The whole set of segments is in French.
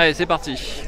Allez, c'est parti.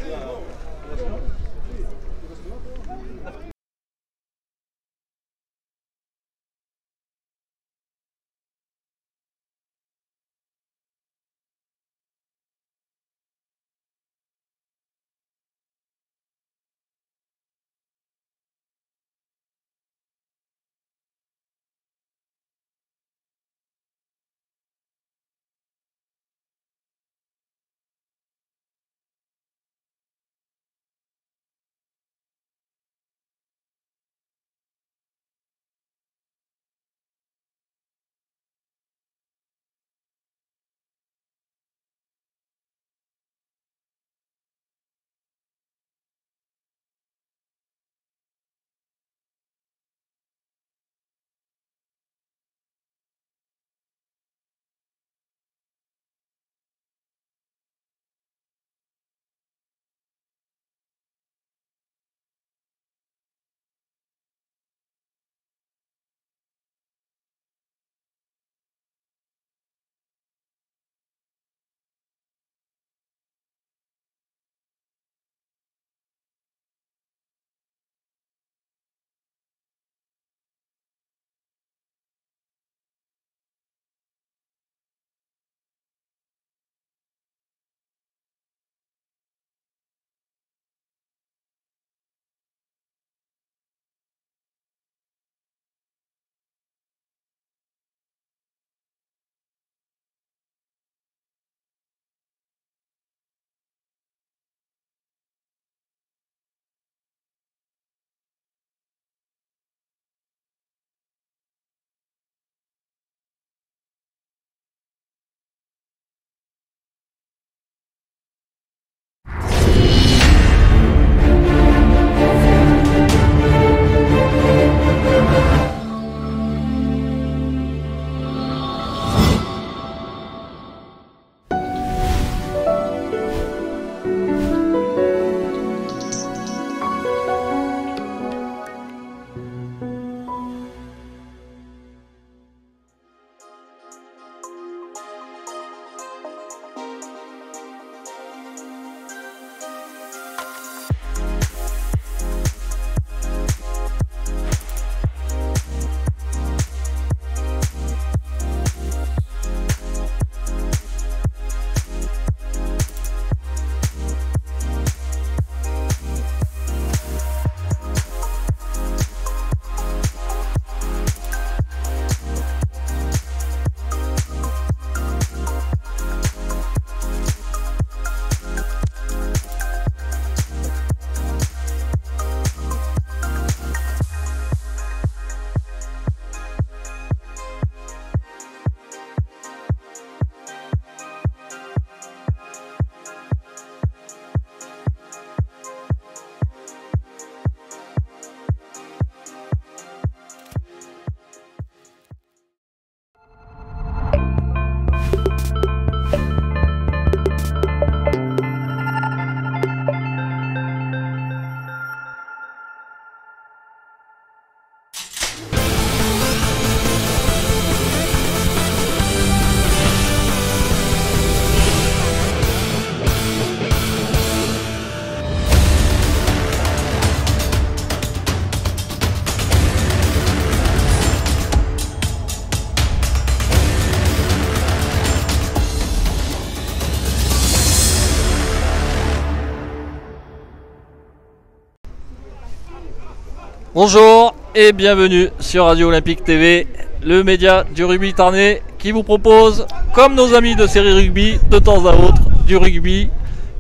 Bonjour et bienvenue sur Radio Olympique TV, le média du rugby tarnais qui vous propose, comme nos amis de série rugby, de temps à autre, du rugby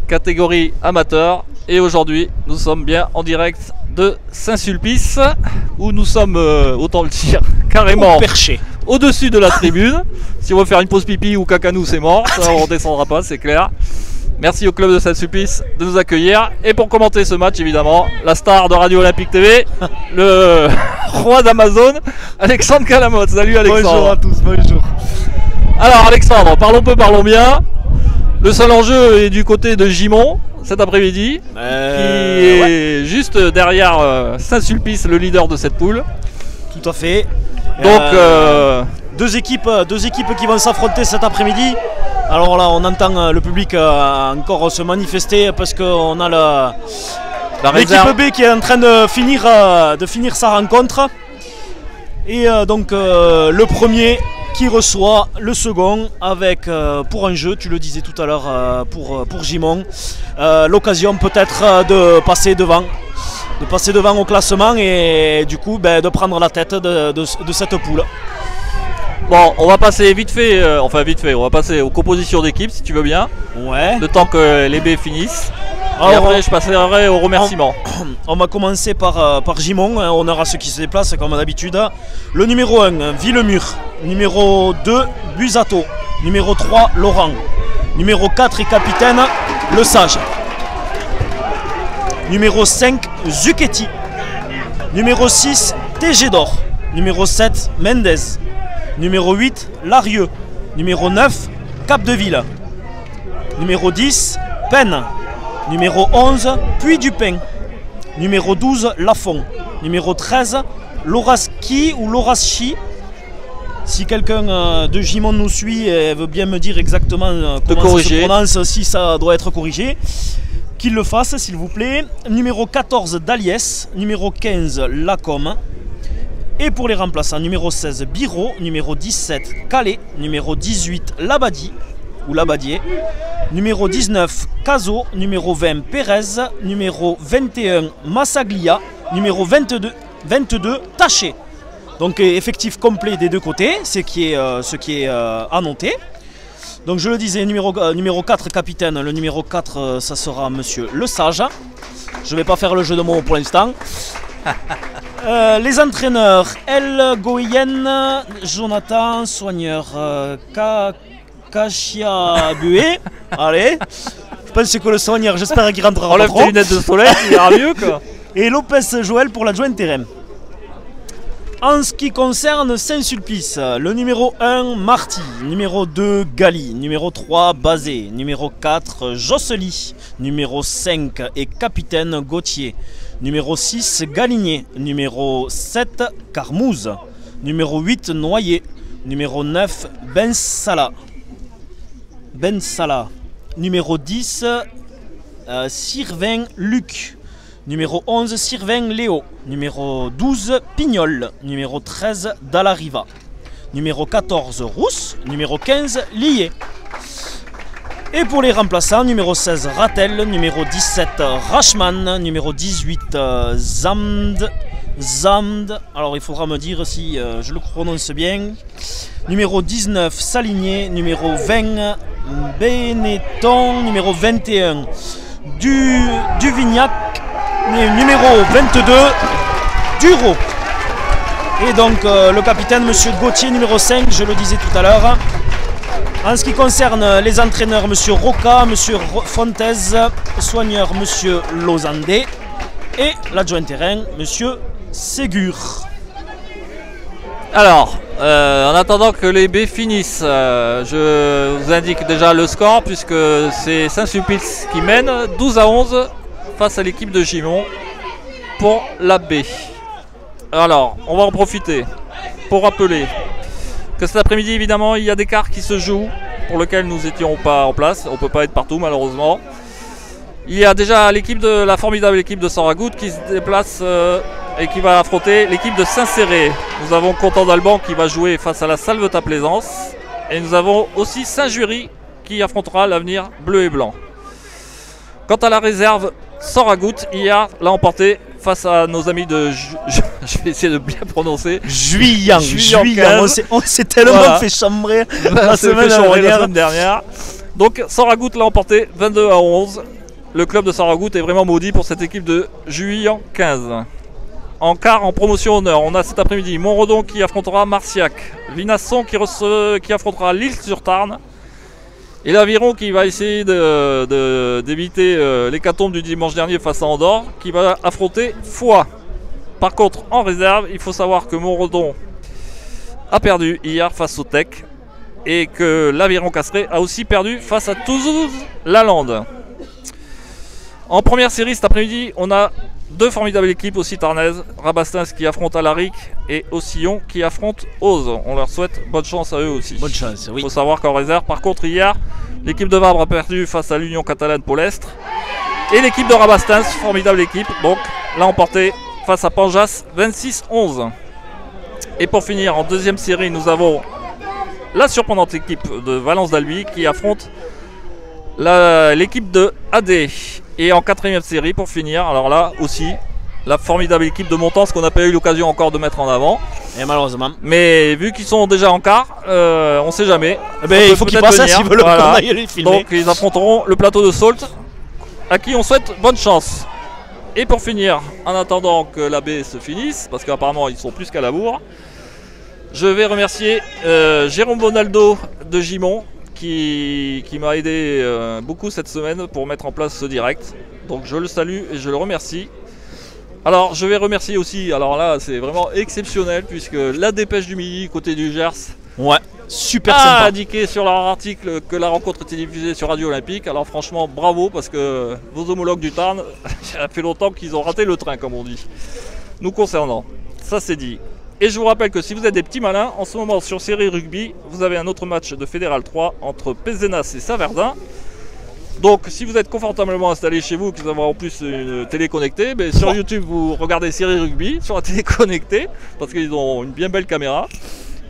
catégorie amateur. Et aujourd'hui, nous sommes bien en direct de Saint-Sulpice, où nous sommes, euh, autant le dire, carrément au-dessus de la tribune. Si on veut faire une pause pipi ou cacanou, c'est mort, ça on redescendra pas, c'est clair. Merci au club de Saint-Sulpice de nous accueillir. Et pour commenter ce match, évidemment, la star de Radio Olympique TV, le roi d'Amazon, Alexandre Calamotte. Salut Alexandre. Bonjour à tous, bonjour. Alors Alexandre, parlons peu, parlons bien. Le seul enjeu est du côté de Gimont cet après-midi, qui Euh, ouais, est juste derrière euh, Saint-Sulpice, le leader de cette poule. tout à fait. Donc Euh, euh, deux équipes, deux équipes qui vont s'affronter cet après-midi. Alors là, on entend euh, le public euh, encore se manifester parce qu'on a La l'équipe. B qui est en train de finir, euh, de finir sa rencontre. Et euh, donc euh, le premier qui reçoit le second avec euh, pour un jeu, tu le disais tout à l'heure euh, pour, euh, pour Gimon, euh, l'occasion peut-être euh, de passer devant. De passer devant au classement et du coup ben, de prendre la tête de, de- de cette poule. Bon, on va passer vite fait, euh, enfin vite fait, on va passer aux compositions d'équipe si tu veux bien, Ouais. le temps que les B finissent. Et Alors, après, je passerai aux remerciements. On va commencer par, euh, par Gimon, hein, on aura ceux qui se déplacent comme d'habitude. Le numéro 1, Villemur. Numéro 2, Busato. Numéro 3, Laurent. Numéro 4 et capitaine, Le Sage. Numéro 5, Zucchetti. Numéro 6, TG d'Or. Numéro 7, Mendez. Numéro 8, Larieux. Numéro 9, Cap de Ville. Numéro 10, Penn. Numéro 11, Puy du Pin. Numéro 12, Lafont. Numéro 13, Loraski ou Loraschi. Si quelqu'un euh, de Gimon nous suit et veut bien me dire exactement euh, comment ça se prononce, si ça doit être corrigé, qu'il le fasse s'il vous plaît. Numéro 14, Daliès. Numéro 15, Lacom. Et pour les remplaçants, numéro 16, Biro. Numéro 17, Calais. Numéro 18, Labadie ou Labadier. Numéro 19, Caso. Numéro 20, Pérez. Numéro 21, Massaglia. Numéro 22, 22 Taché. Donc euh, effectif complet des deux côtés, ce qui est, euh, est euh, à noter. Donc je le disais, numéro, euh, numéro 4 capitaine, le numéro 4 euh, ça sera monsieur Le Sage. Je ne vais pas faire le jeu de mots pour l'instant. Euh, les entraîneurs, El Goyen, Jonathan, soigneur, euh, Ka- Kachia Bué. Allez, je pense que le soigneur, j'espère qu'il rentrera Enlève tes lunettes de soleil, il ira mieux quoi. Et Lopez Joël pour l'adjoint terrain. En ce qui concerne Saint-Sulpice, le numéro 1, Marty, numéro 2, Gali, numéro 3, Bazé, numéro 4, Jossely, numéro 5 et capitaine Gauthier, numéro 6, Galigné, numéro 7, Carmouze, numéro 8, Noyer, numéro 9, Ben Salah, Ben numéro 10, euh, Sirvin Luc. Numéro 11, Sirvin Léo. Numéro 12, Pignol. Numéro 13, Dallariva. Numéro 14, Rousse. Numéro 15, Lié. Et pour les remplaçants, numéro 16, Rattel. Numéro 17, Rachman. Numéro 18, euh, Zamd. Zamd. Alors il faudra me dire si euh, je le prononce bien. Numéro 19, Saligné. Numéro 20, Benetton. Numéro 21, du, Duvignac. Numéro 22, Duro. Et donc euh, le capitaine, monsieur Gauthier, numéro 5, je le disais tout à l'heure. En ce qui concerne les entraîneurs, monsieur Roca, Ro- Fontez, soigneur, monsieur Lozandé. Et l'adjoint terrain, monsieur Ségur. Alors, euh, en attendant que les B finissent, euh, je vous indique déjà le score puisque c'est Saint-Sulpice qui mène 12 à 11 face à l'équipe de Gimon pour la B. Alors, on va en profiter pour rappeler que cet après-midi, évidemment, il y a des quarts qui se jouent pour lesquels nous n'étions pas en place. On ne peut pas être partout, malheureusement. Il y a déjà l'équipe de la formidable équipe de Saragout qui se déplace euh, et qui va affronter l'équipe de Saint-Céré. Nous avons Content d'Alban qui va jouer face à la Salvetat Plaisance. Et nous avons aussi Saint-Jury qui affrontera l'avenir bleu et blanc. Quant à la réserve, Saragout hier l'a emporté face à nos amis de. Ju- Je vais essayer de bien prononcer. Juillan, Juillan Juillan, 15. on s'est- tellement Voilà. fait chambrer la la semaine la dernière. semaine dernière. Donc Saragout l'a emporté 22 à 11. Le club de Saragout est vraiment maudit pour cette équipe de Juillan 15. En quart, en promotion honneur, on a cet après-midi Montredon qui affrontera Marciac, Vinasson qui, qui affrontera Lille-sur-Tarn, et l'Aviron qui va essayer d'éviter euh, l'hécatombe du dimanche dernier face à Andorre, qui va affronter Foix. Par contre, en réserve, il faut savoir que Montredon a perdu hier face au Tech et que l'Aviron Castré a aussi perdu face à Toulouse Lalande. En première série cet après-midi, on a deux formidables équipes aussi tarnaises. Rabastins qui affronte Alaric et Ossillon qui affronte Oz. On leur souhaite bonne chance à eux aussi. Bonne chance, Il oui. faut savoir qu'en réserve, par contre, hier, l'équipe de Vabre a perdu face à l'Union catalane Polestre. Et l'équipe de Rabastins, formidable équipe, donc l'a emporté face à Panjas 26-11. Et pour finir, en deuxième série, nous avons la surprenante équipe de Valence d'Albi qui affronte l'équipe de AD. Et en quatrième série, pour finir, alors là aussi, la formidable équipe de Montance qu'on n'a pas eu l'occasion encore de mettre en avant. Et malheureusement. Mais vu qu'ils sont déjà en quart, euh, on sait jamais. Eh ben, il faut qu'ils passent hein, s'ils veulent Voilà. aille les filmer. Donc ils affronteront le plateau de Salt, à qui on souhaite bonne chance. Et pour finir, en attendant que la baie se finisse, parce qu'apparemment ils sont plus qu'à la bourre, je vais remercier euh, Jérôme Bonaldo de Gimont qui, qui m'a aidé euh, beaucoup cette semaine pour mettre en place ce direct. Donc je le salue et je le remercie. Alors je vais remercier aussi, alors là c'est vraiment exceptionnel puisque la dépêche du midi côté du Gers Ouais, super a sympa. indiqué sur leur article que la rencontre était diffusée sur Radio Olympique. Alors franchement, bravo parce que vos homologues du Tarn, ça fait longtemps qu'ils ont raté le train, comme on dit. Nous concernant, ça c'est dit. Et je vous rappelle que si vous êtes des petits malins, en ce moment sur Série Rugby, vous avez un autre match de Fédéral 3 entre Pézenas et Saverdin. Donc si vous êtes confortablement installé chez vous, que vous avez en plus une télé connectée, ben, sur. YouTube vous regardez Série Rugby sur la télé connectée, parce qu'ils ont une bien belle caméra.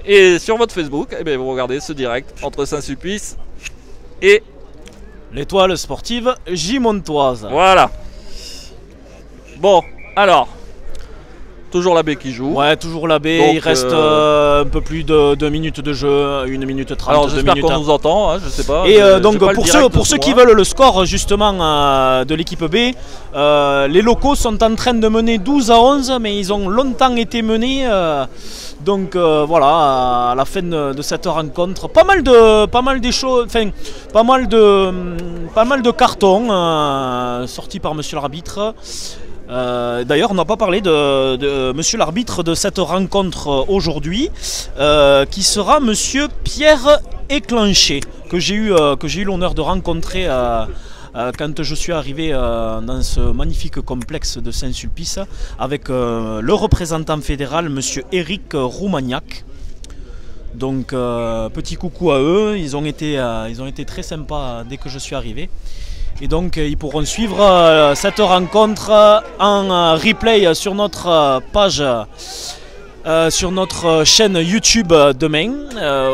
Et sur votre Facebook, eh ben, vous regardez ce direct entre Saint-Sulpice et L'étoile sportive Gimontoise. voilà. Bon, alors, toujours la baie qui joue. Ouais, toujours la baie. Donc, il reste euh, euh, un peu plus de 2 minutes de jeu, 1 minute 30, alors 2 j'espère qu'on nous entend, hein, je sais pas. Et euh, donc pas pour ceux, pour ceux qui veulent le score justement euh, de l'équipe B, les locaux sont en train de mener 12 à 11, mais ils ont longtemps été menés. donc voilà, à la fin de, de cette rencontre, pas mal de, pas mal des choses, enfin, pas mal de, hum, pas mal de cartons sortis par Monsieur l'arbitre. Euh, D'ailleurs, on n'a pas parlé de, de Monsieur l'arbitre de cette rencontre euh, aujourd'hui, euh, qui sera Monsieur Pierre Éclenché, que j'ai eu, euh, l'honneur de rencontrer euh, euh, quand je suis arrivé euh, dans ce magnifique complexe de Saint-Sulpice, avec euh, le représentant fédéral, Monsieur Éric Roumagnac. Donc euh, petit coucou à eux, ils ont été, euh, ils ont été très sympas dès que je suis arrivé. Et donc euh, ils pourront suivre euh, cette rencontre en euh, replay sur notre page, sur notre chaîne YouTube demain,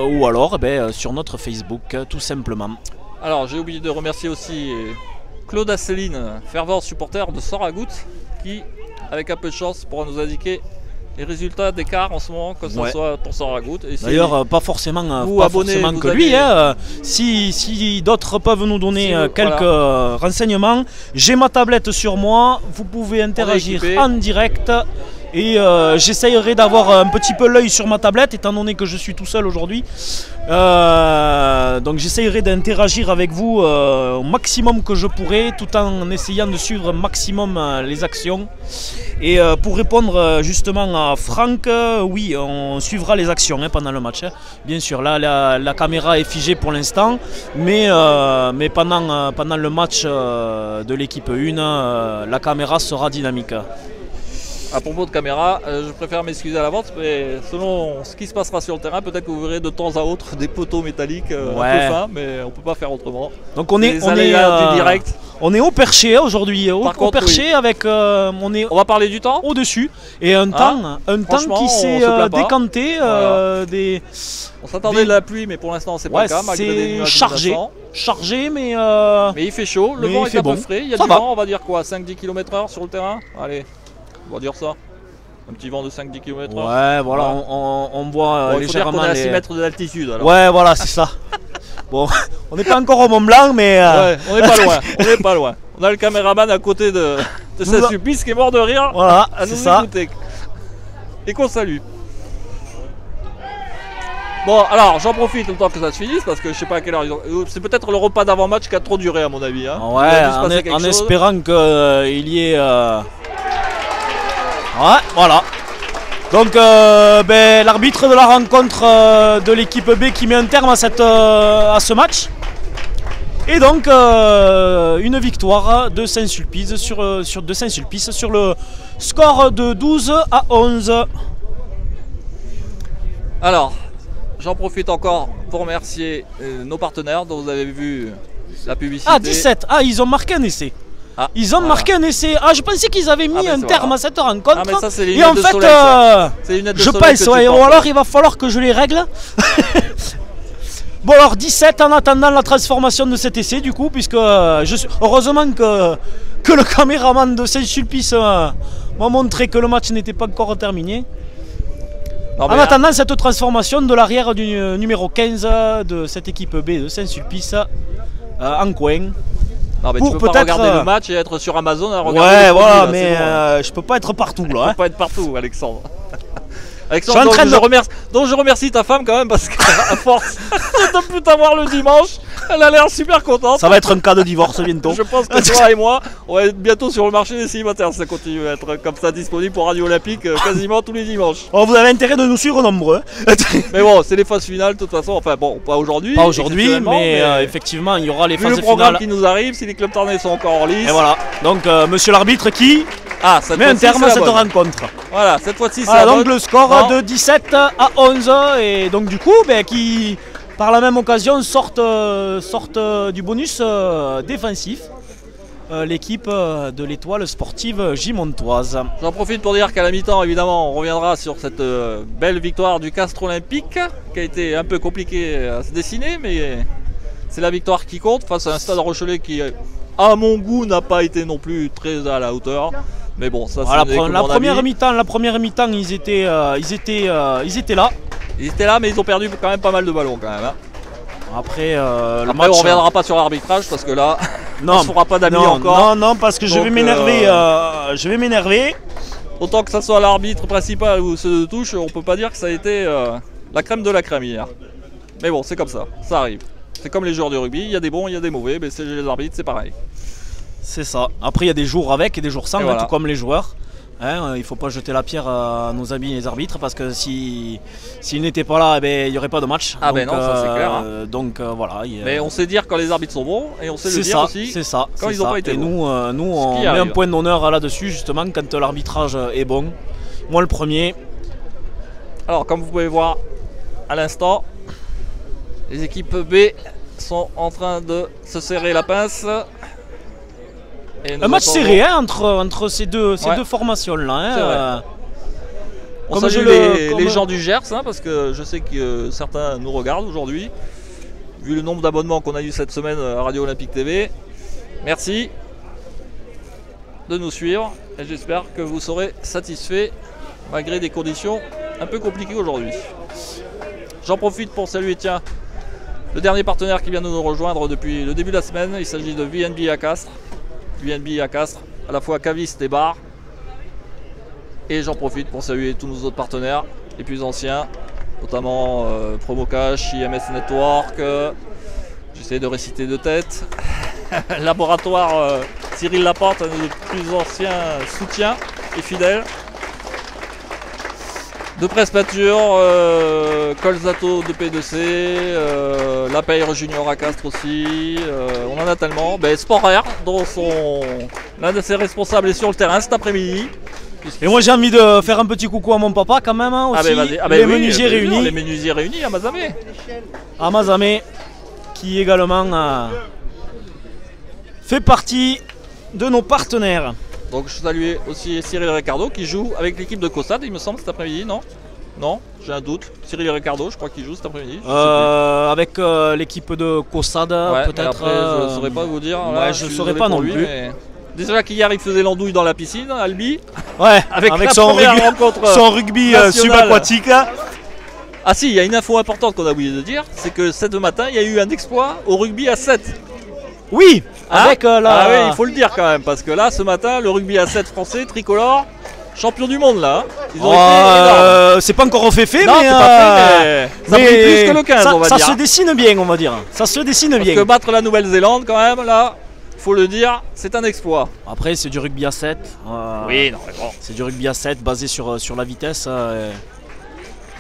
ou alors eh ben, sur notre Facebook tout simplement. Alors j'ai oublié de remercier aussi Claude Asseline, fervent supporter de Soragout, qui, avec un peu de chance, pourra nous indiquer les résultats d'écart en ce moment, que ce Ouais. soit pour si- D'ailleurs, euh, pas forcément, euh, Vous, pas abonnez, forcément vous que avez- lui. hein, si si d'autres peuvent nous donner Si euh, vous- quelques voilà. renseignements, j'ai ma tablette sur moi. Vous pouvez interagir en direct. Et euh, j'essayerai d'avoir un petit peu l'œil sur ma tablette, étant donné que je suis tout seul aujourd'hui. Euh, donc j'essayerai d'interagir avec vous euh, au maximum que je pourrai, tout en essayant de suivre un maximum euh, les actions. Et pour répondre justement à Franck, oui, on suivra les actions hein, pendant le match. hein. Bien sûr, là la, la caméra est figée pour l'instant, mais, mais pendant, pendant le match de l'équipe 1, euh, la caméra sera dynamique. À propos de caméra, euh, je préfère m'excuser à l'avance, mais selon ce qui se passera sur le terrain, peut-être que vous verrez de temps à autre des poteaux métalliques euh, Ouais. un peu fins, mais on peut pas faire autrement. Donc on est, Les on est, euh, du direct. on est au perché aujourd'hui, au, au perché avec, on est On va parler du temps au-dessus et un temps, un temps qui s'est se pas. décanté. des, On s'attendait Des- de la pluie, mais pour l'instant c'est pas Ouais, le cas, c'est chargé, chargé, mais euh, Mais il fait chaud, le vent est fait un bon. peu frais, il y a Ça du va. vent, on va dire quoi, 5-10 km/h sur le terrain? Allez, on va dire ça. Un petit vent de 5-10 km/h. ouais, voilà, on, on- on voit euh, Bon, légèrement est à les- 6 mètres d'altitude. Ouais, voilà, c'est ça. bon, on n'est pas encore au Mont Blanc, mais euh, Ouais, on n'est pas loin, on n'est pas loin. On a le caméraman à côté de, de Nous sa a- supplice qui est mort de rire voilà, à c'est nous ça. écouter. Et qu'on salue. Bon, alors j'en profite temps que ça se finisse parce que je sais pas à quelle heure ils ont. euh, C'est peut-être le repas d'avant-match qui a trop duré à mon avis. hein. Ouais, en, chose. espérant qu'il y ait. euh, Ouais, voilà. Donc, euh, ben, l'arbitre de la rencontre euh, de l'équipe B qui met un terme à, cette, euh, à ce match. Et donc une victoire de Saint-Sulpice sur, sur, de Saint-Sulpice sur le score de 12 à 11. Alors, j'en profite encore pour remercier nos partenaires dont vous avez vu la publicité. Ah 17, ah ils ont marqué un essai. Ah, Ils ont voilà. marqué un essai. Ah je pensais qu'ils avaient mis Ah, un terme à cette rencontre. Ah, mais ça, c'est les Et en fait, soleil, euh, je pense, ouais, ou alors il va falloir que je les règle. bon alors 17 en attendant la transformation de cet essai du coup, puisque euh, je suis... heureusement que, que le caméraman de Saint-Sulpice euh, m'a montré que le match n'était pas encore terminé. Non, En attendant cette transformation de l'arrière du numéro 15 de cette équipe B de Saint-Sulpice euh, en coin. Non, mais pour tu peux pas peut-être, regarder euh, le match et être sur Amazon à regarder Ouais, voilà, là, mais bon, hein. euh, je peux pas être partout là. Faut hein. pas être partout, Alexandre. Je Alexandre, suis en donc, train je de- remercie, donc je remercie ta femme quand même parce qu'à force de ne plus t'avoir le dimanche, elle a l'air super contente. Ça va être un cas de divorce bientôt. Je pense que toi et moi, on va être bientôt sur le marché des célibataires. Ça continue à être comme ça disponible pour Radio Olympique euh, quasiment tous les dimanches. Oh, vous avez intérêt de nous suivre nombreux. Mais bon, c'est les phases finales de toute façon. Enfin bon, pas aujourd'hui. Pas aujourd'hui, mais, euh, effectivement, il y aura les vu phases le programme finales. qui nous arrive, si les clubs tarnais sont encore en lice. Et voilà. Donc, euh, monsieur l'arbitre qui? Ah, cette met un terme à cette bonne. rencontre. Voilà, cette fois-ci, c'est Voilà, la donc bonne. le score Non. de 17 à 11. Et donc, du coup, ben, qui, par la même occasion, sortent, euh, sortent, euh, du bonus euh, défensif. euh, L'équipe de l'étoile sportive Gimontoise. J'en profite pour dire qu'à la mi-temps, évidemment, on reviendra sur cette euh, belle victoire du Castre Olympique, qui a été un peu compliqué à se dessiner, mais c'est la victoire qui compte face à un stade Rochelet qui, à mon goût, n'a pas été non plus très à la hauteur. Mais bon, ça Voilà, c'est la première mi-temps, la première mi-temps, ils étaient, euh, ils étaient, euh, ils étaient là. Ils étaient là, mais ils ont perdu quand même pas mal de ballons quand même. hein. Après, euh, le Après, match, on reviendra pas sur l'arbitrage parce que là, Non, on se fera pas d'amis encore. non, non, parce que je vais m'énerver. euh, je vais m'énerver. Autant que ça soit l'arbitre principal ou ceux de touche, on peut pas dire que ça a été la crème de la crème hier. Mais bon, c'est comme ça, ça arrive. C'est comme les joueurs de rugby, il y a des bons, il y a des mauvais, mais c'est les arbitres, c'est pareil. C'est ça. Après, il y a des jours avec et des jours sans, hein, voilà. tout comme les joueurs. Hein, il faut pas jeter la pierre à nos amis les arbitres parce que si s'ils n'étaient pas là, eh ben, il n'y aurait pas de match. Ah ben non, ça, c'est clair, hein. euh, Donc euh, voilà. y Mais on sait dire quand les arbitres sont bons et on sait le dire ça, aussi. c'est ça. quand ils ont ça. pas été Et bons. nous, euh, nous on met un point d'honneur là-dessus justement quand l'arbitrage est bon. Moi le premier. Alors, comme vous pouvez voir à l'instant, les équipes B sont en train de se serrer la pince. Un match serré hein, entre, entre ces deux, ces Ouais. deux formations là. C'est vrai. On Comme salue le- les, comme- les gens du Gers, hein, parce que je sais que euh, certains nous regardent aujourd'hui. Vu le nombre d'abonnements qu'on a eu cette semaine à Radio Olympique TV, merci de nous suivre et j'espère que vous serez satisfaits malgré des conditions un peu compliquées aujourd'hui. J'en profite pour saluer, tiens, le dernier partenaire qui vient de nous rejoindre depuis le début de la semaine. Il s'agit de VNB à Castres. VNB à Castres, à la fois caviste et bar. Et j'en profite pour saluer tous nos autres partenaires, les plus anciens, notamment euh, Promocash, IMS Network, euh, j'essaie de réciter de tête, Laboratoire euh, Cyril Laporte, un des plus anciens soutiens et fidèles. De Presse Pâture, euh, Colzato de P2C, euh, La Junior à Castres aussi, euh, on en a tellement. Ben, Sport Air, dont son... l'un de ses responsables est sur le terrain cet après-midi. Et moi j'ai envie de faire un petit coucou à mon papa quand même hein, aussi. Ah ben vas-y, ah ben les oui, menuisiers réunis. Les menuisiers réunis à Mazamé. à Mazamé, qui également fait partie de nos partenaires. Donc je salue aussi Cyril Ricardo qui joue avec l'équipe de Cossade, il me semble, cet après-midi, non? Non J'ai un doute. Cyril Ricardo, je crois qu'il joue cet après-midi. Euh, avec euh, l'équipe de Cossade. Ouais, peut-être. je euh, ne saurais pas vous dire. ouais, je suis saurais pas non lui, plus. mais- Déjà qu'hier il faisait l'andouille dans la piscine, Albi. Ouais, Avec, son, rugby, rencontre. son rugby euh, subaquatique. Ah si, il y a une info importante qu'on a oublié de dire, c'est que ce matin il y a eu un exploit au rugby à 7. Oui, Avec euh, la. Ah oui, il faut le dire quand même, parce que là, ce matin, le rugby à 7 français, tricolore, champion du monde là. Oh, euh, c'est pas encore fait fait, Non, mais, pas euh, fait, mais ça plus que le 15, ça, on va ça dire. se dessine bien, on va dire. Ça se dessine Parce bien. que battre la Nouvelle-Zélande quand même, là, faut le dire, c'est un exploit. Après, c'est du rugby à 7. euh, Oui, non, mais bon. C'est du rugby à 7 basé sur, sur la vitesse. euh, Et,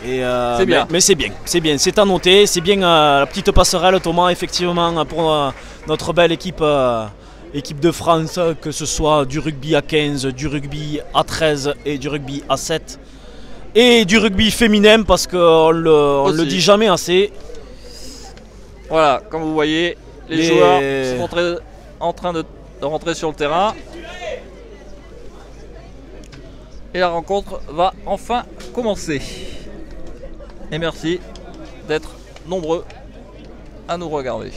euh, C'est bien. Mais, mais c'est bien, c'est bien, c'est à noter, c'est bien euh, la petite passerelle Thomas effectivement pour euh, notre belle équipe, euh, équipe de France, que ce soit du rugby à 15, du rugby à 13 et du rugby à 7. Et du rugby féminin parce qu'on le, on le dit jamais assez. Voilà, comme vous voyez, les, Les- joueurs sont en train de, de rentrer sur le terrain. Et la rencontre va enfin commencer. Et merci d'être nombreux à nous regarder.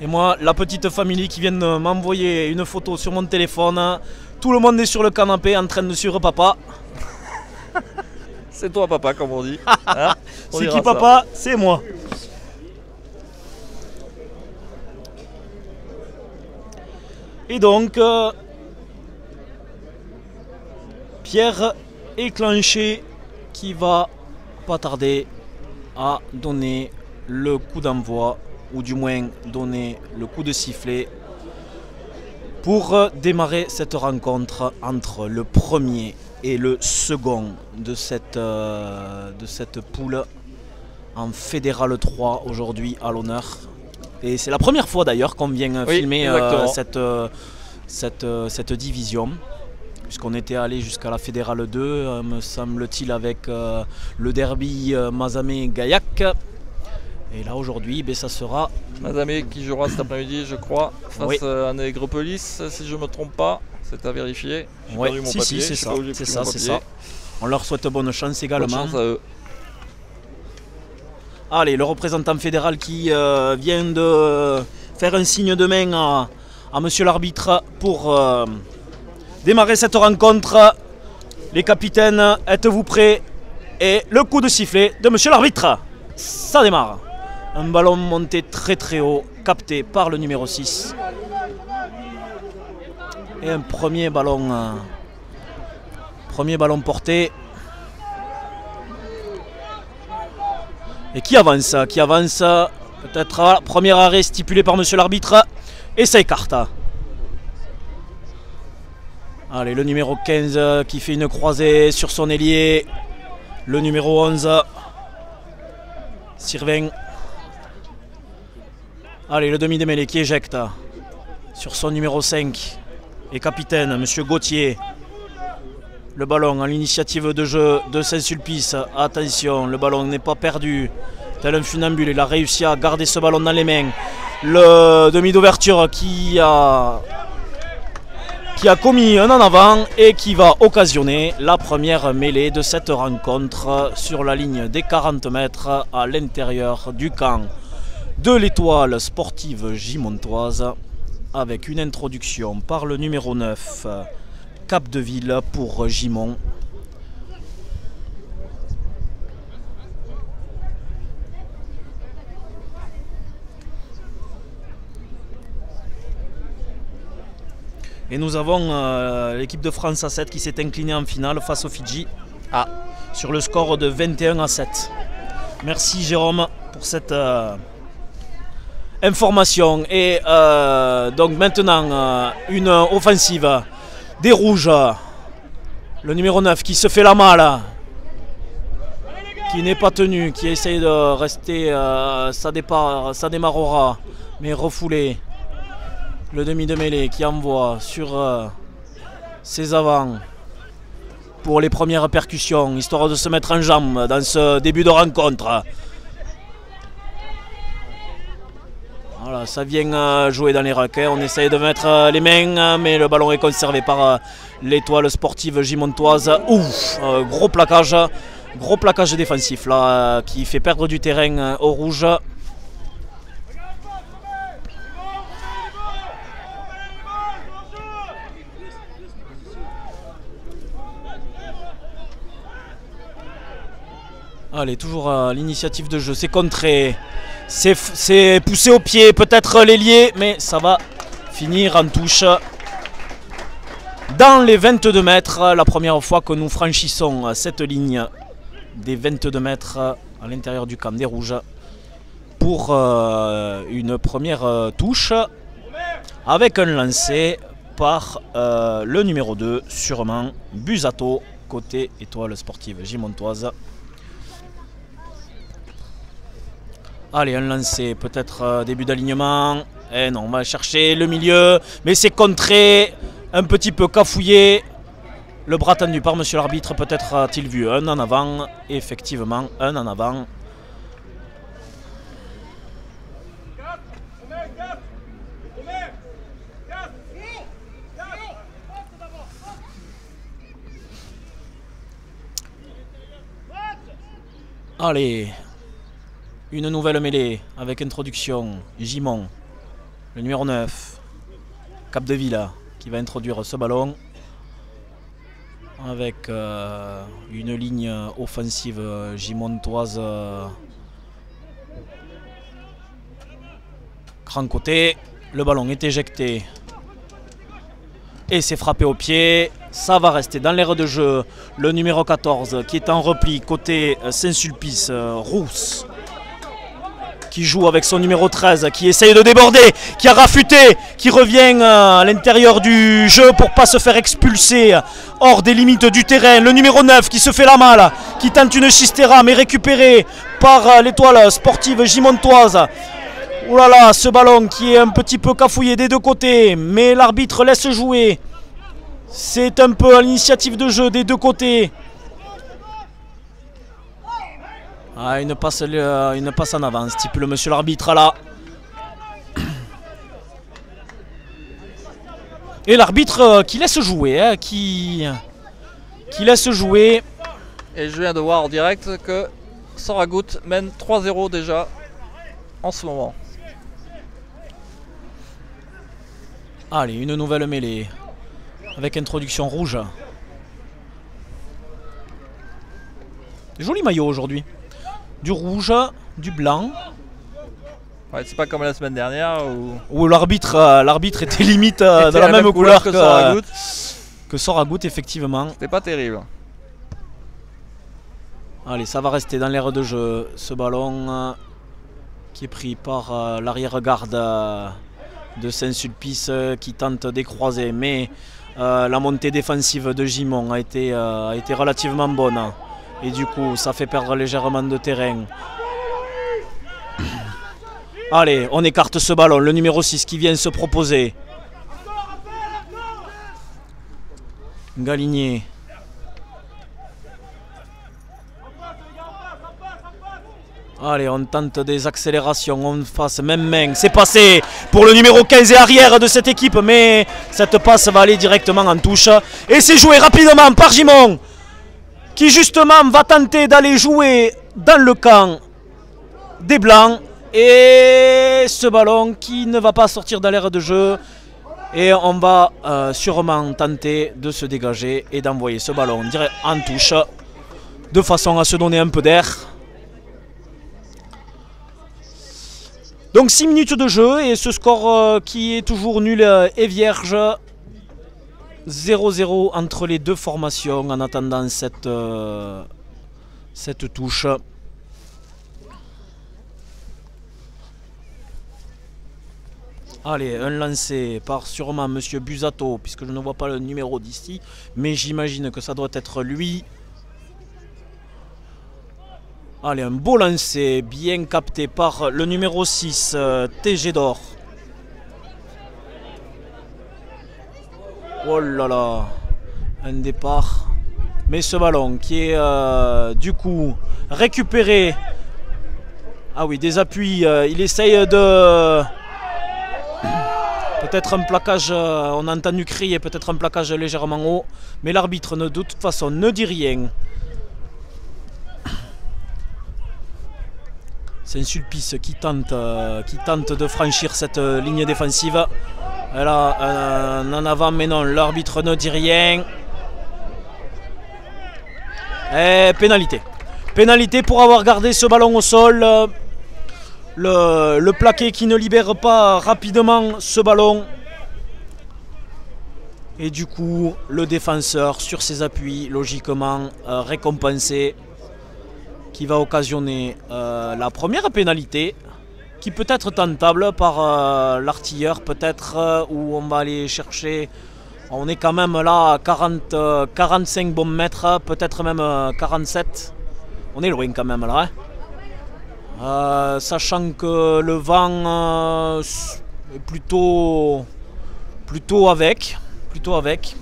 Et moi, la petite famille qui vient de m'envoyer une photo sur mon téléphone. Tout le monde est sur le canapé en train de suivre papa. C'est toi papa comme on dit. Hein On C'est qui ça. papa? C'est moi. Et donc, euh, Pierre Éclenché qui va pas tarder à donner le coup d'envoi, ou du moins donner le coup de sifflet pour euh, démarrer cette rencontre entre le premier et le second de cette, euh, de cette poule en Fédéral 3 aujourd'hui à l'honneur. Et c'est la première fois d'ailleurs qu'on vient euh, Oui, filmer euh, cette, cette, cette division. Puisqu'on était allé jusqu'à la Fédérale 2, euh, me semble-t-il, avec euh, le derby euh, Mazamé-Gaillac. Et là aujourd'hui, ben, ça sera Mazamé qui jouera cet après-midi, je crois, face Oui. à Nègrepoli, si je me trompe pas. C'est à vérifier. Mon si, si, c'est ça, c'est ça, c'est ça. On leur souhaite bonne chance Bonne également. chance à eux. Allez, le représentant fédéral qui euh, vient de faire un signe de main à, à monsieur l'arbitre pour euh, démarrer cette rencontre. Les capitaines, êtes-vous prêts? Et le coup de sifflet de monsieur l'arbitre. Ça démarre. Un ballon monté très très haut, capté par le numéro 6. Et un premier ballon. euh, premier ballon porté. et qui avance, qui avance, peut-être premier arrêt stipulé par monsieur l'arbitre, et ça écarte. Allez, le numéro 15 qui fait une croisée sur son ailier, le numéro 11, Sirvin. Allez, le demi-démêlé qui éjecte sur son numéro 5 et capitaine, monsieur Gauthier. Le ballon à l'initiative de jeu de Saint-Sulpice. Attention, le ballon n'est pas perdu. Tel un funambule, il a réussi à garder ce ballon dans les mains. Le demi d'ouverture qui a, qui a commis un en avant et qui va occasionner la première mêlée de cette rencontre sur la ligne des 40 mètres à l'intérieur du camp de l'étoile sportive gimontoise avec une introduction par le numéro 9 Cap de Ville pour Gimont. Et nous avons euh, l'équipe de France à 7 qui s'est inclinée en finale face aux Fidji Ah. sur le score de 21 à 7. Merci Jérôme pour cette euh, information. Et euh, donc maintenant, une offensive des rouges. Le numéro 9 qui se fait la malle. Qui n'est pas tenu, qui essaye de rester. ça, ça démarrera, mais refoulé. Le demi de mêlée qui envoie sur euh, ses avants pour les premières percussions, histoire de se mettre en jambe dans ce début de rencontre. Voilà, ça vient euh, jouer dans les hein. On essaye de mettre euh, les mains, mais le ballon est conservé par l'étoile sportive gimontoise. Ouf, gros plaquage, gros plaquage défensif là, qui fait perdre du terrain au rouge. Allez, toujours à l'initiative de jeu. C'est contré. C'est poussé au pied, peut-être l'ailier, mais ça va finir en touche. Dans les 22 mètres, la première fois que nous franchissons cette ligne des 22 mètres à l'intérieur du camp des Rouges pour euh, une première euh, touche avec un lancer par euh, le numéro 2, sûrement Busato, côté étoile sportive Gimontoise. Allez, un lancer, peut-être euh, début d'alignement. Eh non, on va chercher le milieu, mais c'est contré, un petit peu cafouillé. Le bras tendu par monsieur l'arbitre, peut-être a-t-il vu un en avant? Effectivement, un en avant. Allez, une nouvelle mêlée avec introduction. Gimon, le numéro 9, Cap de Villa, qui va introduire ce ballon avec euh, une ligne offensive gimontoise. grand côté, le ballon est éjecté et c'est frappé au pied. Ça va rester dans l'air de jeu. Le numéro 14 qui est en repli côté Saint-Sulpice, Rousse. Qui joue avec son numéro 13, qui essaye de déborder, qui a rafuté, qui revient à l'intérieur du jeu pour pas se faire expulser hors des limites du terrain. Le numéro 9 qui se fait la malle, qui tente une chistera mais récupéré par l'étoile sportive gimontoise. Ouh là là, ce ballon qui est un petit peu cafouillé des deux côtés, mais l'arbitre laisse jouer. C'est un peu l'initiative de jeu des deux côtés. Ah, une passe, une passe en avance, le monsieur l'arbitre là. Et l'arbitre euh, qui laisse jouer, hein, qui, qui laisse jouer. Et je viens de voir en direct que Soragout mène 3-0 déjà en ce moment. Allez, une nouvelle mêlée avec introduction rouge. Joli maillot aujourd'hui. Du rouge, du blanc. Ouais, c'est pas comme la semaine dernière où, l'arbitre euh, l'arbitre était limite euh, de la, même, couleur, que, Soragout. Que Soragout, effectivement. C'était pas terrible. Allez, ça va rester dans l'air de jeu. Ce ballon euh, qui est pris par l'arrière-garde de Saint-Sulpice qui tente d'écroiser. Mais euh, la montée défensive de Gimon a été, euh, a été relativement bonne. Et du coup, ça fait perdre légèrement de terrain. Allez, on écarte ce ballon. Le numéro 6 qui vient se proposer. Galigné. Allez, on tente des accélérations, on fasse même main. C'est passé pour le numéro 15 et arrière de cette équipe, mais cette passe va aller directement en touche. Et c'est joué rapidement par Gimon, qui justement va tenter d'aller jouer dans le camp des Blancs. Et ce ballon qui ne va pas sortir dans l'air de jeu. Et on va euh, sûrement tenter de se dégager et d'envoyer ce ballon en touche, de façon à se donner un peu d'air. Donc 6 minutes de jeu et ce score euh, qui est toujours nul euh, et vierge. 0-0 entre les deux formations en attendant cette, euh, cette touche. Allez, un lancé par sûrement Monsieur Busato, puisque je ne vois pas le numéro d'ici, mais j'imagine que ça doit être lui. Allez, un beau lancer, bien capté par le numéro 6, euh, TG d'or. Oh là là, un départ. Mais ce ballon qui est euh, du coup récupéré. Ah oui, des appuis. Euh, il essaye de... Peut-être un plaquage, on a entendu crier, peut-être un plaquage légèrement haut. Mais l'arbitre de toute façon ne dit rien. Saint-Sulpice qui tente, euh, qui tente de franchir cette euh, ligne défensive. Elle a un en avant, mais non, l'arbitre ne dit rien. Et pénalité. Pénalité pour avoir gardé ce ballon au sol. Le, le plaqué qui ne libère pas rapidement ce ballon. Et du coup, le défenseur sur ses appuis, logiquement euh, récompensé qui va occasionner euh, la première pénalité qui peut être tentable par euh, l'artilleur peut-être euh, où on va aller chercher On est quand même là à 40, 45 bons mètres, peut-être même 47. On est loin quand même là. Hein. Euh, sachant que le vent est plutôt, plutôt avec. Plutôt avec.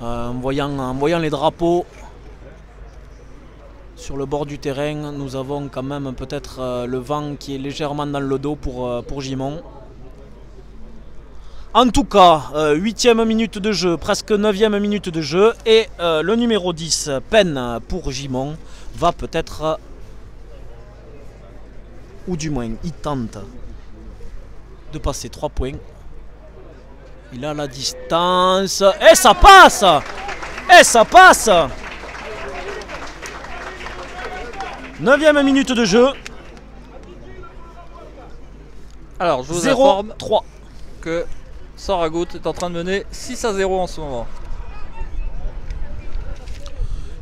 en, voyant, en voyant les drapeaux sur le bord du terrain, nous avons quand même peut-être le vent qui est légèrement dans le dos pour, pour Gimon. En tout cas, 8ème euh, minute de jeu, presque 9ème minute de jeu. Et euh, le numéro 10, peine pour Gimon, va peut-être, ou du moins, il tente de passer 3 points. Il a la distance. Et ça passe Et ça passe 9ème minute de jeu. Alors, je vous 0, 3. que Soragout est en train de mener 6 à 0 en ce moment.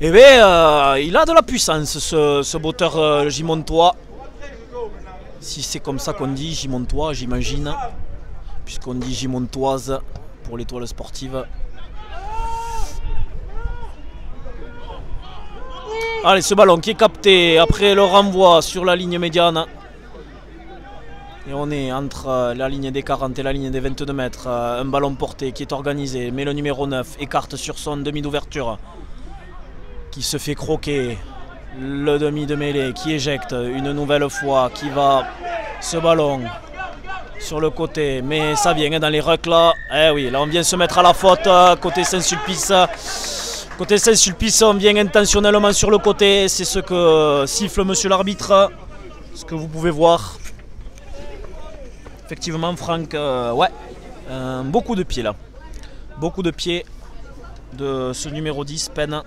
Eh bien, euh, il a de la puissance ce, ce botteur euh, Gimontois. Si c'est comme ça qu'on dit, Gimontois, j'imagine. Puisqu'on dit Gimontoise pour l'étoile sportive. Allez, ce ballon qui est capté après le renvoi sur la ligne médiane. Et on est entre euh, la ligne des 40 et la ligne des 22 mètres. Euh, un ballon porté qui est organisé. Mais le numéro 9 écarte sur son demi d'ouverture. Qui se fait croquer. Le demi de mêlée qui éjecte une nouvelle fois. Qui va ce ballon sur le côté. Mais ça vient dans les rucks là. Eh oui, là on vient se mettre à la faute. Euh, côté Saint-Sulpice. Côté Saint-Sulpice, on vient intentionnellement sur le côté. C'est ce que siffle monsieur l'arbitre. Ce que vous pouvez voir. Effectivement, Franck, euh, ouais, euh, beaucoup de pieds là. Beaucoup de pieds de ce numéro 10, peine.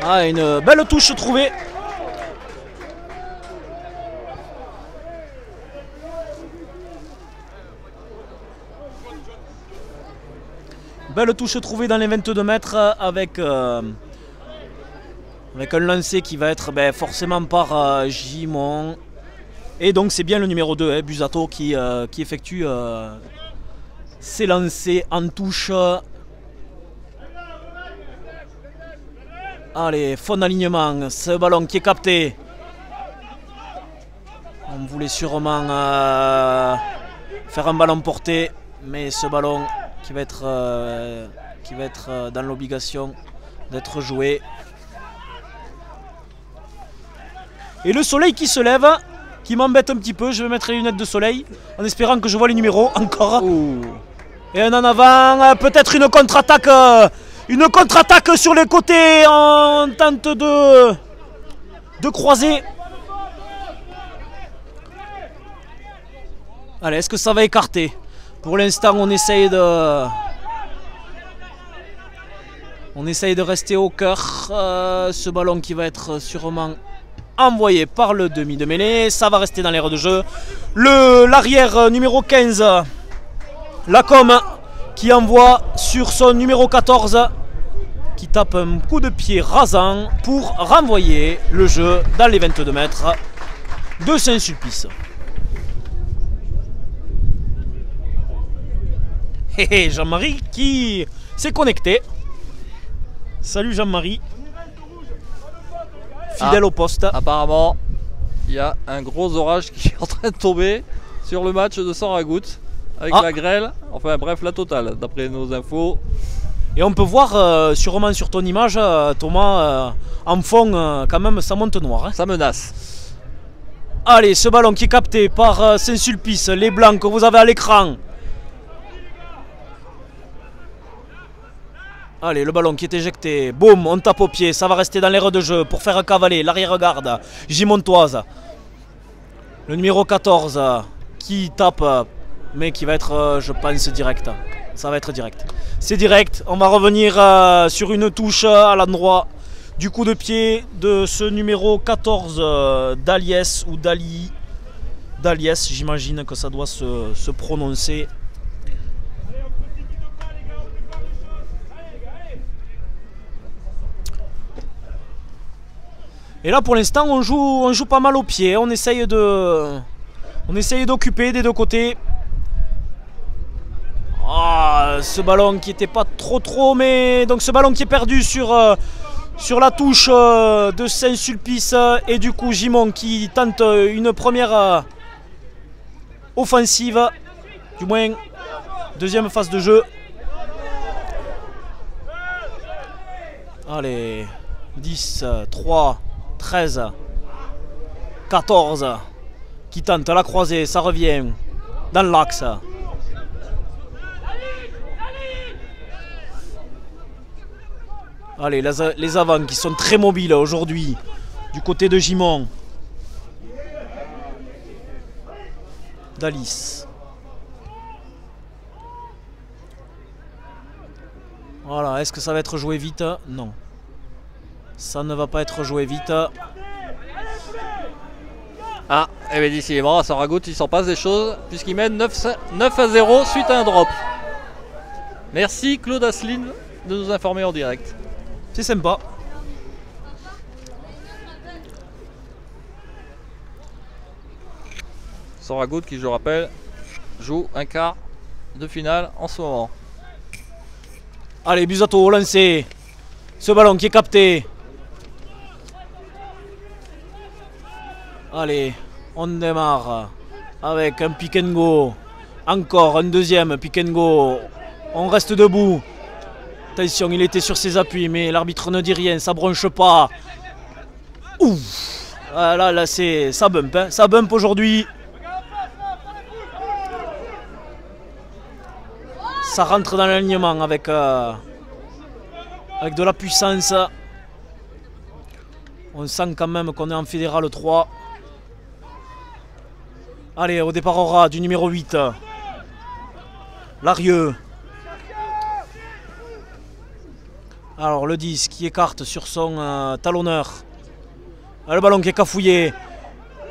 Ah, une belle touche trouvée Belle touche trouvée dans les 22 mètres avec, euh, avec un lancer qui va être ben, forcément par euh, Gimon. Et donc c'est bien le numéro 2, hein, Busato, qui, euh, qui effectue ses lancers en touche. Allez, fond d'alignement, ce ballon qui est capté. On voulait sûrement faire un ballon porté, mais ce ballon qui va être, euh, qui va être euh, dans l'obligation d'être joué. Et le soleil qui se lève, qui m'embête un petit peu. Je vais mettre les lunettes de soleil en espérant que je vois les numéros encore. Et un en avant, euh, peut-être une contre-attaque. Une contre-attaque sur les côtés en tente de, de croiser. Allez, est-ce que ça va écarter? Pour l'instant, on essaye de... On essaye de rester au cœur. Euh, ce ballon qui va être sûrement envoyé par le demi de mêlée. Ça va rester dans l'air de jeu. L'arrière numéro 15, Lacom, qui envoie sur son numéro 14, qui tape un coup de pied rasant pour renvoyer le jeu dans les 22 mètres de Saint-Sulpice. Jean-Marie qui s'est connecté. Salut Jean-Marie. Fidèle ah, au poste. Apparemment, il y a un gros orage qui est en train de tomber sur le match de Saragout avec ah. la grêle. Enfin bref, la totale d'après nos infos. Et on peut voir euh, sûrement sur ton image, euh, Thomas, euh, en fond, quand même, ça monte noir. Hein. Ça menace. Allez, ce ballon qui est capté par Saint-Sulpice, les blancs que vous avez à l'écran. Allez, le ballon qui est éjecté. Boum, on tape au pied. Ça va rester dans l'air de jeu pour faire cavaler l'arrière-garde. Gimontoise. Le numéro 14 qui tape, mais qui va être, euh, je pense, direct. Ça va être direct. C'est direct. On va revenir euh, sur une touche à l'endroit du coup de pied de ce numéro 14 euh, d'Aliès ou d'Ali. D'Aliès, j'imagine que ça doit se prononcer. Et là pour l'instant on joue, on joue pas mal au pied. On essaye de. On essaye d'occuper des deux côtés. Ah, ce ballon qui était pas trop trop, mais donc ce ballon qui est perdu sur, euh, la touche euh, de Saint-Sulpice et du coup Gimon qui tente une première euh, offensive, du moins deuxième phase de jeu. Allez, 10, 3, 13, 14, qui tente la croisée, ça revient dans l'axe. Allez, les avants qui sont très mobiles aujourd'hui du côté de Gimon. Dalis. Voilà, est-ce que ça va être joué vite? Non. Ça ne va pas être joué vite. Ah, et bien décidément, à Saragout, il s'en passe des choses, puisqu'il mène 9, 9 à 0 suite à un drop. Merci Claude Asseline de nous informer en direct. C'est sympa. Soragout qui, je rappelle, joue un quart de finale en ce moment. Allez, Busato au lancer. Ce ballon qui est capté. Allez, on démarre avec un pick and go. Encore un deuxième pick and go. On reste debout. Attention, il était sur ses appuis, mais l'arbitre ne dit rien, ça bronche pas. Ouf ah, Là, là, c'est ça bump, hein. ça bump aujourd'hui. Ça rentre dans l'alignement avec, euh, avec de la puissance. On sent quand même qu'on est en fédéral 3. Allez, au départ aura du numéro 8. Larieux. Alors le 10 qui écarte sur son euh, talonneur. Ah, le ballon qui est cafouillé.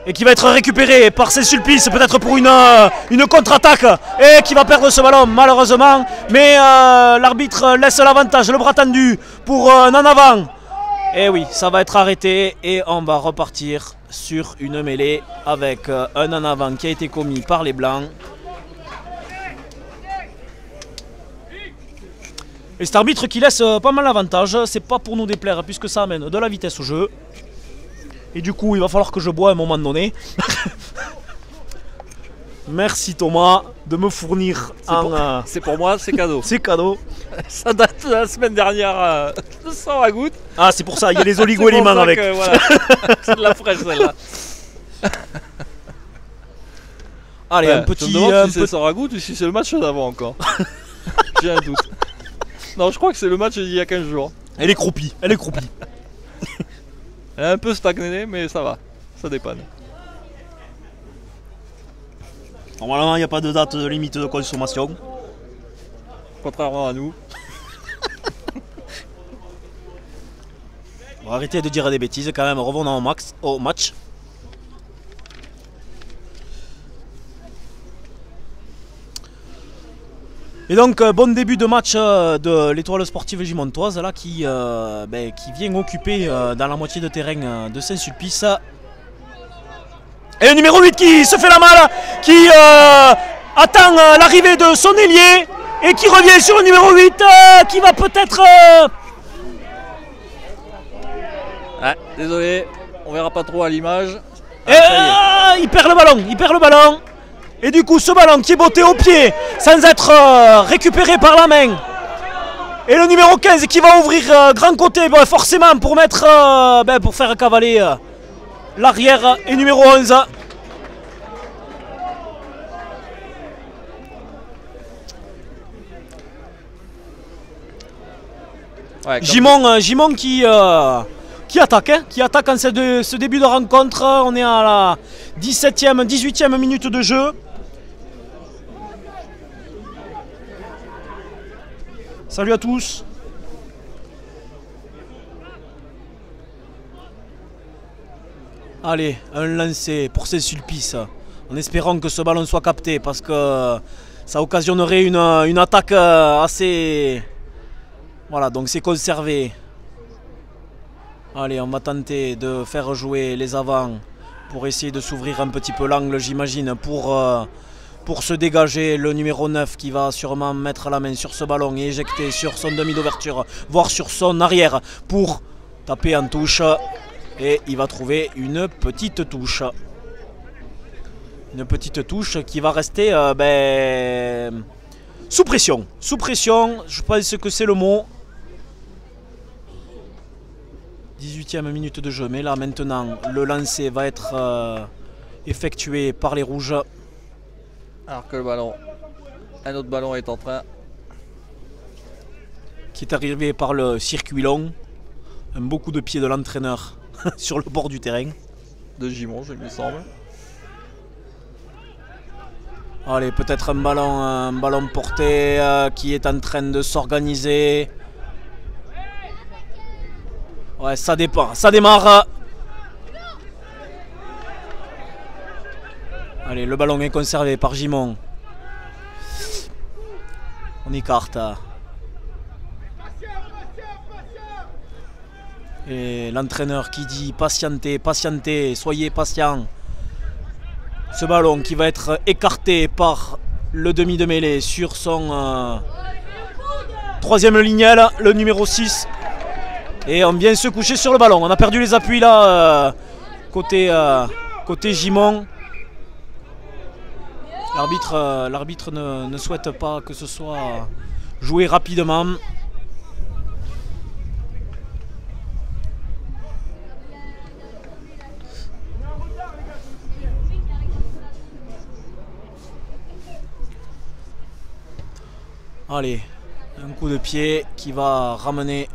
Et qui va être récupéré par Saint-Sulpice, peut-être pour une, euh, une contre-attaque. Et qui va perdre ce ballon, malheureusement. Mais euh, l'arbitre laisse l'avantage, le bras tendu pour un en avant. Et oui, ça va être arrêté. Et on va repartir sur une mêlée avec un en avant qui a été commis par les Blancs. Et cet arbitre qui laisse euh, pas mal d'avantages, c'est pas pour nous déplaire puisque ça amène de la vitesse au jeu. Et du coup, il va falloir que je bois à un moment donné. Merci Thomas de me fournir un. Euh, c'est pour moi, c'est cadeau. c'est cadeau. ça date de la semaine dernière euh, à goutte. Ah, c'est pour ça, il y a les oligo-éléments avec. c'est de la fraîche celle-là. Allez, un petit. Je me demande si c'est sans ragout ou si c'est le match d'avant encore. J'ai un doute. Non, je crois que c'est le match d'il y a 15 jours. Elle est croupie, elle est croupie. elle est un peu stagné, mais ça va, ça dépanne. Normalement, il n'y a pas de date de limite de consommation. Contrairement à nous. On va arrêter de dire des bêtises quand même, revenons au, max, au match. Et donc, euh, bon début de match euh, de l'étoile sportive gimontoise là, qui, euh, ben, qui vient occuper dans la moitié de terrain de Saint-Sulpice. Et le numéro 8 qui se fait la malle, qui attend l'arrivée de son ailier et qui revient sur le numéro 8 qui va peut-être. Ah, désolé, on verra pas trop à l'image. Ah, il perd le ballon, il perd le ballon. Et du coup, ce ballon qui est botté au pied sans être euh, récupéré par la main. Et le numéro 15 qui va ouvrir euh, grand côté, forcément pour mettre, euh, ben, pour faire cavaler l'arrière. Et numéro 11. Gimon, qui, qui attaque, hein, qui attaque en ce début de rencontre. On est à la 17e, 18e minute de jeu. Salut à tous Allez, un lancer pour ces sulpices, en espérant que ce ballon soit capté, parce que ça occasionnerait une, attaque assez... Voilà, donc c'est conservé. Allez, on va tenter de faire jouer les avants pour essayer de s'ouvrir un petit peu l'angle, j'imagine, pour, euh, pour se dégager. Le numéro 9 qui va sûrement mettre la main sur ce ballon et éjecter sur son demi d'ouverture, voire sur son arrière pour taper en touche. Et il va trouver une petite touche. Une petite touche qui va rester euh, ben, sous pression. Sous pression, je pense que c'est le mot. 18e minute de jeu. Mais là, maintenant, le lancer va être euh, effectué par les rouges. Alors que le ballon, un autre ballon est en train. Qui est arrivé par le circuit long. Un beaucoup de pieds de l'entraîneur sur le bord du terrain. De Gimon, il me semble. Allez, peut-être un ballon, un ballon porté euh, qui est en train de s'organiser. Ouais, ça dépend. Ça démarre. Allez, le ballon est conservé par Gimon. On écarte. Et l'entraîneur qui dit patientez, patientez, soyez patient. Ce ballon qui va être écarté par le demi de mêlée sur son euh, troisième lignel, le numéro 6. Et on vient se coucher sur le ballon. On a perdu les appuis là, euh, côté, euh, côté Gimon. L'arbitre, ne souhaite pas que ce soit joué rapidement. Allez, un coup de pied qui va ramener.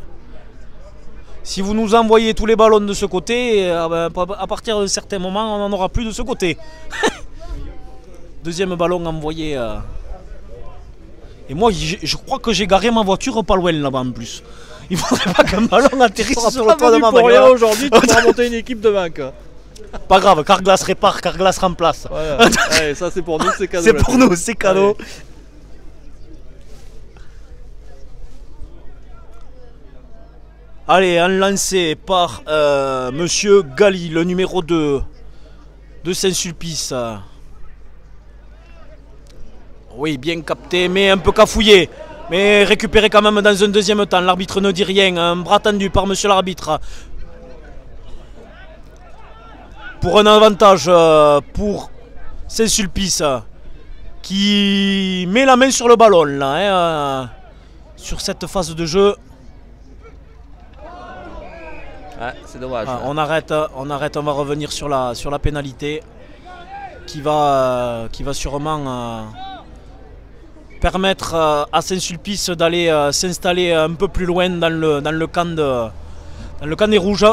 Si vous nous envoyez tous les ballons de ce côté, euh, ben, à partir d'un certain moment, on n'en aura plus de ce côté. Deuxième ballon envoyé. Euh. Et moi, je crois que j'ai garé ma voiture pas loin là-bas en plus. Il faudrait pas qu'un ballon atterrisse sur le toit de ma voiture. aujourd'hui, tu vas monter une équipe de banque. Pas grave, Carglass répare, Carglass remplace. ça c'est pour nous, c'est cadeau. C'est pour nous, c'est cadeau. Allez, un lancé par euh, Monsieur Gali, le numéro 2 de Saint-Sulpice. Oui, bien capté, mais un peu cafouillé. Mais récupéré quand même dans un deuxième temps. L'arbitre ne dit rien. Un bras tendu par monsieur l'arbitre. Pour un avantage euh, pour Saint-Sulpice. Qui met la main sur le ballon là. Hein, euh, sur cette phase de jeu. Ah, on arrête, on arrête, on va revenir sur la, sur la pénalité qui va, euh, sûrement euh, permettre euh, à Saint-Sulpice d'aller s'installer un peu plus loin dans le, dans le, camp, de, dans le camp des Rouges.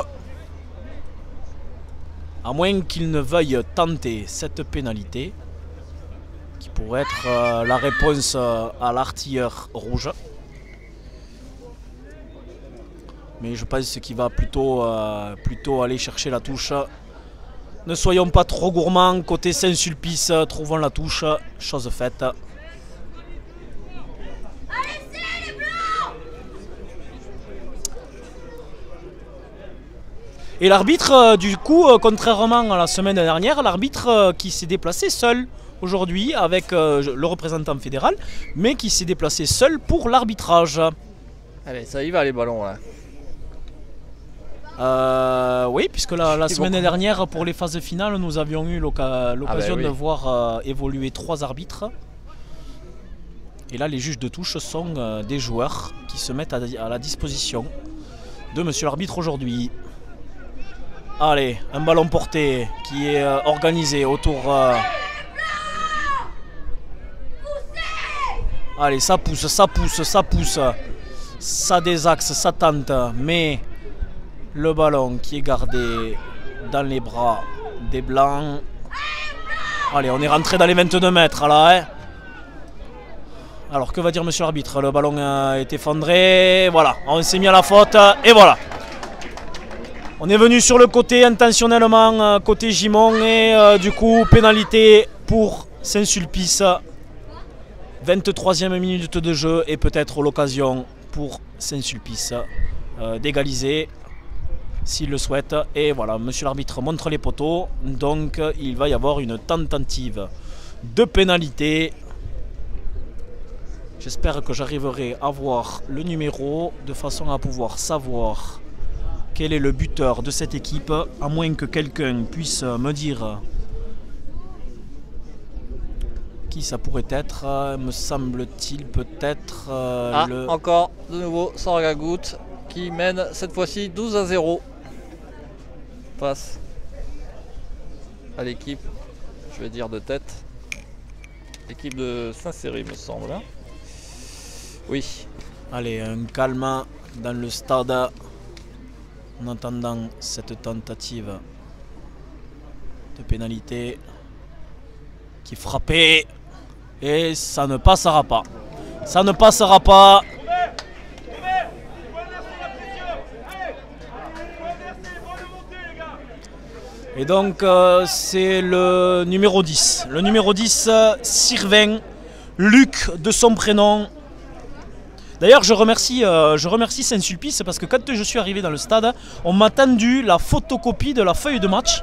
À moins qu'il ne veuille tenter cette pénalité qui pourrait être la réponse à l'artilleur rouge. Mais je pense qu'il va plutôt, euh, plutôt aller chercher la touche. Ne soyons pas trop gourmands. Côté Saint-Sulpice, trouvons la touche. Chose faite. Et l'arbitre, euh, du coup, euh, contrairement à la semaine dernière, l'arbitre qui s'est déplacé seul aujourd'hui avec le représentant fédéral, mais qui s'est déplacé seul pour l'arbitrage. Allez, ça y va les ballons là. Euh, oui, puisque la, semaine dernière, pour les phases finales, nous avions eu ah l'occasion ben de voir euh, évoluer trois arbitres. Et là, les juges de touche sont euh, des joueurs qui se mettent à, la disposition de monsieur l'arbitre aujourd'hui. Allez, un ballon porté qui est organisé autour... Allez, ça pousse, ça pousse, ça pousse. Ça désaxe, ça tente, mais le ballon qui est gardé dans les bras des Blancs. Allez, on est rentré dans les 22 mètres là. Hein. Alors que va dire monsieur l'arbitre? Le ballon été effondré. Voilà, on s'est mis à la faute. Et voilà. On est venu sur le côté intentionnellement, euh, côté Gimon. Et euh, du coup, pénalité pour Saint-Sulpice. 23e minute de jeu et peut-être l'occasion pour Saint-Sulpice euh, d'égaliser s'il le souhaite. Et voilà, monsieur l'arbitre montre les poteaux. Donc il va y avoir une tentative de pénalité. J'espère que j'arriverai à voir le numéro de façon à pouvoir savoir quel est le buteur de cette équipe, à moins que quelqu'un puisse me dire qui ça pourrait être, me semble-t-il peut-être euh, Ah, le... encore de nouveau Saragagout qui mène cette fois-ci 12 à 0 face à l'équipe, je vais dire de tête, l'équipe de Saint-Céry me semble. hein. Oui, Allez, un calme dans le stade en attendant cette tentative de pénalité qui frappée et ça ne passera pas. Ça ne passera pas. Et donc euh, c'est le numéro 10. Le numéro 10, euh, Sylvain, Luc de son prénom, D'ailleurs, je remercie, euh, je remercie Saint-Sulpice parce que quand je suis arrivé dans le stade, on m'a tendu la photocopie de la feuille de match.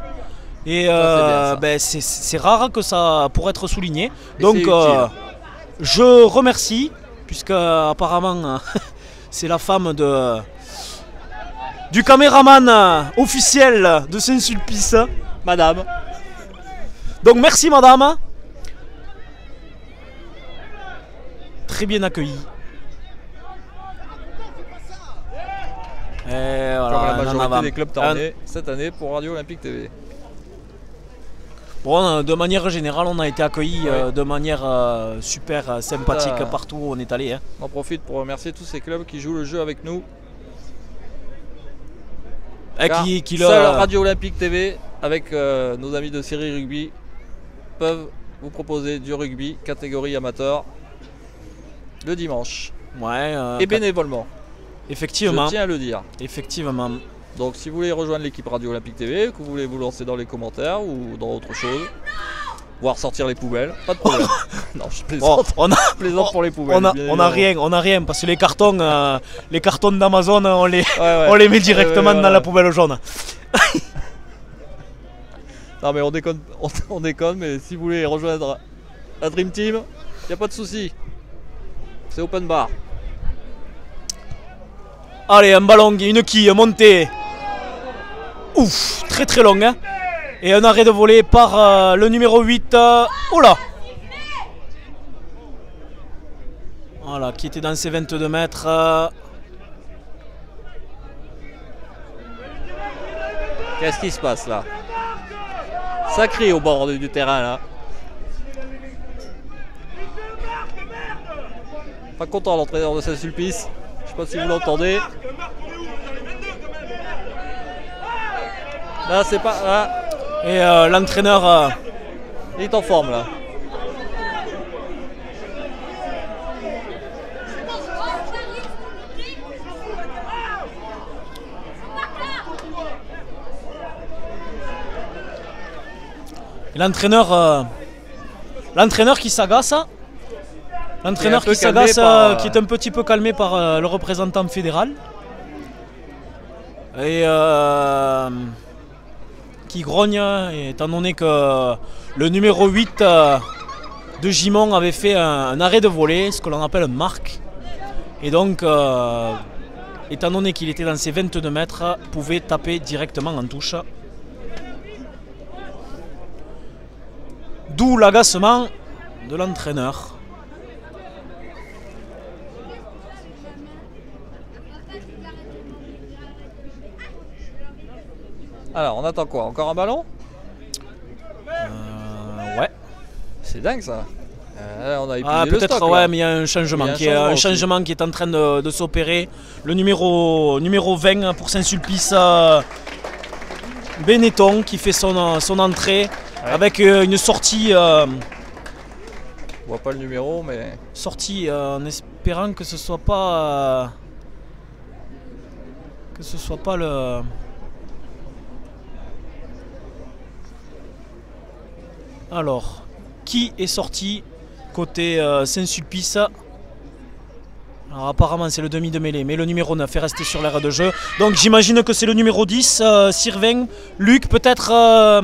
Et euh, ben, c'est rare que ça pour être souligné. Et Donc, je remercie, puisque apparemment c'est la femme de du caméraman euh, officiel de Saint-Sulpice. madame. Donc, merci madame. Très bien accueilli. Et voilà, Comme la majorité des clubs tarnais cette année pour Radio Olympique TV. Bon, euh, de manière générale, on a été accueillis euh, de manière euh, super sympathique partout où on est allé. hein. On en profite pour remercier tous ces clubs qui jouent le jeu avec nous. Car qui, qui le- seule Radio Olympique TV, avec euh, nos amis de série rugby, peuvent vous proposer du rugby catégorie amateur le dimanche Ouais, euh, et bénévolement. effectivement, Je tiens à le dire. effectivement. Donc si vous voulez rejoindre l'équipe Radio Olympique TV, que vous voulez vous lancer dans les commentaires ou dans autre chose, voire sortir les poubelles, pas de problème. non, je plaisante, on a, plaisante pour les poubelles. on a, on rien, on a rien parce que les cartons, euh, les cartons d'Amazon, on les, Ouais, ouais. on les met directement Ouais, dans la poubelle jaune. Non mais on déconne, on, on déconne, mais si vous voulez rejoindre la Dream Team, y a pas de souci. C'est open bar. Allez, un ballon, une quille montée. Ouf, très très long. hein. Et un arrêt de volée par euh, le numéro 8. euh, oula Voilà, qui était dans ses 22 mètres. euh, Qu'est-ce qui se passe là? Ça crie au bord du, terrain là. Pas content l'entraîneur de Saint-Sulpice. Je sais pas si vous l'entendez. Là c'est pas. Là, et euh, l'entraîneur. euh, il est en forme là. L'entraîneur. euh, L'entraîneur qui s'agace. L'entraîneur Qui s'agace, par, qui est un petit peu calmé par le représentant fédéral. Et euh, qui grogne, étant donné que le numéro 8 euh, de Gimon avait fait un, arrêt de volée, ce que l'on appelle un marque. Et donc, euh, étant donné qu'il était dans ses 22 mètres, pouvait taper directement en touche. D'où l'agacement de l'entraîneur. Alors on attend quoi Encore un ballon? Euh, ouais. C'est dingue ça. Euh, on a Ah, peut-être, ouais, là. mais il y a un changement, a un qui, est, un changement changement qui est en train de, de s'opérer. Le numéro, numéro 20 pour Saint-Sulpice, euh, Benetton, qui fait son, son entrée avec euh, une sortie, On voit pas le numéro, mais sortie en espérant que ce soit pas. que ce soit pas le. Alors, qui est sorti côté euh, Saint-Sulpice? Alors apparemment c'est le demi de mêlée, mais le numéro 9 est resté sur l'aire de jeu. Donc j'imagine que c'est le numéro 10, euh, Sirvin, Luc peut-être, euh,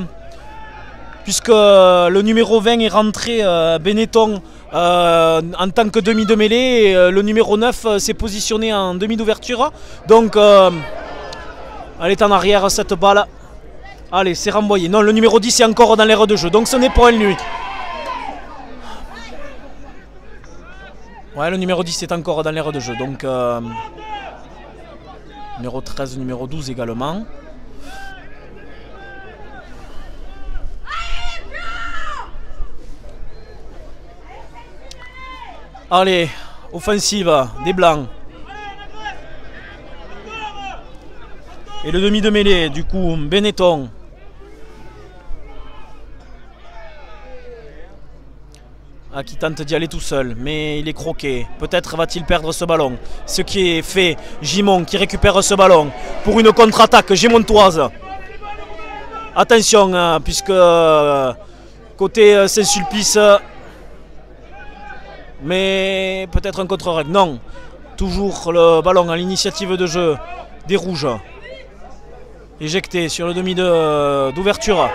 puisque le numéro 20 est rentré, euh, Benetton, euh, en tant que demi de mêlée, et, euh, le numéro 9 euh, s'est positionné en demi d'ouverture. Donc euh, elle est en arrière cette balle. Allez, c'est renvoyé. Non, le numéro 10 est encore dans l'aire de jeu, donc ce n'est pas nuit. Ouais, le numéro 10 est encore dans l'aire de jeu. Donc, euh, numéro 13, numéro 12 également. Allez, offensive des Blancs. Et le demi de mêlée, du coup, Benetton. Qui tente d'y aller tout seul, mais il est croqué. Peut-être va-t-il perdre ce ballon. Ce qui est fait, Gimon qui récupère ce ballon pour une contre-attaque gimontoise. Attention, hein, puisque euh, côté euh, Saint-Sulpice, euh, mais peut-être un contre-règle. Non, toujours le ballon à l'initiative de jeu des Rouges. Éjecté sur le demi de- d'ouverture.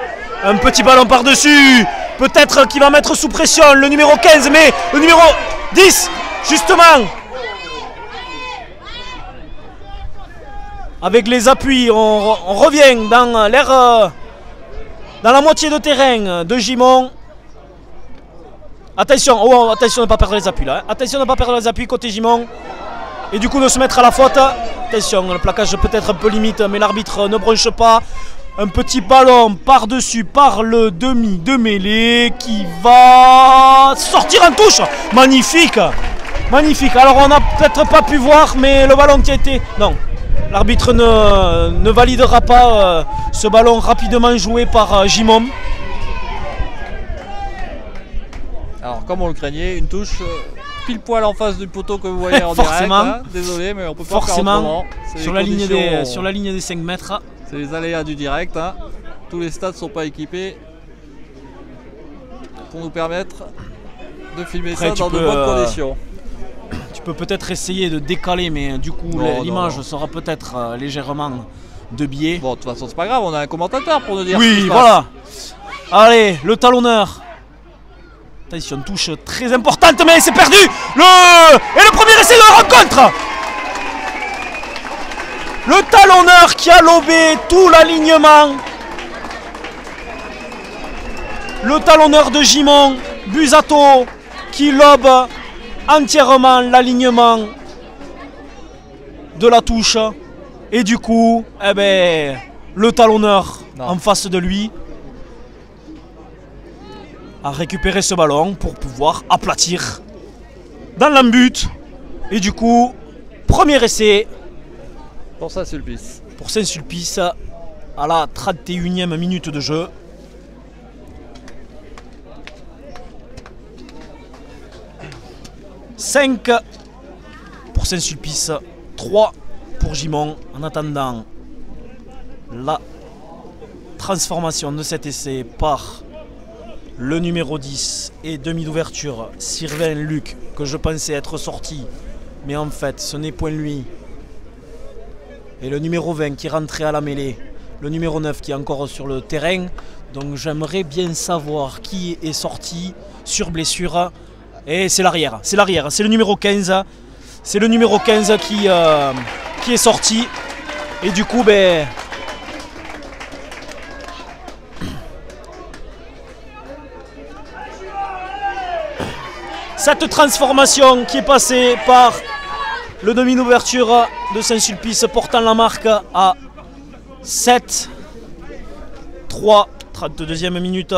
Un petit ballon par-dessus. Peut-être qu'il va mettre sous pression le numéro 15, mais le numéro 10, justement. Avec les appuis, on, re- on revient dans l'air, euh, dans la moitié de terrain de Gimon. Attention, oh, attention de ne pas perdre les appuis là. hein. Attention de ne pas perdre les appuis côté Gimon. Et du coup de se mettre à la faute. Attention, le plaquage peut être un peu limite, mais l'arbitre ne bronche pas. Un petit ballon par-dessus par le demi de mêlée qui va sortir en touche. Magnifique Magnifique. Alors on n'a peut-être pas pu voir, mais le ballon qui a été... Non, l'arbitre ne, ne validera pas euh, ce ballon rapidement joué par euh, Gimon. Alors, comme on le craignait, une touche euh, pile poil en face du poteau que vous voyez en Forcément. direct. hein. Désolé, mais on peut pas Forcément, faire. C'est Sur la, ligne des, sur la ligne des 5 mètres. C'est les aléas du direct. hein. Tous les stades sont pas équipés pour nous permettre de filmer Après, ça dans de bonnes euh, conditions. Tu peux peut-être essayer de décaler, mais du coup, l'image sera peut-être euh, légèrement de biais. Bon, de toute façon, c'est pas grave, on a un commentateur pour nous dire. oui, voilà. Allez, le talonneur. Attention, touche très importante, mais c'est perdu. Le et le premier essai de la rencontre. Le talonneur qui a lobé tout l'alignement. Le talonneur de Gimon, Busato, qui lobe entièrement l'alignement de la touche. Et du coup, eh ben, le talonneur Non. en face de lui a récupéré ce ballon pour pouvoir aplatir dans l'embut. Et du coup, premier essai Pour ça, Sulpice. pour Saint-Sulpice à la 31e minute de jeu. « 5 pour Saint-Sulpice, 3 pour Gimon en attendant la transformation de cet essai par le numéro 10 et demi d'ouverture Sylvain Luc que je pensais être sorti mais en fait ce n'est point lui et le numéro 20 qui rentré à la mêlée, le numéro 9 qui est encore sur le terrain. Donc j'aimerais bien savoir qui est sorti sur blessure. Et c'est l'arrière, c'est l'arrière, c'est le numéro 15. C'est le numéro 15 qui, euh, qui est sorti. Et du coup, ben. Cette transformation qui est passée par le demi d'ouverture de Saint-Sulpice portant la marque à 7 3 32e minute.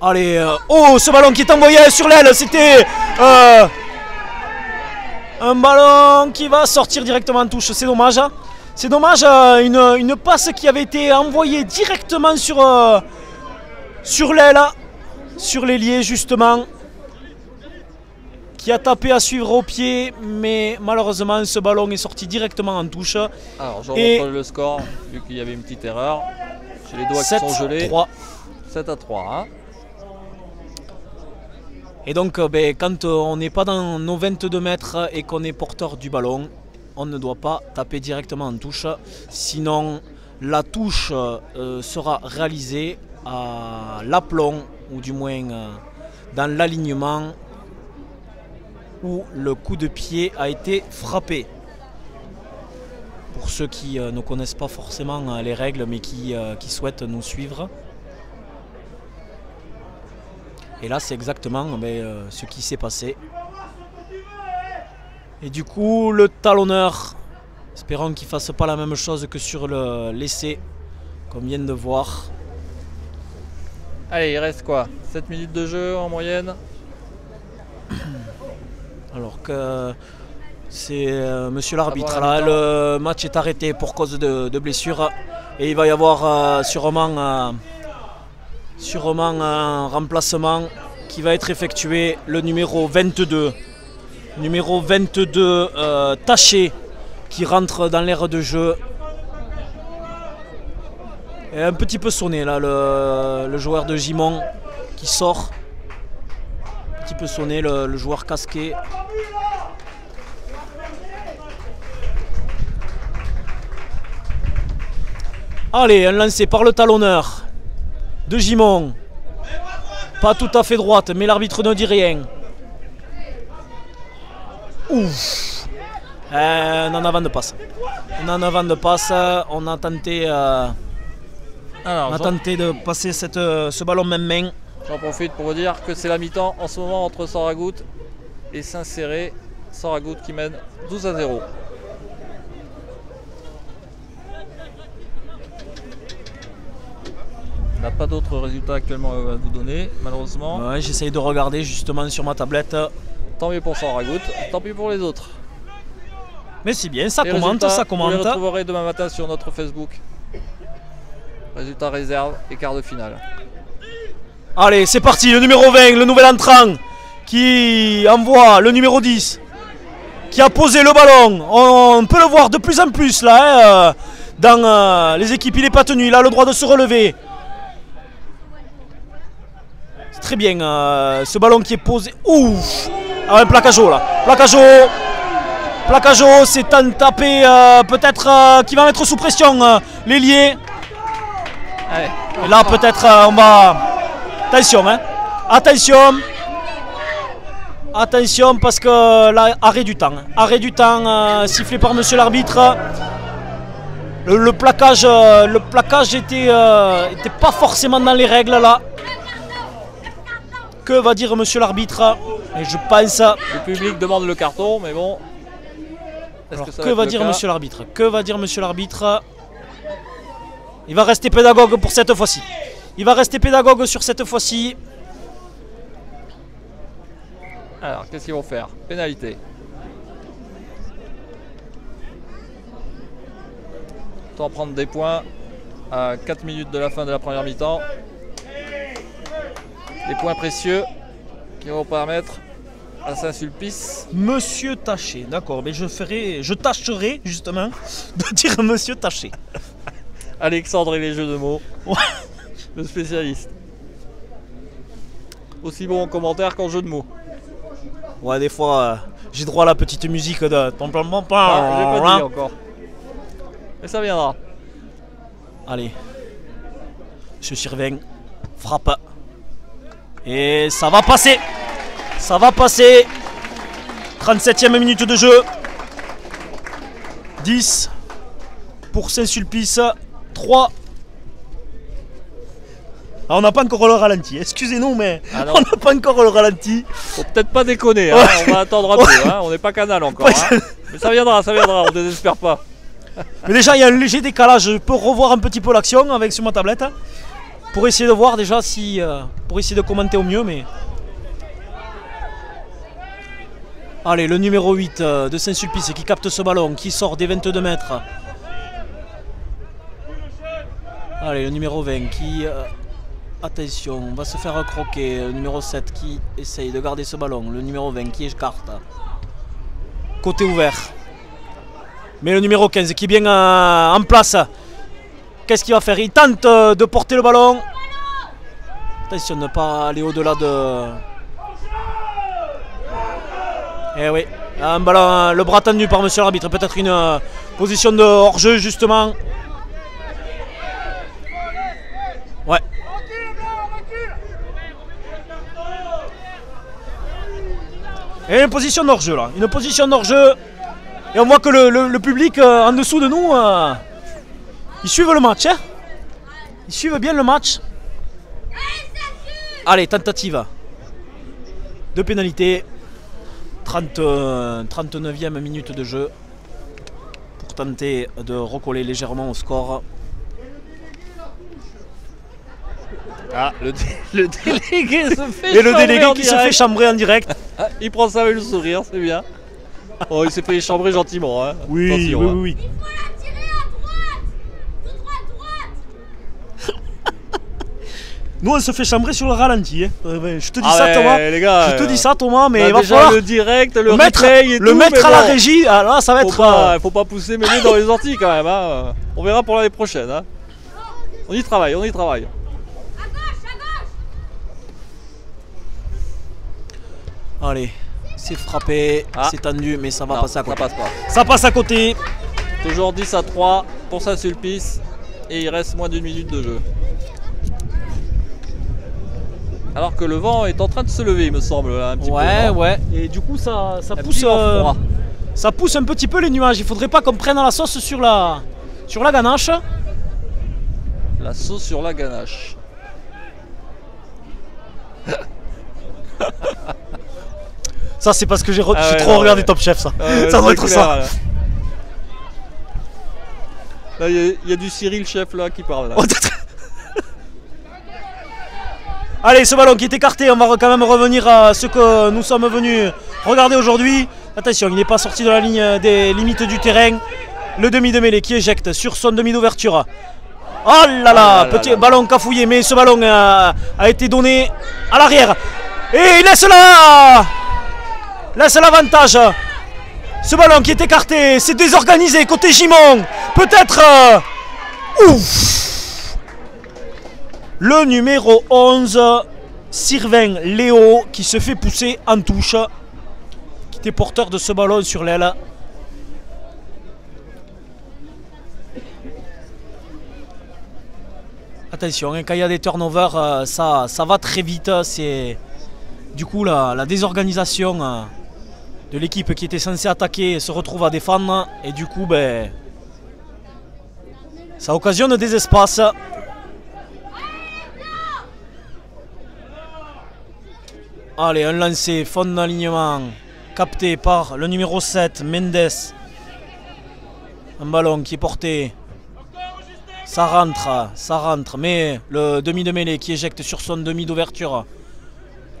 Allez, euh, oh, ce ballon qui est envoyé sur l'aile, c'était euh, un ballon qui va sortir directement en touche. C'est dommage. hein. C'est dommage, euh, une, une passe qui avait été envoyée directement sur, sur l'aile, sur l'ailier justement. qui a tapé à suivre au pied, mais malheureusement ce ballon est sorti directement en touche. Alors je Et- le score, vu qu'il y avait une petite erreur. J'ai les doigts 7 qui sont gelés. 3. 7 à 3. hein. Et donc euh, ben, quand euh, on n'est pas dans nos 22 mètres et qu'on est porteur du ballon, on ne doit pas taper directement en touche. Sinon la touche euh, sera réalisée à l'aplomb, ou du moins dans l'alignement où le coup de pied a été frappé. Pour ceux qui ne connaissent pas forcément les règles mais qui, qui souhaitent nous suivre. Et là, c'est exactement ben, euh, ce qui s'est passé. Et du coup, le talonneur, espérons qu'il ne fasse pas la même chose que sur le l'essai qu'on vient de voir. Allez, il reste quoi? 7 minutes de jeu en moyenne Alors que c'est euh, monsieur l'arbitre. Là, le match est arrêté pour cause de, de blessure. Et il va y avoir euh, sûrement, sûrement un remplacement qui va être effectué. Le numéro 22. Numéro 22 euh, Taché qui rentre dans l'aire de jeu. Et un petit peu sonné là le, joueur de Gimon qui sort. Un petit peu sonné le- le joueur casqué. Allez, un lancé par le talonneur de Gimon. Pas tout à fait droite, mais l'arbitre ne dit rien. Ouf. Euh, un en avant de passe. Un en avant de passe. On a tenté, euh, Alors, on a tenté de passer cette, euh, ce ballon même main. j'en profite pour vous dire que c'est la mi-temps en ce moment entre Soragout et Saint-Céré. Soragout qui mène 12 à 0. On n'a pas d'autres résultats actuellement à vous donner, malheureusement. Ouais, J'essaye de regarder justement sur ma tablette. Tant mieux pour Soragout, tant pis pour les autres. Mais c'est bien, ça Les commente, ça Vous les commente. retrouverez demain matin sur notre Facebook. Résultats réserve et quart de finale. Allez, c'est parti, le numéro 20, le nouvel entrant qui envoie le numéro 10 qui a posé le ballon. On peut le voir de plus en plus là hein, dans euh, les équipes. Il n'est pas tenu, il a le droit de se relever. Très bien euh, ce ballon qui est posé. Ouf Ah, un haut là. Haut, c'est un tapé euh, peut-être euh, qui va mettre sous pression l'ailier. Là, peut-être, on va. Attention, hein. Attention. Attention, parce que là, arrêt du temps. hein. Arrêt du temps, sifflé par monsieur l'arbitre. Le, le plaquage, le plaquage était pas forcément dans les règles là. Que va dire monsieur l'arbitre Et je pense. le public demande le carton, mais bon. Alors, que va le dire monsieur l'arbitre? Que va dire monsieur l'arbitre? Il va rester pédagogue pour cette fois-ci. Il va rester pédagogue sur cette fois-ci. Alors, qu'est-ce qu'ils vont faire? Pénalité. Autant prendre des points à 4 minutes de la fin de la première mi-temps. Des points précieux qui vont permettre à Saint-Sulpice Monsieur Taché, d'accord, mais je ferai, je tâcherai justement de dire Monsieur Taché. Alexandre et les jeux de mots, le spécialiste. Aussi bon en commentaire qu'en jeu de mots. Ouais, des fois, euh, j'ai droit à la petite musique de. pam, pam, pam, pam, Ah, j'ai pas hein. dit encore. Mais ça viendra. Allez, Monsieur Sirven frappe. Et ça va passer. Ça va passer. 37ème minute de jeu. 10 pour Saint-Sulpice. 3. Ah, on n'a pas encore le ralenti. Excusez-nous, mais Ah on n'a pas encore le ralenti. Faut peut-être pas déconner, hein, on va attendre un peu, hein, on n'est pas canal encore. hein. Mais ça viendra, ça viendra, on désespère pas. Mais déjà, il y a un léger décalage. Je peux revoir un petit peu l'action avec sur ma tablette. Pour essayer de voir déjà si. euh, pour essayer de commenter au mieux, mais. Allez, le numéro 8 euh, de Saint-Sulpice qui capte ce ballon, qui sort des 22 mètres. Allez, le numéro 20 qui. euh, Attention, on va se faire croquer. Le numéro 7 qui essaye de garder ce ballon. Le numéro 20 qui écarte. Côté ouvert. Mais le numéro 15 qui est bien en place. Qu'est-ce qu'il va faire? Il tente euh, de porter le ballon. Attention, ne pas aller au-delà de. Eh oui, ballon, le bras tendu par monsieur l'arbitre. Peut-être une euh, position de hors-jeu, justement. Ouais. Et une position hors-jeu là. Une position hors-jeu. Et on voit que le, public euh, en dessous de nous, euh, ils suivent le match. hein. Ils suivent bien le match. Allez, tentative. De pénalité. 30, euh, 39e minute de jeu. Pour tenter de recoller légèrement au score. Ah, le, dé- le délégué se fait Et le délégué qui se fait chambrer en direct. Ah, il prend ça avec le sourire, c'est bien. Oh, il s'est fait chambrer gentiment. Hein. Oui, hein. oui, oui. Tirez à droite Tout droit, droite Nous, on se fait chambrer sur le ralenti. hein. Euh, je te dis Ah ça, ouais, Thomas. les gars, je te dis ça, Thomas, mais bah, il va déjà falloir le direct, le, mettre, replay et le tout, mettre mais à la régie. Ah, là, ça va Faut être. pas, euh, faut pas pousser Mémé dans les orties quand même. Hein. On verra pour l'année prochaine. Hein. On y travaille, on y travaille. À gauche, à gauche Allez, c'est frappé, Ah. c'est tendu, mais ça va Non, passer à ça côté. passe pas. Ça passe à côté. Toujours 10 à 3 pour Saint-Sulpice. Et il reste moins d'une minute de jeu. Alors que le vent est en train de se lever, il me semble, là, un petit Ouais, peu. ouais. Et du coup, ça, ça Un pousse. euh, ça pousse un petit peu les nuages. Il faudrait pas qu'on prenne la sauce sur la, sur la ganache. La sauce sur la ganache. Ça, c'est parce que j'ai re- Ah ouais, trop regardé ouais. Top Chef, ça. Euh, ça doit c'est être clair, ça. Là, il y a- il y, a du Cyril Chef là qui parle. Là. Oh. Allez, ce ballon qui est écarté, on va quand même revenir à ce que nous sommes venus regarder aujourd'hui. Attention, il n'est pas sorti de la ligne des limites du terrain. Le demi de mêlée qui éjecte sur son demi d'ouverture. Oh là là, là petit là. ballon cafouillé, mais ce ballon euh, a été donné à l'arrière. Et il laisse là Laisse l'avantage. Ce ballon qui est écarté, c'est désorganisé côté Gimon. Peut-être. euh, Ouf Le numéro 11, Sylvain Léo, qui se fait pousser en touche. Qui était porteur de ce ballon sur l'aile. Attention, hein, quand il y a des turnovers, euh, ça, ça va très vite. C'est du coup la, désorganisation euh, de l'équipe qui était censée attaquer se retrouve à défendre. Et du coup, ben, ça occasionne des espaces. Allez, un lancé, fond d'alignement, capté par le numéro 7, Mendes. Un ballon qui est porté. Ça rentre, ça rentre, mais le demi de mêlée qui éjecte sur son demi d'ouverture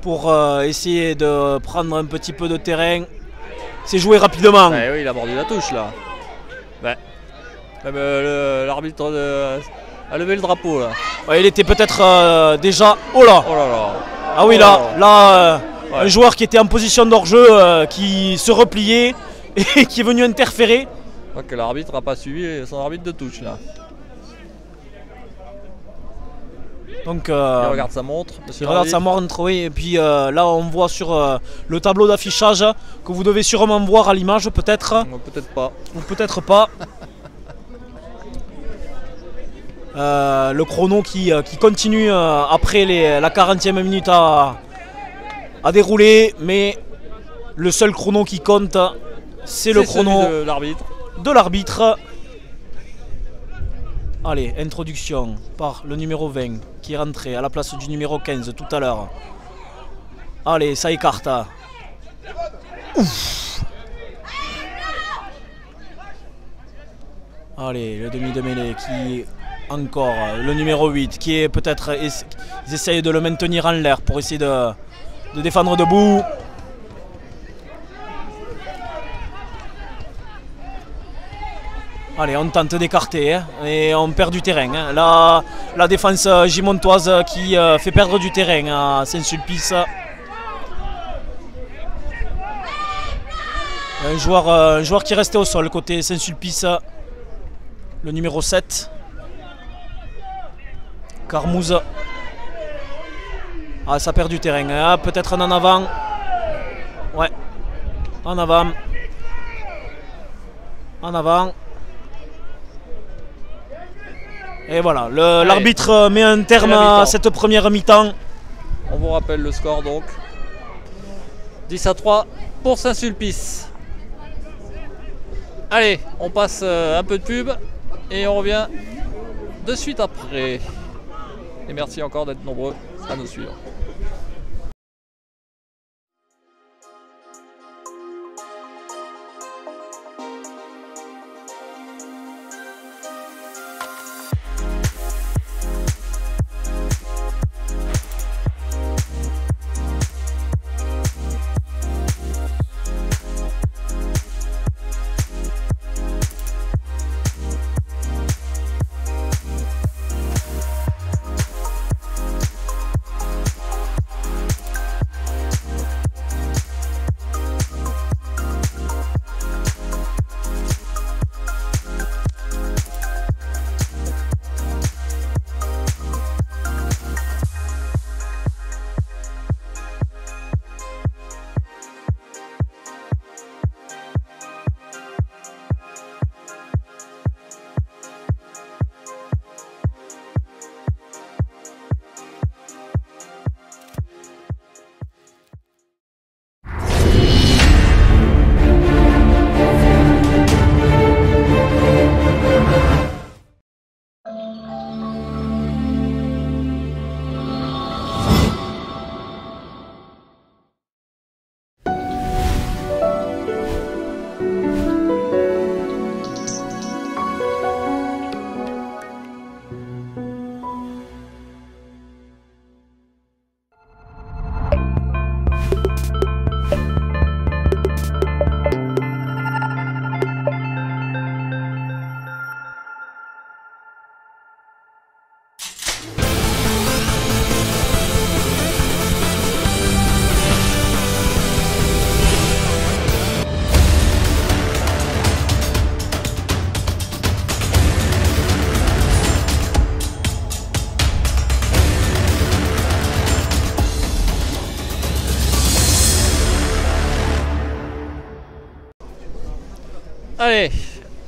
pour euh, essayer de prendre un petit peu de terrain. C'est joué rapidement. Ouais, oui, il a mordu la touche là. Ouais. Même euh, le- l'arbitre de- a levé le drapeau là. Ouais, il était peut-être euh, déjà. Oh là Oh là là. Ah oui, Oh là, là. là euh, Ouais. un joueur qui était en position d'hors-jeu, euh, qui se repliait et qui est venu interférer. Je crois que l'arbitre n'a pas suivi son arbitre de touche là. Donc, Il euh, regarde sa montre. il regarde sa montre, oui. Et puis euh, là, on voit sur euh, le tableau d'affichage que vous devez sûrement voir à l'image, peut-être, Peut-être pas. ou peut-être pas. Euh, le chrono qui, euh, qui continue euh, après les- la 40e minute à, à dérouler, mais le seul chrono qui compte, c'est le chrono de l'arbitre. de l'arbitre. Allez, introduction par le numéro 20 qui est rentré à la place du numéro 15 tout à l'heure. Allez, ça écarte. Ouf. Allez, le demi de mêlée qui encore le numéro 8 qui est peut-être ils essayent de le maintenir en l'air pour essayer de, de défendre debout. Allez, on tente d'écarter hein, et on perd du terrain. hein. La, défense euh, gimontoise qui euh, fait perdre du terrain à Saint-Sulpice. Un joueur, euh, un joueur qui restait au sol côté Saint-Sulpice, le numéro 7. Carmouze. Ah, ça perd du terrain. Ah, Peut-être en avant. Ouais. En avant. En avant. Et voilà, l'arbitre met un terme à cette première mi-temps. On vous rappelle le score donc. 10 à 3 pour Saint-Sulpice. Allez, on passe euh, un peu de pub et on revient de suite après. Et merci encore d'être nombreux à nous suivre. Allez,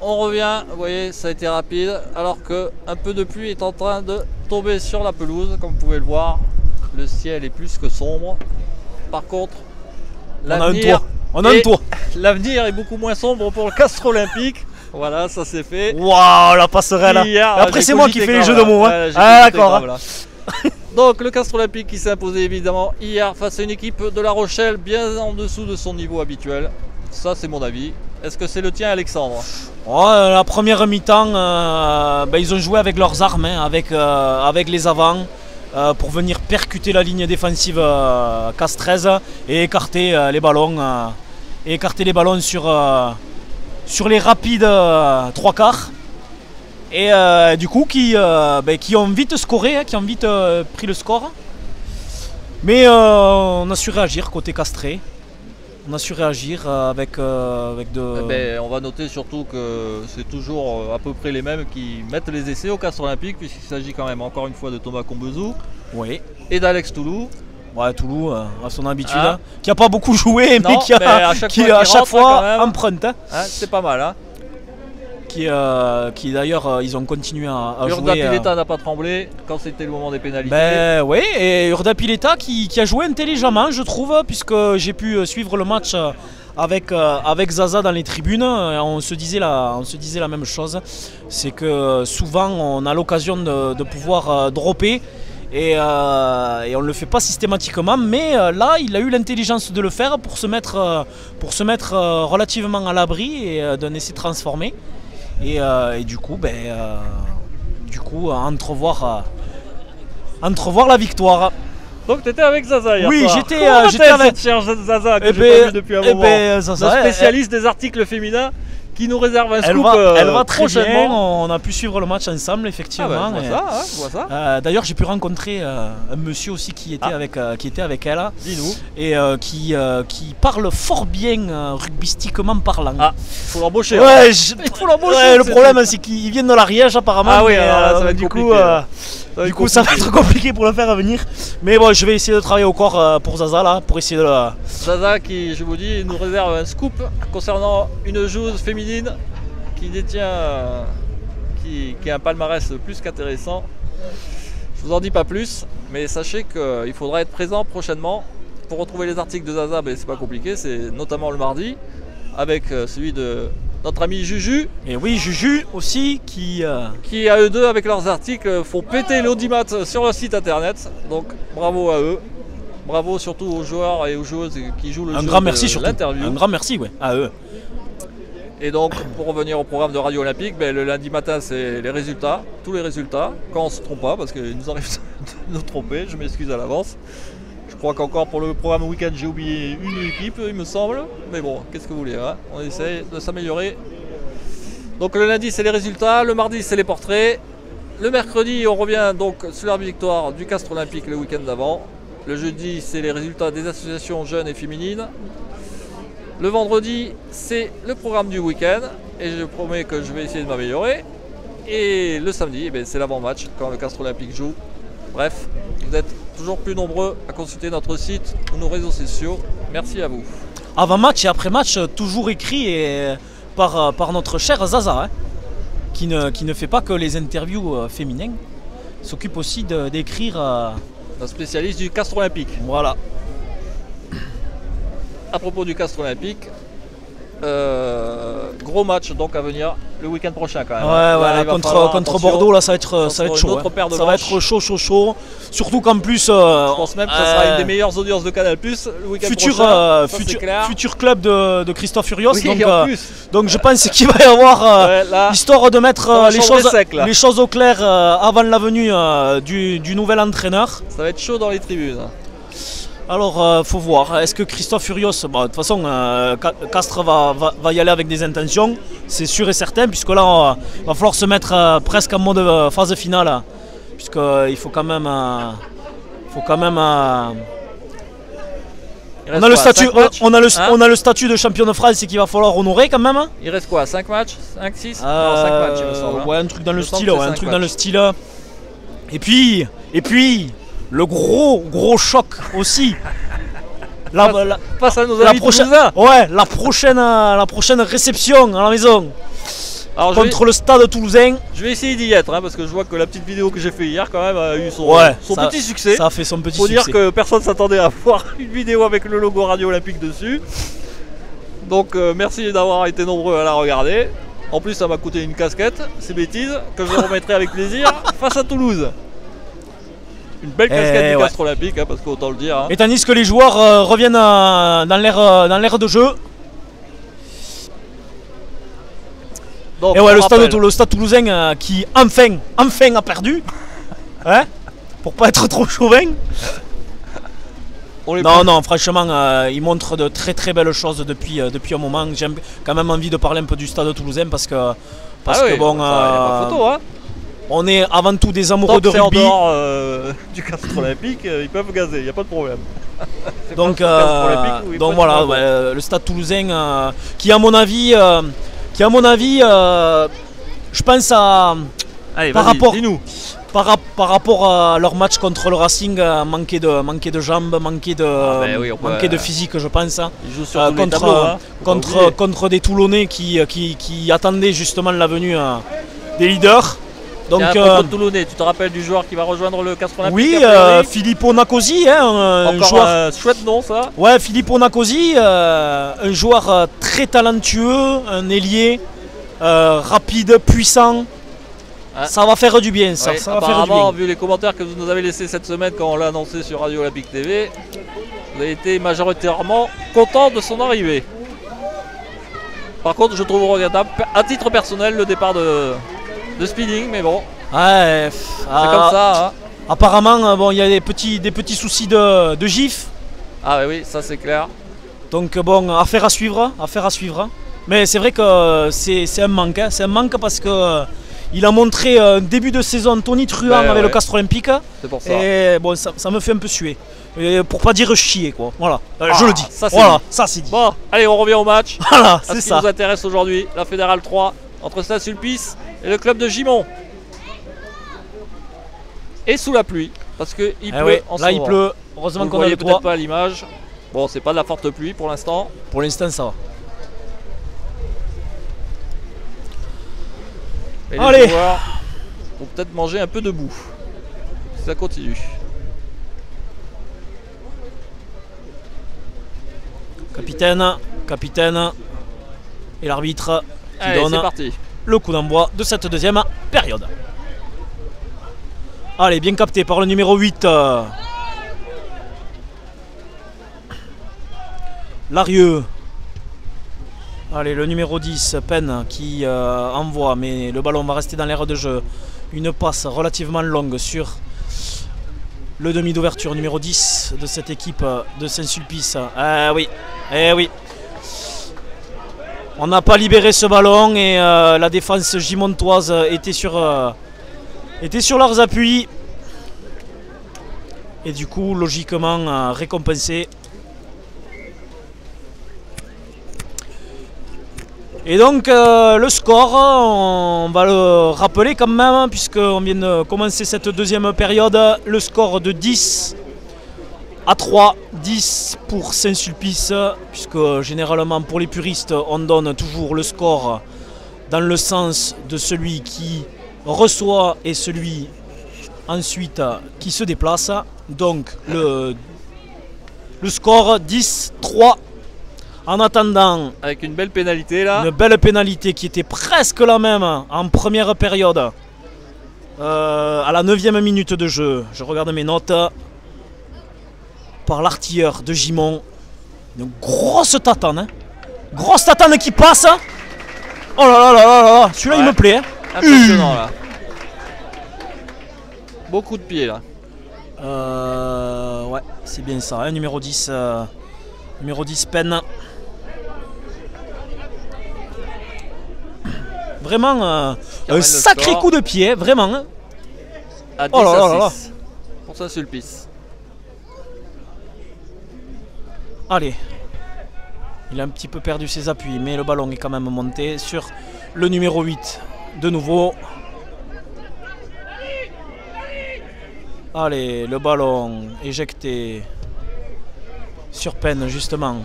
on revient. Vous voyez, ça a été rapide. Alors que un peu de pluie est en train de tomber sur la pelouse, comme vous pouvez le voir. Le ciel est plus que sombre. Par contre, On a un l'avenir. On a un toit. l'avenir est beaucoup moins sombre pour le Castre Olympique. Voilà, ça c'est fait. Waouh, la passerelle. Hier, Et après, c'est moi qui fais les jeux de mots. hein. Ouais, ah, d'accord. Donc le Castre Olympique qui s'est imposé évidemment hier face à une équipe de La Rochelle bien en dessous de son niveau habituel. Ça c'est mon avis. Est-ce que c'est le tien Alexandre euh, la première mi-temps, euh, ben, ils ont joué avec leurs armes, hein, avec, euh, avec les avants, pour venir percuter la ligne défensive euh, et écarter les ballons, écarter les ballons sur, les rapides trois quarts. Et du coup, qui, ben, qui ont vite scoré, hein, qui ont vite pris le score. Mais on a su réagir côté Castré. On a su réagir euh, avec, euh, avec de. Eh ben, On va noter surtout que c'est toujours euh, à peu près les mêmes qui mettent les essais au Castre Olympique puisqu'il s'agit quand même encore une fois de Thomas Combezou Oui. et d'Alex Toulou. Ouais, Toulouse, euh, à son habitude, Ah. hein, qui a pas beaucoup joué, mais Non, qui, a- mais à chaque qui, fois à qu'il chaque rentre, fois quand même. emprunte. hein, Hein, c'est pas mal. Qui, euh, qui d'ailleurs, euh, ils ont continué à, à Urda jouer. euh, Pileta n'a pas tremblé quand c'était le moment des pénalités. Ben oui, et Urda Pileta qui, qui a joué intelligemment, je trouve, puisque j'ai pu euh, suivre le match euh, avec, euh, avec Zaza dans les tribunes. euh, On se disait la, on se disait la même chose. C'est que euh, souvent on a l'occasion de, de pouvoir euh, dropper. Et, euh, et on ne le fait pas systématiquement, mais euh, là il a eu l'intelligence de le faire pour se mettre, euh, pour se mettre euh, relativement à l'abri et euh, d'un essai transformé. Et, euh, et du coup, ben, euh, du coup, euh, entrevoir, entrevoir la victoire. Donc t'étais avec Zaza hier Oui, j'étais, avec- cette chère Zaza que Eh j'ai ben, pas vu depuis un eh moment ben, Zaza, elle- spécialiste des articles féminins qui nous réserve un Elle scoop va, euh, elle va très bien. On a pu suivre le match ensemble, Ah effectivement. hein. Euh, D'ailleurs, j'ai pu rencontrer euh, un monsieur aussi qui était, Ah. avec, euh, qui était avec elle Dis-nous. et euh, qui, euh, qui parle fort bien euh, rugbystiquement parlant. Ah, faut l'embaucher. hein. Ouais, faut l'embaucher, ouais, le problème c'est qu'il vient de l'Ariège apparemment. Ah oui, mais, alors là, ça va être du compliqué, coup, euh, du coup, ça va être compliqué pour le faire venir. Mais bon, je vais essayer de travailler au corps euh, pour Zaza là, pour essayer de le. Zaza qui, je vous dis, nous réserve un scoop concernant une joueuse féminine qui détient, euh, qui, qui a un palmarès plus qu'intéressant. Je vous en dis pas plus, mais sachez qu'il faudra être présent prochainement. Pour retrouver les articles de Zaza, ben, c'est pas compliqué, c'est notamment le mardi, avec euh, celui de notre ami Juju, Et oui, Juju aussi qui. euh, qui à eux deux, avec leurs articles, font péter l'audimat sur leur site internet. Donc bravo à eux. Bravo surtout aux joueurs et aux joueuses qui jouent le un jeu grand de merci surtout. l'interview. Un grand merci, ouais, à eux. Et donc, pour revenir au programme de Radio Olympique, ben, le lundi matin, c'est les résultats, tous les résultats, quand on ne se trompe pas, parce qu'il nous arrive de nous tromper, je m'excuse à l'avance. Je crois qu'encore pour le programme week-end, j'ai oublié une équipe, il me semble. Mais bon, qu'est-ce que vous voulez, hein on essaye de s'améliorer. Donc le lundi, c'est les résultats, le mardi, c'est les portraits. Le mercredi, on revient donc sur la victoire du Castre Olympique le week-end d'avant. Le jeudi, c'est les résultats des associations jeunes et féminines. Le vendredi, c'est le programme du week-end et je promets que je vais essayer de m'améliorer. Et le samedi, eh ben, c'est l'avant-match quand le Castre Olympique joue. Bref, vous êtes toujours plus nombreux à consulter notre site ou nos réseaux sociaux. Merci à vous. Avant match et après match, euh, toujours écrit et, par, euh, par notre cher Zaza, hein, qui, ne, qui ne fait pas que les interviews euh, féminines, s'occupe aussi d'écrire. euh, Notre spécialiste du Castre Olympique. voilà. À propos du Castre Olympique, euh, gros match donc à venir le week-end prochain quand même. Ouais, contre, contre Bordeaux, là, ça va être, ça va être chaud. hein. Ça va être chaud, chaud, chaud. Surtout qu'en plus, euh, Je pense même que ça sera euh, une des meilleures audiences de Canal Plus le week-end futur, prochain. euh, Ça, futur, futur club de, de Christophe Furios. Oui, donc, en plus. donc je pense qu'il va y avoir, Ouais, là, histoire de mettre les, choses, sec, les choses au clair avant la venue du, du nouvel entraîneur. ça va être chaud dans les tribunes. Alors, euh, faut voir. Est-ce que Christophe Furios, de toute façon, euh, Ca- Castres va, va- va y aller avec des intentions, c'est sûr et certain, puisque là, on va, falloir se mettre euh, presque en mode euh, phase finale, puisqu'il faut quand même, euh, faut quand même. euh, Il on a le statut, on a le, Hein on a le statut de champion de France et qu'il va falloir honorer quand même. hein. Il reste quoi 5 matchs 5, 6 Non, 5 Euh, matchs il me semble. hein. Ouais, un truc dans Il le style, ouais, un truc dans le style. Et puis, et puis, le gros, gros choc aussi. La, à nos la amis prochaine, toulousains. ouais, la prochaine, euh, la prochaine réception à la maison Alors je vais, contre le stade toulousain. je vais essayer d'y être hein, parce que je vois que la petite vidéo que j'ai fait hier quand même a eu son, Ouais, son ça- petit succès. Ça a fait son petit Faut dire succès. que personne s'attendait à voir une vidéo avec le logo Radio Olympique dessus. Donc euh, merci d'avoir été nombreux à la regarder. En plus ça m'a coûté une casquette, c'est bêtise, que je remettrai avec plaisir face à Toulouse. Une belle Eh casquette du ouais. Castre Olympique, hein, parce qu'autant le dire. hein. Et tandis que les joueurs euh, reviennent euh, dans l'air euh, dans l'air de jeu. Donc, Et ouais, le stade, le stade toulousain euh, qui enfin, enfin a perdu. Hein Pour pas être trop chauvin. Non, non, franchement, euh, il montre de très très belles choses depuis, euh, depuis un moment. J'ai quand même envie de parler un peu du stade toulousain parce que, parce Ah que oui, bon, ça, photo, hein. On est avant tout des amoureux Tant de rugby. dehors euh, du Castre Olympique, euh, ils peuvent gazer, il n'y a pas de problème. Donc, euh, donc voilà, ouais, le stade toulousain euh, qui, à mon avis, qui, à mon avis, je pense à. Allez, par rapport- dis-nous. Par, rap- par rapport à leur match contre le Racing, manquer, de, manquer de jambes, manquer de, ben oui, on peut- manquer de physique, je pense. hein. Ils jouent sur Euh, contre, tableaux, hein. Contre, contre des Toulonnais qui, qui, qui attendaient justement la venue euh, des leaders. Donc, à euh, tu te rappelles du joueur qui va rejoindre le Castre Olympique oui, euh, Filippo Nacosi, hein, un Encore joueur. un chouette nom ça. Ouais, Filippo Nacosi, euh, un joueur très talentueux, un ailier, rapide, puissant. Ah. Ça va faire du bien, ça, Ouais, ça va faire du apparemment, bien. vu les commentaires que vous nous avez laissés cette semaine quand on l'a annoncé sur Radio Olympique TV, vous avez été majoritairement content de son arrivée. Par contre, je trouve regrettable, à titre personnel, le départ de, de Speeding, mais bon, Ouais, c'est ah, comme ça. hein. Apparemment, euh, bon, il y a des petits, des petits soucis de, de gif. Ah oui, ça c'est clair. Donc bon, affaire à suivre, affaire à suivre. Mais c'est vrai que c'est c'est un manque. hein. C'est un manque parce que euh, il a montré un début de saison Tony Truant Ouais, avec ouais. le Castre Olympique. C'est pour ça. Et bon, ça, ça me fait un peu suer. Et pour pas dire chier, quoi. Voilà, Euh, Ah, je le dis. ça, voilà, dit. ça c'est dit. Bon, allez, on revient au match. Voilà, c'est ce qui ça. nous intéresse aujourd'hui, la Fédérale 3 entre Saint-Sulpice et le club de Gimont. Et sous la pluie, parce qu'il Eh pleut oui, en ce là il pleut. Heureusement qu'on a peut-être pas à l'image. Bon, c'est pas de la forte pluie pour l'instant. Pour l'instant, ça va. Et Allez. les vont peut-être manger un peu debout. Si Ça continue. Capitaine, capitaine et l'arbitre qui Allez, donne parti. le coup d'envoi de cette deuxième période. Allez, bien capté par le numéro 8. euh, Larieux. Allez, le numéro 10, Pen, qui euh, envoie, mais le ballon va rester dans l'aire de jeu. Une passe relativement longue sur le demi d'ouverture numéro 10 de cette équipe de Saint-Sulpice. Ah oui, eh oui. On n'a pas libéré ce ballon et euh, la défense gimontoise était sur, euh, était sur leurs appuis. Et du coup, logiquement, euh, récompensé. Et donc, le score, on va le rappeler quand même, puisqu'on vient de commencer cette deuxième période. Le score de 10 à 3, 10 pour Saint-Sulpice, puisque généralement pour les puristes, on donne toujours le score dans le sens de celui qui reçoit et celui ensuite qui se déplace. Donc le, le score 10-3. En attendant, Avec une belle pénalité là. une belle pénalité qui était presque la même en première période. Euh, à la 9 minute de jeu, je regarde mes notes. Par l'artilleur de Gimont. Une grosse tatane. hein. Grosse tatane qui passe. Oh là là là là là là. Celui-là il me plaît. hein. Impressionnant là. Beaucoup de pieds là. Euh, ouais, c'est bien ça. hein, numéro 10. euh, numéro 10 peine. Vraiment euh, un sacré score coup de pied, vraiment. hein. À 10 Oh là là à là 6. Pour Saint-Sulpice. Allez. Il a un petit peu perdu ses appuis, mais le ballon est quand même monté sur le numéro 8. De nouveau. Allez, le ballon éjecté sur peine, justement.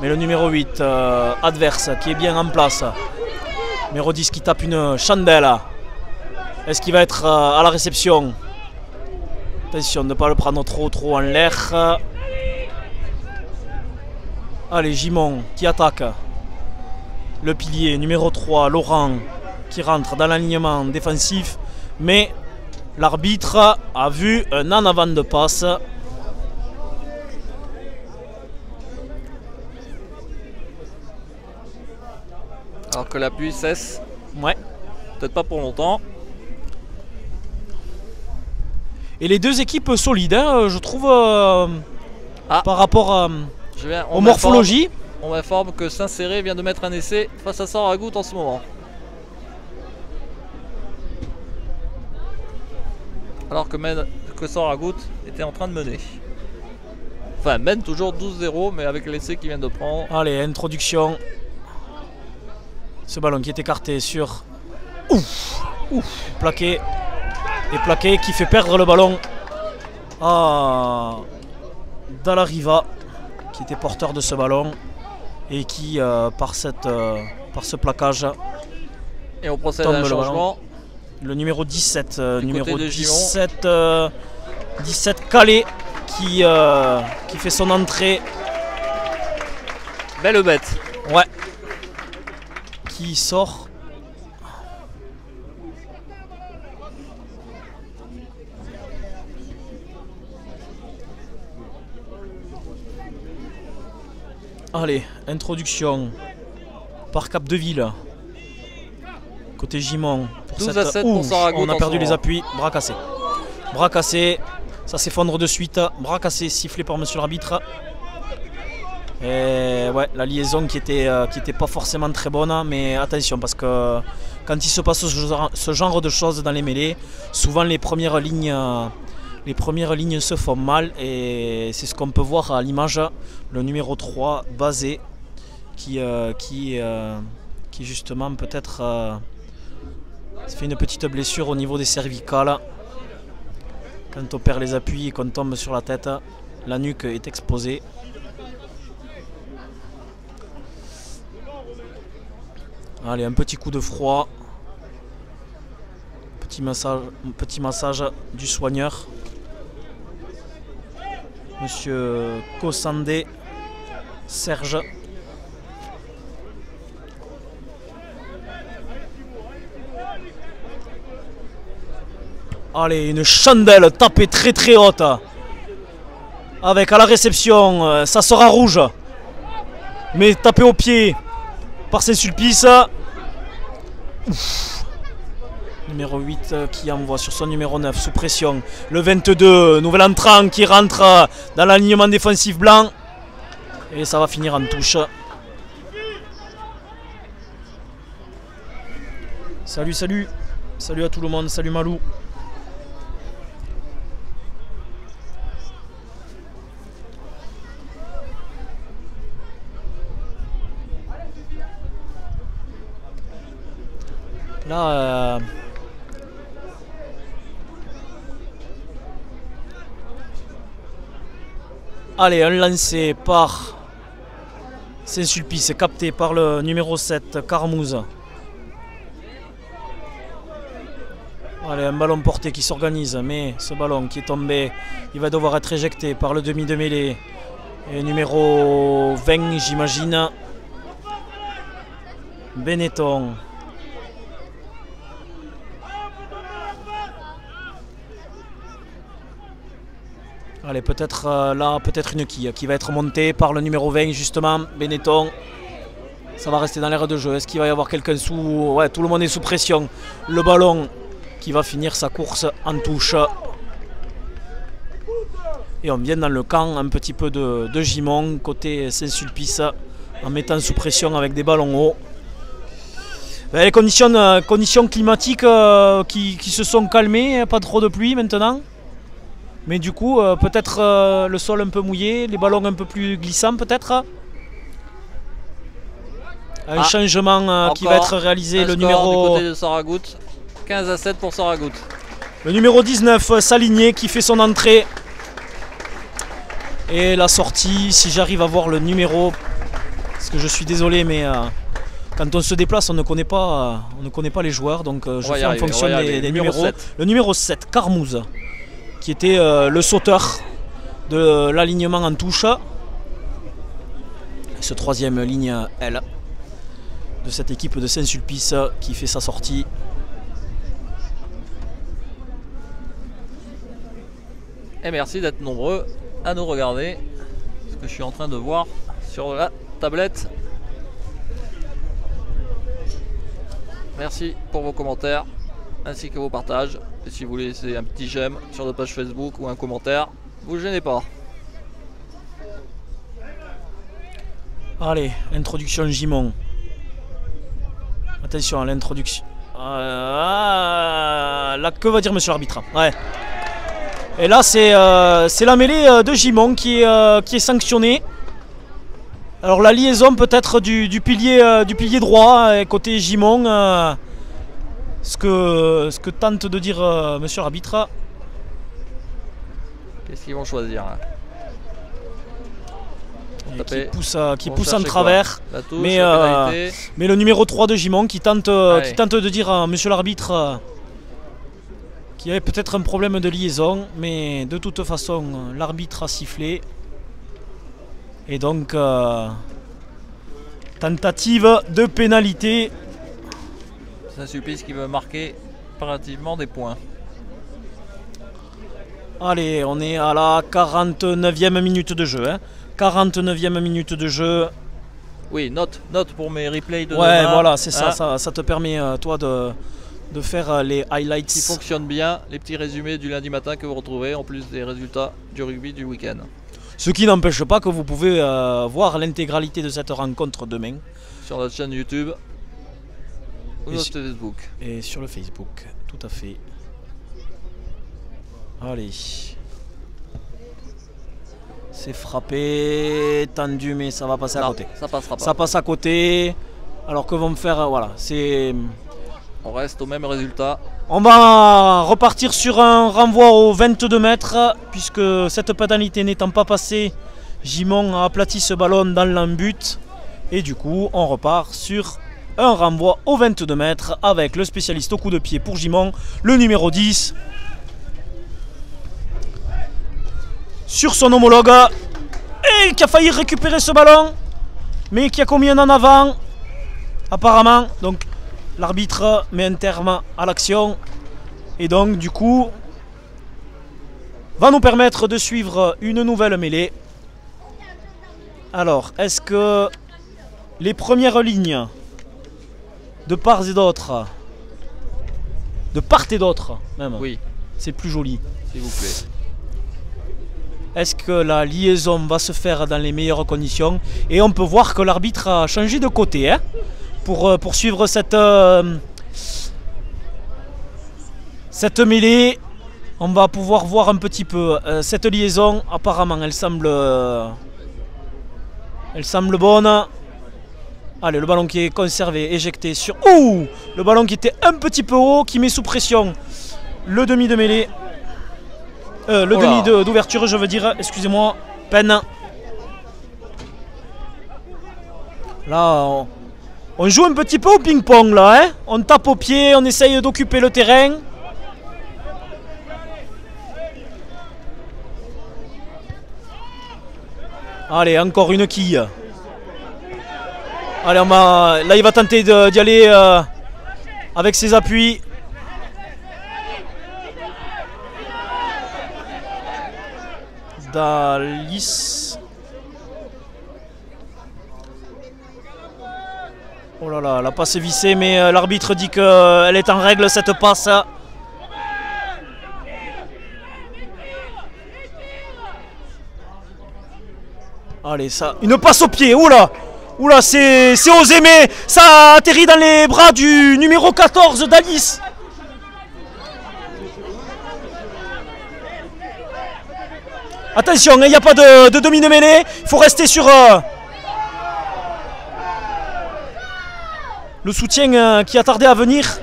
Mais le numéro 8 euh, adverse qui est bien en place. Numéro 10 qui tape une chandelle. Est-ce qu'il va être euh, à la réception? Attention de ne pas le prendre trop trop en l'air. Allez, Gimon qui attaque. Le pilier numéro 3, Laurent, qui rentre dans l'alignement défensif. Mais l'arbitre a vu un en avant de passe. Alors que l'appui cesse. Ouais. Peut-être pas pour longtemps. Et les deux équipes solides, hein, je trouve, euh, Ah. par rapport à- Je viens, m'informe- morphologies. On m'informe que Saint-Céré vient de mettre un essai face à Saragout en ce moment. Alors que, mène, que Saragout était en train de mener. Enfin, mène toujours 12-0, mais avec l'essai qu'il vient de prendre. Allez, introduction. Ce ballon qui est écarté sur. Ouf Ouf Plaqué. Et plaqué qui fait perdre le ballon à Dallariva, qui était porteur de ce ballon. Et qui, euh, par, cette, euh, par ce plaquage, Et on procède Tombe à un le ballon. changement. le numéro 17, euh, numéro côté de Gimont. 17, euh, 17 Calais, qui, qui fait son entrée. Belle bête. Ouais. Qui sort. Allez, introduction par Capdeville. Côté Gimont. pour 12 cette- à 7 pour Ouf, Saragout On a perdu les appuis. Bras cassés. Bras cassés. Ça s'effondre de suite. Bras cassés sifflé par monsieur l'arbitre. Et ouais, la liaison qui était, euh, qui était pas forcément très bonne, mais attention parce que quand il se passe ce genre, ce genre de choses dans les mêlées, souvent les premières lignes, euh, les premières lignes se font mal et c'est ce qu'on peut voir à l'image, le numéro 3 basé qui, euh, qui, euh, qui justement peut-être euh, fait une petite blessure au niveau des cervicales. Quand on perd les appuis et qu'on tombe sur la tête, la nuque est exposée. Allez, un petit coup de froid. Petit massage, du soigneur. Monsieur Kossandé, Serge. Allez, une chandelle tapée très très haute. Avec à la réception, euh, ça sera rouge. Mais tapé au pied par Saint-Sulpice. Numéro 8 euh, qui envoie sur son numéro 9 sous pression. Le 22, nouvel entrant qui rentre dans l'alignement défensif blanc. Et ça va finir en touche. Salut, salut. Salut à tout le monde. Salut Malou. Là, euh, allez, un lancé par Saint-Sulpice, capté par le numéro 7, Carmouze. Allez, un ballon porté qui s'organise, mais ce ballon qui est tombé, il va devoir être éjecté par le demi de mêlée. Et numéro 20, j'imagine. Benetton. Allez, peut-être euh, là, peut-être une quille qui va être montée par le numéro 20, justement, Benetton. Ça va rester dans l'air de jeu. Est-ce qu'il va y avoir quelqu'un sous. Ouais, tout le monde est sous pression. Le ballon qui va finir sa course en touche. Et on vient dans le camp un petit peu de, de Gimon, côté Saint-Sulpice, en mettant sous pression avec des ballons hauts. Ben, les conditions, euh, climatiques euh, qui, se sont calmées, pas trop de pluie maintenant. Mais du coup, euh, peut-être euh, le sol un peu mouillé, les ballons un peu plus glissants peut-être. Un Ah, changement euh, qui va être réalisé, le numéro, du côté de Saragout. 15 à 7 pour Saragout. le numéro 19, euh, Saligné, qui fait son entrée. Et la sortie, si j'arrive à voir le numéro, parce que je suis désolé, mais quand on se déplace, on ne connaît pas, on ne connaît pas les joueurs, donc je fais en fonction des, numéros. 7. Le numéro 7, Carmouze, qui était euh, le sauteur de l'alignement en touche. Ce troisième ligne L de cette équipe de Saint-Sulpice qui fait sa sortie. Et merci d'être nombreux à nous regarder. Ce que je suis en train de voir sur la tablette. Merci pour vos commentaires ainsi que vos partages. Et si vous voulez laisser un petit j'aime sur notre page Facebook ou un commentaire, vous gênez pas. Allez, introduction Gimon. Attention à l'introduction. Ah, là, que va dire monsieur l'arbitre? Ouais. Et là, c'est euh, la mêlée euh, de Gimon qui est, euh, qui est sanctionnée. Alors, la liaison peut-être du, pilier, du pilier droit, euh, côté Gimon. Ce, que, ce que tente de dire euh, monsieur l'arbitre. Qu'est-ce qu'ils vont choisir et Qui pousse, qui pousse en travers. Touche, Mais, euh. Mais le numéro 3 de Gimon qui tente, euh, Allez. qui tente de dire à monsieur l'arbitre qu'il y avait peut-être un problème de liaison, mais de toute façon, l'arbitre a sifflé. Et donc, euh, tentative de pénalité. Saint-Sulpice qui veut marquer impérativement des points. Allez, on est à la 49e minute de jeu. hein. 49e minute de jeu. Oui, note, note pour mes replays de Ouais, demain, voilà, c'est ça, hein, ça. Ça te permet, euh, toi, de, de faire euh, les Qui highlights. fonctionnent bien, les petits résumés du lundi matin que vous retrouvez en plus des résultats du rugby du week-end. Ce qui n'empêche pas que vous pouvez euh, voir l'intégralité de cette rencontre demain Sur notre chaîne YouTube ou notre Facebook. et sur le Facebook. Tout à fait. Allez. C'est frappé, tendu, mais ça va passer à côté. ça passera pas. Ça passe à côté. Alors que vont me faire, voilà, c'est. On reste au même résultat. On va repartir sur un renvoi aux 22 mètres, puisque cette pénalité n'étant pas passée, Gimon a aplati ce ballon dans l'embut. Et du coup, on repart sur un renvoi aux 22 mètres avec le spécialiste au coup de pied pour Gimon, le numéro 10. Sur son homologue, et qui a failli récupérer ce ballon, mais qui a commis un en avant, apparemment. Donc L'arbitre met un terme à l'action et donc du coup va nous permettre de suivre une nouvelle mêlée. Alors, est-ce que les premières lignes de part et d'autre, de part et d'autre même, Oui, c'est plus joli. s'il vous plaît. Est-ce que la liaison va se faire dans les meilleures conditions? Et on peut voir que l'arbitre a changé de côté hein, pour euh, poursuivre cette, euh, cette mêlée. On va pouvoir voir un petit peu euh, cette liaison. Apparemment, elle semble, euh, elle semble bonne. Allez, le ballon qui est conservé, éjecté sur. Ouh Le ballon qui était un petit peu haut, qui met sous pression le demi de mêlée. Euh, le Oh demi de- d'ouverture, je veux dire, excusez-moi, peine. Là, on, on joue un petit peu au ping-pong là, hein on tape au pied, on essaye d'occuper le terrain. Allez, encore une quille. Allez, on va- là il va tenter d'y aller euh, avec ses appuis. Dalis. Oh là là, la passe est vissée, mais euh, l'arbitre dit qu'elle est en règle cette passe. Allez, ça. Une passe au pied, oula Oula, c'est osé, mais ça atterrit dans les bras du numéro 14 d'Alice. Attention, il n'y a pas de, de demi de mêlée. Il faut rester sur euh, le soutien euh, qui a tardé à venir.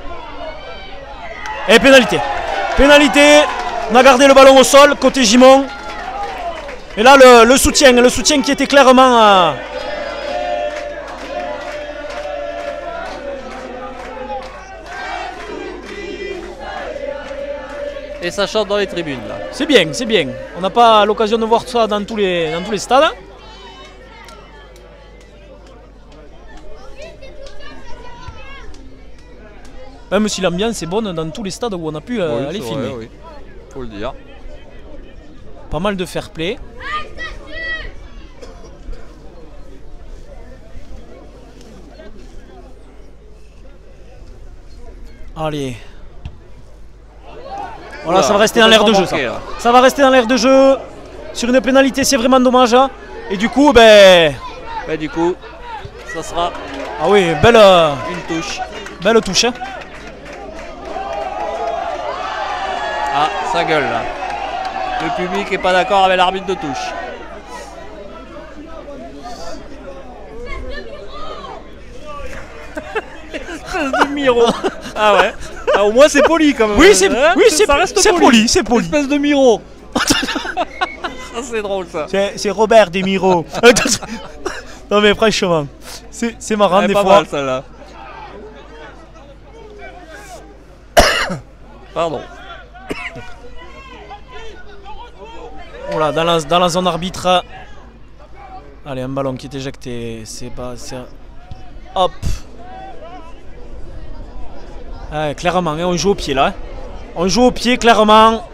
Et pénalité. Pénalité. On a gardé le ballon au sol, côté Gimon. Et là, le, le soutien, le soutien qui était clairement. euh, Et ça chante dans les tribunes là. c'est bien, c'est bien. On n'a pas l'occasion de voir ça dans tous les, dans tous les stades. Même si l'ambiance est bonne dans tous les stades où on a pu euh, Oui, aller filmer. vrai, oui. Faut le dire. Pas mal de fair play. Allez. Voilà, Oula, ça va rester dans l'air de jeu. Ça. ça va rester dans l'air de jeu. Sur une pénalité, c'est vraiment dommage. hein. Et du coup, ben. Bah, du coup, ça sera Ah oui, belle, euh, une touche. belle touche. hein. Ah, ça gueule là. Le public est pas d'accord avec l'arbitre de touche. Espèce de miro. Ah ouais. Ah, au moins c'est poli quand même. Oui, c'est Hein oui, c'est poli, c'est poli. Espèce de miro. ça c'est drôle ça. C'est c'est Robert Desmiro. non mais franchement, c'est c'est marrant Elle des pas fois. mal celle-là. Pardon. Voilà, dans la, dans la zone arbitre. Allez, un ballon qui est éjecté. C'est pas. c'est- Hop. Ouais, clairement, hein, on joue au pied là. hein. On joue au pied, clairement.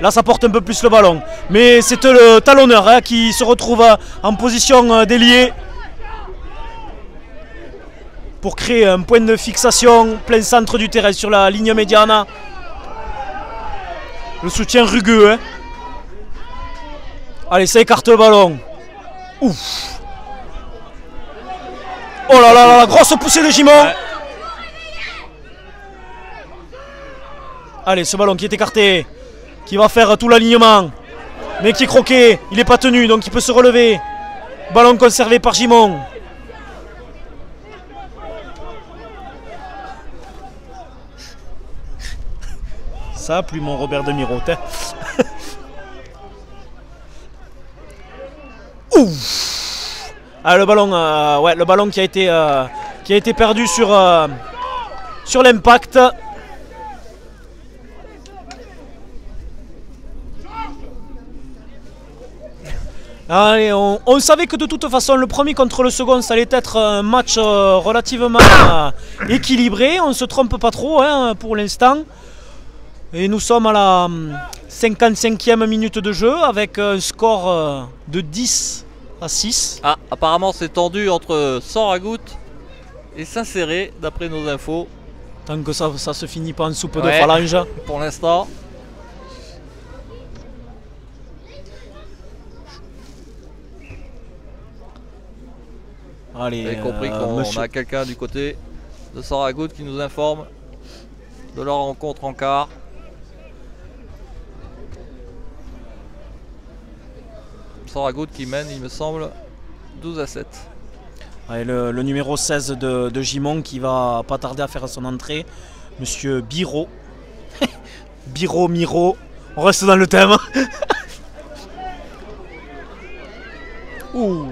Là, ça porte un peu plus le ballon. Mais c'est le talonneur hein, qui se retrouve euh, en position euh, déliée. Pour créer un point de fixation plein centre du terrain sur la ligne médiane. Le soutien rugueux. Allez, ça écarte le ballon. Ouf. Oh là là là, la grosse poussée de Gimon. Ouais. Allez, ce ballon qui est écarté, qui va faire tout l'alignement, mais qui est croqué. Il n'est pas tenu, donc il peut se relever. Ballon conservé par Gimon. Ça, plus mon Robert de Mirote. Ouf Ah, le ballon, euh, ouais, le ballon qui a été, euh, qui a été perdu sur, euh, sur l'impact. Allez, on, savait que de toute façon le premier contre le second ça allait être un match relativement équilibré, on se trompe pas trop hein, pour l'instant. Et nous sommes à la hum, 55e minute de jeu avec un score de 10 à 6. Ah, apparemment c'est tendu entre Soragout et Saint-Céré, d'après nos infos, Tant que ça, ça se finit pas en soupe de phalange. pour l'instant. Allez, Vous avez compris euh, qu'on monsieur- a quelqu'un du côté de Soragout qui nous informe de leur rencontre en quart. Soragout qui mène, il me semble, 12 à 7. Allez, le, le numéro 16 de, de Gimon qui va pas tarder à faire son entrée. Monsieur Biro. Biro, Miro. On reste dans le thème. Ouh.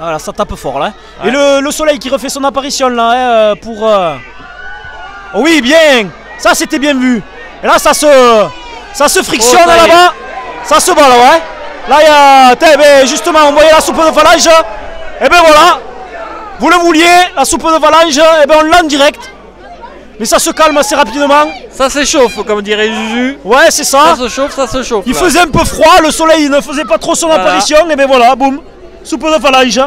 Ah là, ça tape fort là. Et Ouais. le, le soleil qui refait son apparition là hein, euh, pour. euh, oh oui, bien Ça c'était bien vu. Et là, ça se. Ça se frictionne Oh, là-bas. Ça se bat là, ouais. Là, il y a. Tiens, ben, justement, on voyait la soupe de phalange. Et ben voilà. Vous le vouliez, la soupe de phalange, et ben on l'a en direct. Mais ça se calme assez rapidement. Ça s'échauffe, comme dirait Juju. Ouais, c'est ça. Ça se chauffe, ça se chauffe. Il là. faisait un peu froid, le soleil ne faisait pas trop son Voilà. apparition, et ben voilà, boum. Soupe de phalange.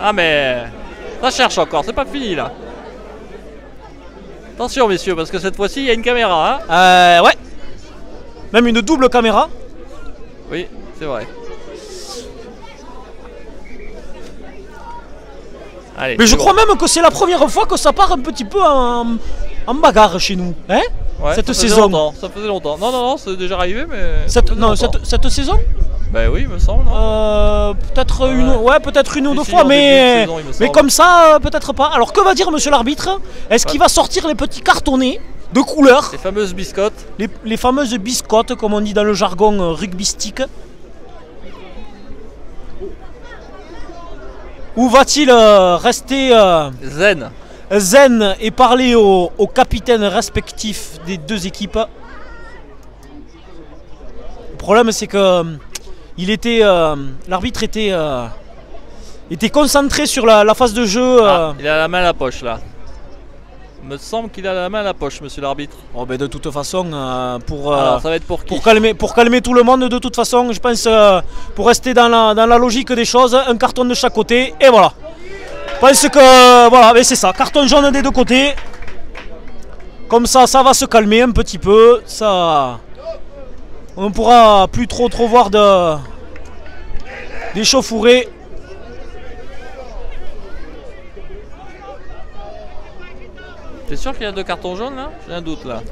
Ah mais ça cherche encore, c'est pas fini là. Attention messieurs, parce que cette fois-ci il y a une caméra. Hein Euh, ouais. Même une double caméra. oui, c'est vrai. Allez. Mais je crois même que c'est la première fois que ça part un petit peu en, en bagarre chez nous. Hein Ouais, cette ça saison. ça faisait longtemps. Non, non, non, c'est déjà arrivé, mais. cette, Non, cette, cette saison? Bah oui, il me semble. Euh, peut-être une, ouais, peut-être une ou deux fois, mais, saison, mais comme ça, euh, peut-être pas. Alors que va dire Monsieur l'arbitre? Est-ce qu'il va sortir les petits cartonnets de couleur, Les fameuses biscottes. les, les fameuses biscottes, comme on dit dans le jargon euh, rugbystique Ou va-t-il euh, rester euh, Zen. zen et parler aux, aux capitaines respectifs des deux équipes? Le problème, c'est que euh, il était, l'arbitre était, était concentré sur la, la phase de jeu. Ah, il a la main à la poche là. Il me semble qu'il a la main à la poche, monsieur l'arbitre. Oh, ben, de toute façon, euh, pour, euh, Alors ça va être pour qui pour, calmer, pour calmer tout le monde, de toute façon, je pense, euh, pour rester dans la, dans la logique des choses, un carton de chaque côté, et voilà. Je pense que, voilà, mais c'est ça, carton jaune des deux côtés. Comme ça, ça va se calmer un petit peu. Ça, on ne pourra plus trop trop voir de d'échauffourées. T'es sûr qu'il y a deux cartons jaunes là J'ai un doute là.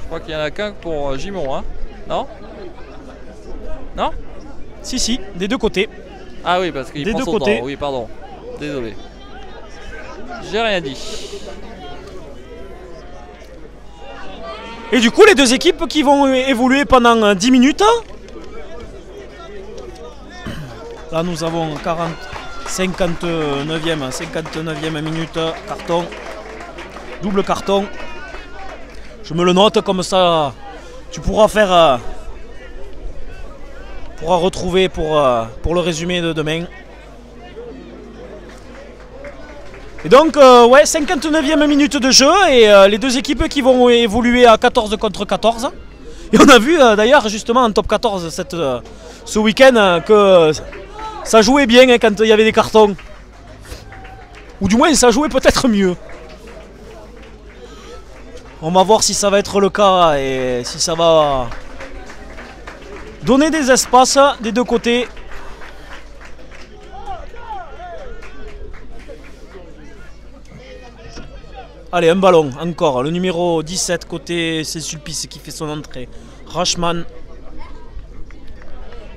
Je crois qu'il y en a qu'un pour euh, Gimon, hein Non Non Si, si, des deux côtés. Ah oui, parce qu'il Des prend deux son côtés. temps. Oui, pardon. Désolé. J'ai rien dit. Et du coup, les deux équipes qui vont évoluer pendant euh, 10 minutes. Là, nous avons 40, 59e, 59e minute, carton, double carton. Je me le note comme ça, tu pourras faire, euh, pourras retrouver pour, euh, pour le résumé de demain. Et donc, euh, ouais, 59e minute de jeu et euh, les deux équipes qui vont évoluer à 14 contre 14. Et on a vu d'ailleurs justement en top 14 cette, ce week-end que ça jouait bien hein, quand il y avait des cartons. Ou du moins ça jouait peut-être mieux. On va voir si ça va être le cas et si ça va donner des espaces des deux côtés. Allez, un ballon, encore. Le numéro 17 côté Saint-Sulpice qui fait son entrée. Rashman.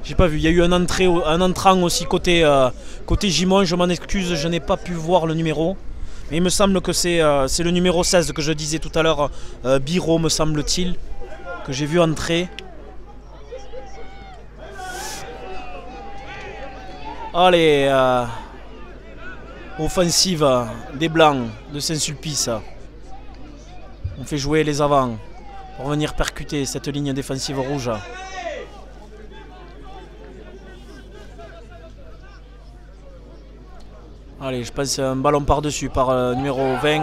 J'ai pas vu, il y a eu un, entrée, entrant aussi côté, euh, côté Gimon. Je m'en excuse, je n'ai pas pu voir le numéro. Mais il me semble que c'est euh, le numéro 16 que je disais tout à l'heure. Euh, Biro, me semble-t-il. Que j'ai vu entrer. Allez, euh, offensive des Blancs de Saint-Sulpice. On fait jouer les avants pour venir percuter cette ligne défensive rouge. Allez, je pense un ballon par-dessus par euh, numéro 20.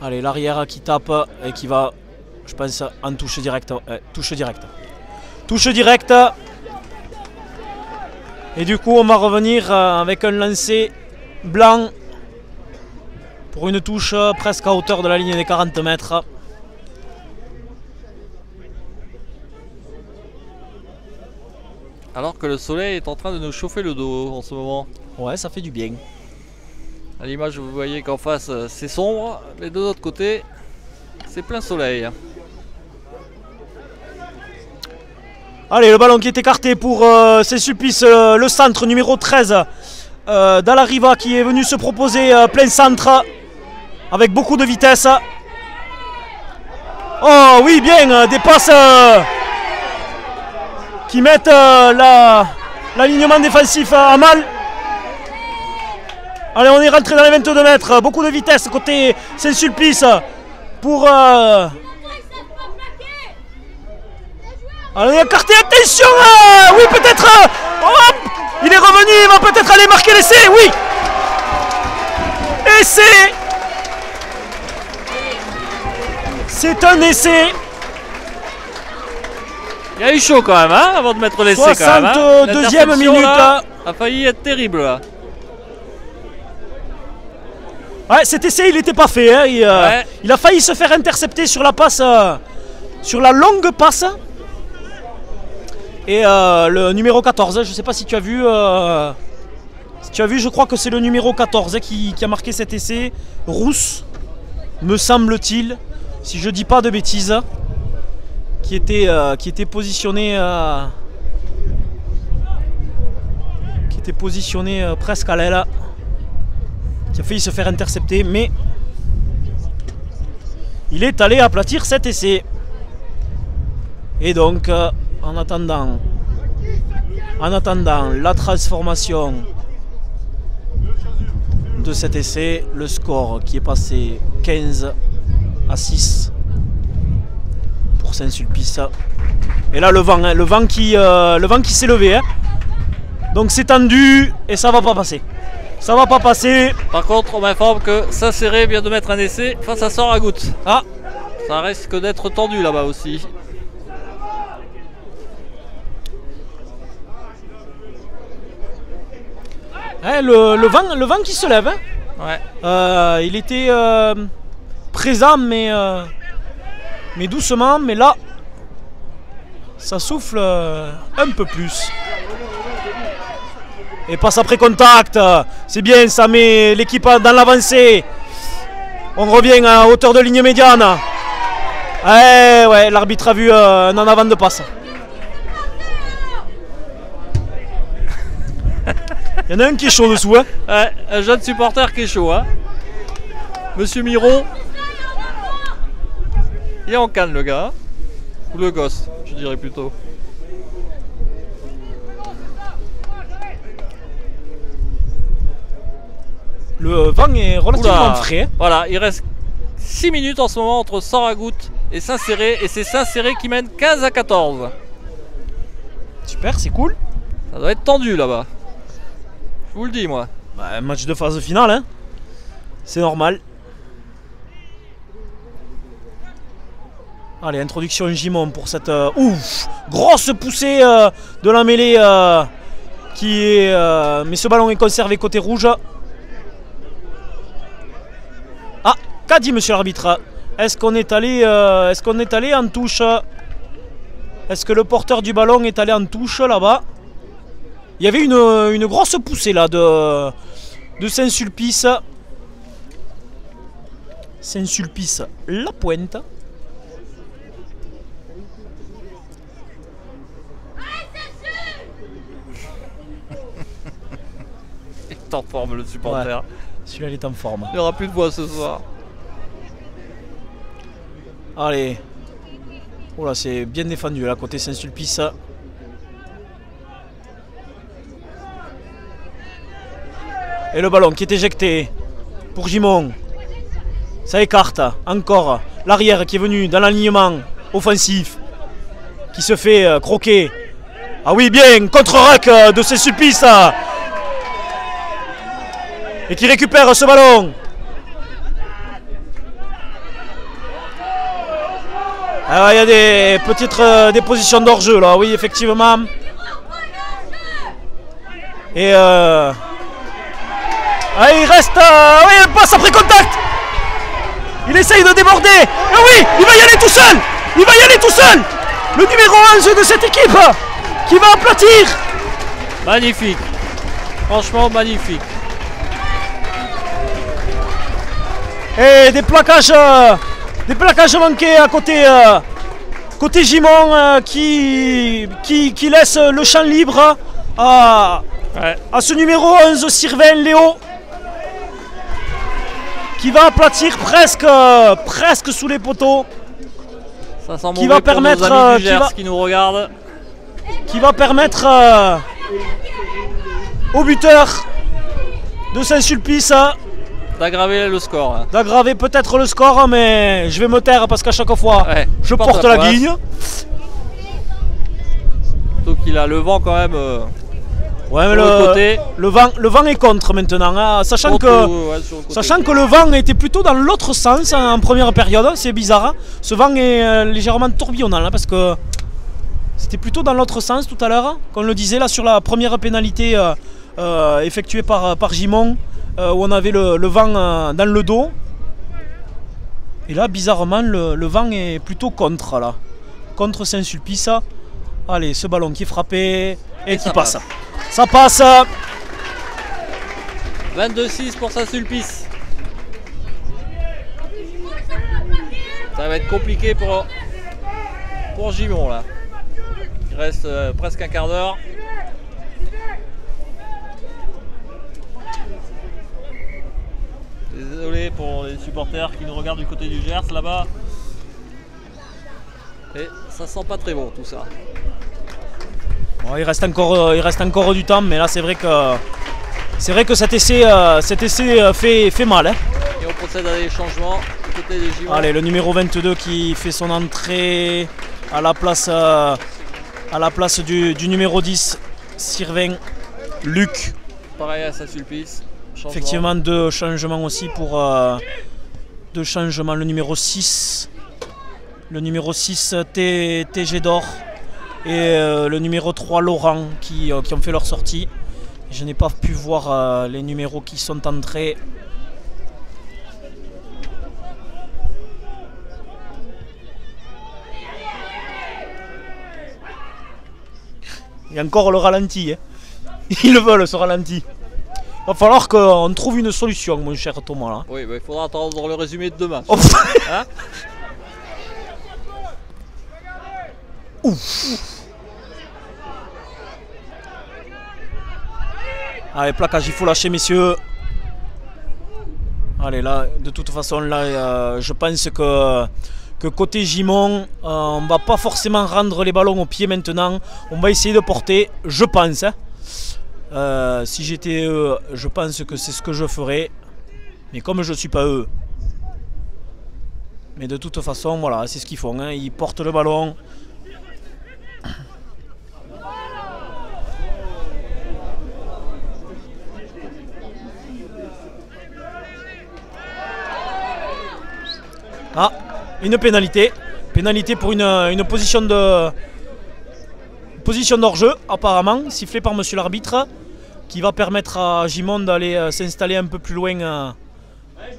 Allez, l'arrière qui tape et qui va, je pense, en touche directe. euh, touche directe. Touche directe. Et du coup, on va revenir euh, avec un lancer blanc pour une touche presque à hauteur de la ligne des 40 mètres. Alors que le soleil est en train de nous chauffer le dos en ce moment. Ouais, ça fait du bien. À l'image, vous voyez qu'en face euh, c'est sombre, mais de l'autre côté, c'est plein soleil. Allez, le ballon qui est écarté pour euh, Saint-Sulpice, euh, le centre numéro 13 euh, Dallariva qui est venu se proposer euh, plein centre avec beaucoup de vitesse. Oh oui, bien, des passes qui mettent euh, la- l'alignement défensif à mal. Allez, on est rentré dans les 22 mètres, beaucoup de vitesse côté Saint-Sulpice pour... euh, Allez, écarté, attention euh, Oui, peut-être euh, Il est revenu, il va peut-être aller marquer l'essai, oui. Essai. C'est un essai Il y a eu chaud quand même, hein, avant de mettre l'essai quand même. hein. 62e L'interception, minute. là, a failli être terrible là. Ouais, cet essai, il n'était pas fait. hein, Il, euh, il a failli se faire intercepter sur la passe, euh, sur la longue passe. Et euh, le numéro 14, je sais pas si tu as vu. si tu as vu, je crois que c'est le numéro 14 qui, qui a marqué cet essai. Rousse, me semble-t-il, si je dis pas de bêtises, qui était, euh, qui était positionné. euh, qui était positionné euh, presque à l'aile qui a failli se faire intercepter, mais il est allé aplatir cet essai. Et donc, en attendant, en attendant la transformation de cet essai, le score qui est passé 15 à 6 pour Saint-Sulpice. Et là, le vent, hein, le vent qui, euh, le vent qui s'est levé. hein. Donc c'est tendu et ça va pas passer. Ça va pas passer. Par contre, on m'informe que Saint-Céré vient de mettre un essai face à Saragout. Ah, Ça risque d'être tendu là-bas aussi. hein, le, le vent, le vent qui se lève. hein. Ouais. Euh, il était euh, présent, mais, euh, mais doucement. Mais là, ça souffle euh, un peu plus. Et passe après contact. C'est bien, ça met l'équipe dans l'avancée. On revient à hauteur de ligne médiane. Ouais, ouais, l'arbitre a vu euh, un en avant de passe. Il y en a un qui est chaud dessous. Hein. Ouais, un jeune supporter qui est chaud, hein. Monsieur Miro. Il est en canne le gars. Ou le gosse, je dirais plutôt. Le vent est relativement Oula. frais. Voilà, il reste 6 minutes en ce moment entre Saragout et Saint-Céré. Et c'est Saint-Céré qui mène 15 à 14. Super, c'est cool. Ça doit être tendu là-bas. Je vous le dis, moi. Bah, match de phase finale, hein. C'est normal. Allez, introduction Gimon pour cette euh, ouf, grosse poussée euh, de la mêlée euh, qui est. mais ce ballon est conservé côté rouge. Ah, qu'a dit monsieur l'arbitre? Est-ce qu'on est allé, est-ce est allé en touche? Est-ce que le porteur du ballon est allé en touche là-bas? Il y avait une, une grosse poussée là de, de Saint-Sulpice. Saint-Sulpice, la pointe. Est en forme le supporter. Celui-là il est en forme. Il n'y aura plus de voix ce soir. Allez. Oh là, c'est bien défendu là, côté Saint-Sulpice. Et le ballon qui est éjecté pour Gimon. Ça écarte encore l'arrière qui est venu dans l'alignement offensif. Qui se fait euh, croquer. Ah oui, bien, contre-rack euh, de Saint-Sulpice. Et qui récupère ce ballon. Ah, il y a des petites euh, des positions d'hors-jeu là, oui, effectivement. Et euh... ah, il reste. euh, Oui, il passe après contact Il essaye de déborder Ah oui Il va y aller tout seul Il va y aller tout seul Le numéro 11 de cette équipe qui va aplatir Magnifique. Franchement magnifique. Et des plaquages euh, Des plaquages manqués à côté euh, Côté Gimon euh, qui, qui, qui laisse le champ libre à, Ouais. à ce numéro 11 Sylvain Léo qui va aplatir presque euh, presque sous les poteaux Ça sent Qui va pour nos permettre, amis qui va- qui nous regardent. qui va permettre euh, au buteur de Saint-Sulpice euh, D'aggraver le score. hein. d'aggraver peut-être le score mais je vais me taire parce qu'à chaque fois Ouais, je porte porte la guigne Surtout qu'il a le vent quand même. euh, Ouais, mais le le, côté. le vent, le vent est contre maintenant, hein, sachant, contre que, ouais, le côté. sachant que le vent était plutôt dans l'autre sens hein, en première période, c'est bizarre. hein. Ce vent est euh, légèrement tourbillonnant là, parce que c'était plutôt dans l'autre sens tout à l'heure, hein, qu'on le disait là sur la première pénalité euh, effectuée par, par Gimon, euh, où on avait le, vent euh, dans le dos. Et là, bizarrement, le, vent est plutôt contre là, contre Saint-Sulpice. Allez, ce ballon qui est frappé et, qui passe. Ça passe. 22-6 pour Saint-Sulpice. Ça va être compliqué pour, pour Gimon là. Il reste euh, presque un quart d'heure. Désolé pour les supporters qui nous regardent du côté du Gers là-bas. Et ça sent pas très bon tout ça. Bon, il, reste encore, euh, il reste encore du temps, mais là c'est vrai que c'est vrai que cet essai, euh, cet essai euh, fait, fait mal. hein. Et on procède à des changements du côté des Gimons. Allez, le numéro 22 qui fait son entrée à la place, à la place du, du numéro 10, Sylvain Luc. Pareil à Saint-Sulpice. Effectivement, deux changements aussi pour euh, deux changements. Le numéro 6, le numéro 6 T- TG d'or et euh, le numéro 3 Laurent qui, euh, qui ont fait leur sortie. Je n'ai pas pu voir les numéros qui sont entrés. Il y a encore le ralenti. hein. Ils le veulent ce ralenti. Va falloir qu'on trouve une solution, mon cher Thomas. Là. Oui, bah, il faudra attendre le résumé de demain. Oh, Hein Allez, plaquage, il faut lâcher, messieurs. Allez, là, de toute façon, là, euh, je pense que, que côté Gimon, euh, on va pas forcément rendre les ballons au pied maintenant. On va essayer de porter, je pense. hein. Euh, si j'étais eux, je pense que c'est ce que je ferais. Mais comme je suis pas eux. Mais de toute façon, voilà, c'est ce qu'ils font. hein. Ils portent le ballon. Ah, une pénalité. Pénalité pour une, une position de. Position d'hors-jeu, apparemment, sifflée par monsieur l'arbitre, qui va permettre à Gimon d'aller euh, s'installer un peu plus loin. euh,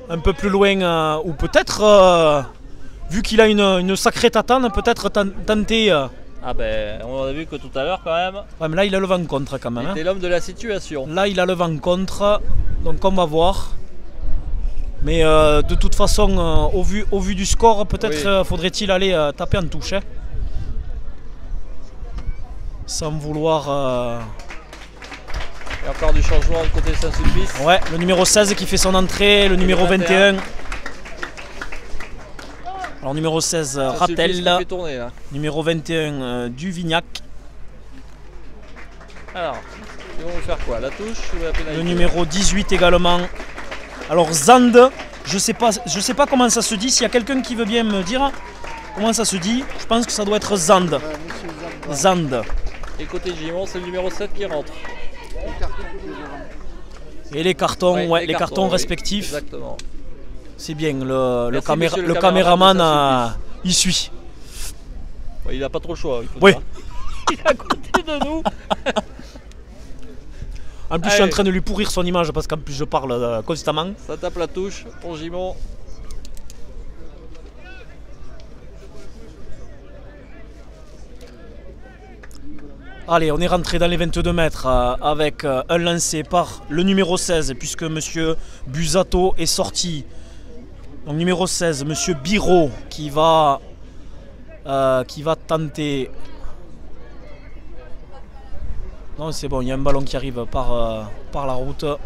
un peu plus loin, euh, ou peut-être. vu qu'il a une, une sacrée tatane, peut-être ten- tenter. Ah ben, on a vu que tout à l'heure quand même, Ouais, mais là, il a le vent contre quand même. hein. c'était l'homme de la situation. Là, il a le vent contre, donc on va voir. Mais euh, de toute façon, euh, au, vu, au vu du score, peut-être Oui. euh, faudrait-il aller taper en touche. hein. Sans vouloir. Euh, Et encore du changement de côté Saint-Sulpice. Ouais, le numéro 16 qui fait son entrée, le numéro 21. 21. Alors, numéro 16, euh, Saint-Sulpice qui Rattel. fait tourner là. Numéro 21, euh, Duvignac. Alors, ils vont faire quoi? La touche ou la pénalité? Le numéro 18 également. Alors Zand, je sais pas, je sais pas comment ça se dit. S'il y a quelqu'un qui veut bien me dire comment ça se dit, je pense que ça doit être Zand. Zand. Et côté Gimon, c'est le numéro 7 qui rentre. Et les cartons, Ouais, ouais, les, cartons, oui, respectifs. Exactement. C'est bien. Le, le, Merci, caméra- monsieur le le caméraman caméraman, de euh, il suit. Ouais, il a pas trop le choix. Il faut Oui. dire. Il est à côté de nous. En plus, je suis en train de lui pourrir son image parce qu'en plus, je parle euh, constamment. Ça tape la touche pour Gimon. Allez, on est rentré dans les 22 mètres euh, avec euh, un lancé par le numéro 16, puisque monsieur Busato est sorti. Donc numéro 16, monsieur Biro qui va, euh, qui va tenter. Non, c'est bon, il y a un ballon qui arrive par, euh, par la route. Je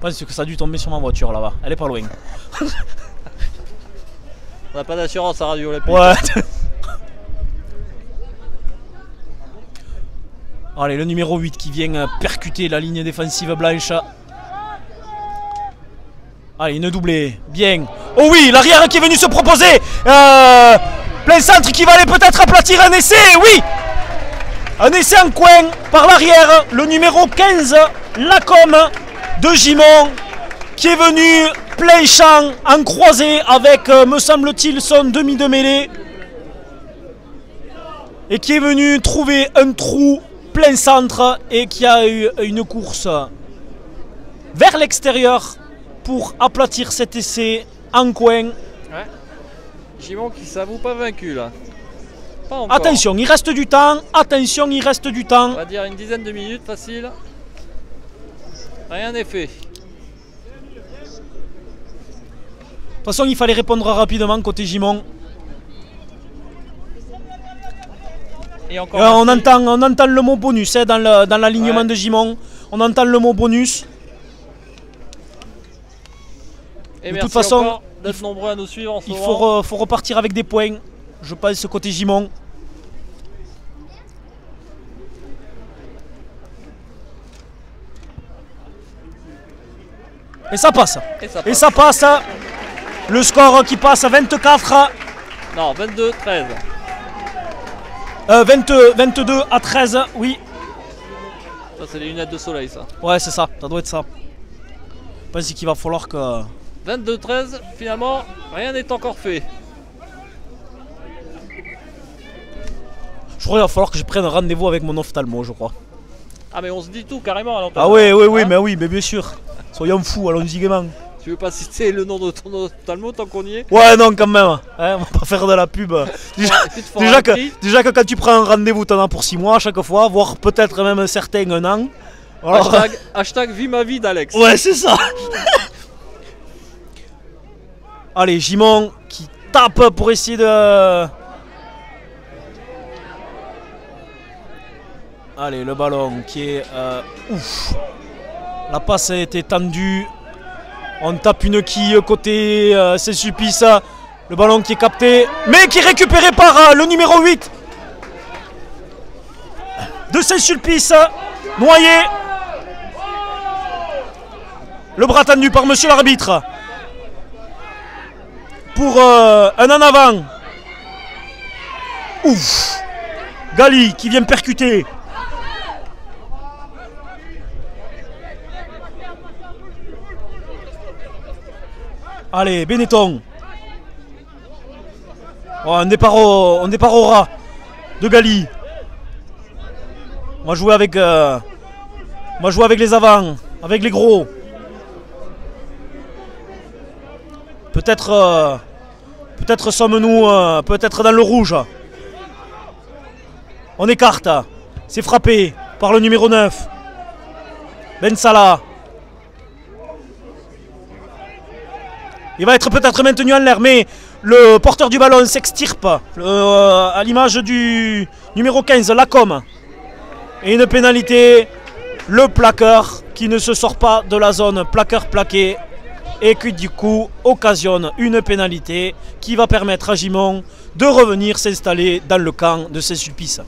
pense que ça a dû tomber sur ma voiture là-bas. Elle est pas loin. On n'a pas d'assurance à Radio Olympique. Ouais. Allez, le numéro 8 qui vient percuter la ligne défensive blanche. Allez, une doublée. Bien. Oh oui, l'arrière qui est venu se proposer. Euh, plein centre qui va aller peut-être aplatir un essai. Oui. Un essai en coin par l'arrière. Le numéro 15, Lacombe de Gimon qui est venu plein champ en croisé avec, euh, me semble-t-il, son demi de mêlée. Et qui est venu trouver un trou plein centre et qui a eu une course vers l'extérieur pour aplatir cet essai en coin. Ouais. Gimon qui s'avoue pas vaincu là. Pas. Attention, il reste du temps. Attention, il reste du temps. On va dire une dizaine de minutes facile. Rien n'est fait. De toute façon, il fallait répondre rapidement côté Gimon. Et encore Euh, on, entend, on entend le mot bonus hein, dans l'alignement Ouais. de Gimon. On entend le mot bonus. Et de toute façon, d'être nombreux à nous suivre en ce Il moment. faut, re- faut repartir avec des points. Je pense côté Gimon. Et ça passe. Et ça Et passe. ça passe. Le score qui passe à 24, Non, 22, 13. Euh, 20 22 à 13. Oui, Ça, c'est les lunettes de soleil, ça. ouais, c'est ça. Ça doit être ça. Je pense qu'il va falloir que. 22, 13. Finalement, rien n'est encore fait. Je crois qu'il va falloir que je prenne rendez-vous avec mon ophtalmo, je crois. Ah, mais on se dit tout carrément. Ah oui, oui, oui, Hein mais oui, mais bien sûr. Soyons fous, allons-y gaiement. Tu veux pas citer le nom de ton ophtalmo tant qu'on y est? Ouais, non, quand même. Hein, on va pas faire de la pub. Déjà, que, déjà que quand tu prends un rendez-vous, t'en as pour 6 mois à chaque fois, voire peut-être même certains un an. Alors, Hashtag, hashtag vie ma vie d'Alex. ouais, c'est ça. Allez, Gimon qui tape pour essayer de. Allez, le ballon qui est. euh, ouf. La passe a été tendue. On tape une quille côté euh, Saint-Sulpice. Le ballon qui est capté, mais qui est récupéré par euh, le numéro 8 de Saint-Sulpice. Noyé. Le bras tendu par monsieur l'arbitre. Pour euh, un en avant. Ouf. Gali qui vient percuter. Allez, Benetton. Oh, un, départ au, ras de Gali. On va jouer avec, euh, on va jouer avec les avants, avec les gros. Peut-être, euh, Peut-être sommes-nous euh, peut-être dans le rouge. On écarte. C'est frappé par le numéro 9. Ben Salah. Il va être peut-être maintenu en l'air, mais le porteur du ballon s'extirpe euh, à l'image du numéro 15, Lacom. Et une pénalité, le plaqueur qui ne se sort pas de la zone plaqueur plaqué et qui du coup occasionne une pénalité qui va permettre à Gimon de revenir s'installer dans le camp de Saint-Sulpice.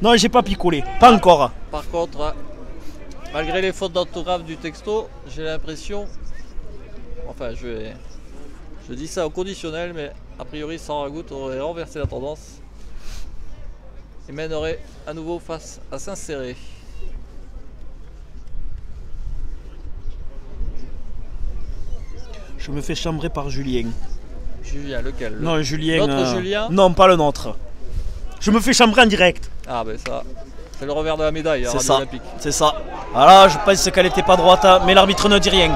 non, j'ai pas picolé, pas encore. Par contre, malgré les fautes d'orthographe du texto, j'ai l'impression. Enfin, je vais. Je dis ça au conditionnel, mais a priori, Saragout aurait renversé la tendance et mènerait à nouveau face à s'insérer. Je me fais chambrer par Julien. Julien, lequel? Le- Non, Julien. L'autre euh, Julien? Non, pas le nôtre. Je me fais chambrer en direct. Ah, ben ça, c'est le revers de la médaille, hein, C'est ça. Olympique. C'est ça. Voilà, je pense qu'elle était pas droite, hein, mais l'arbitre ne dit rien.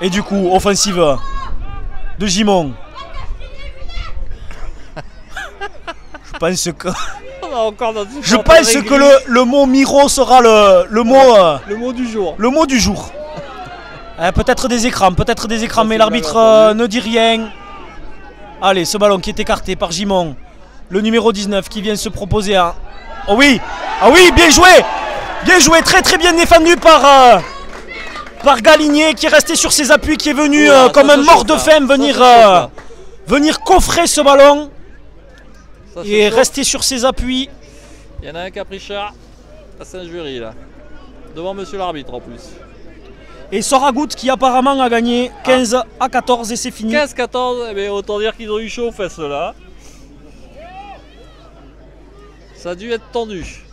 Et du coup, offensive de Gimon. Je pense que, je pense que le, le mot Miro sera le, le mot, euh, Le mot du jour. le mot du jour. Euh, peut-être des écrans, peut-être des écrans, Ça, mais l'arbitre euh, ne dit rien. Allez, ce ballon qui est écarté par Gimon. Le numéro 19 qui vient se proposer à. Oh oui Ah oui, bien joué Bien joué, très très bien défendu par. euh, par Galigné qui est resté sur ses appuis, qui est venu euh, comme un mort de faim venir, euh, venir coffrer ce ballon et rester sur ses appuis. Il y en a un cher à Saint-Jury là. Devant monsieur l'arbitre en plus. Et Soragout qui apparemment a gagné 15 à 14 et c'est fini. 15-14, eh autant dire qu'ils ont eu chaud aux fesses là. Ça a dû être tendu.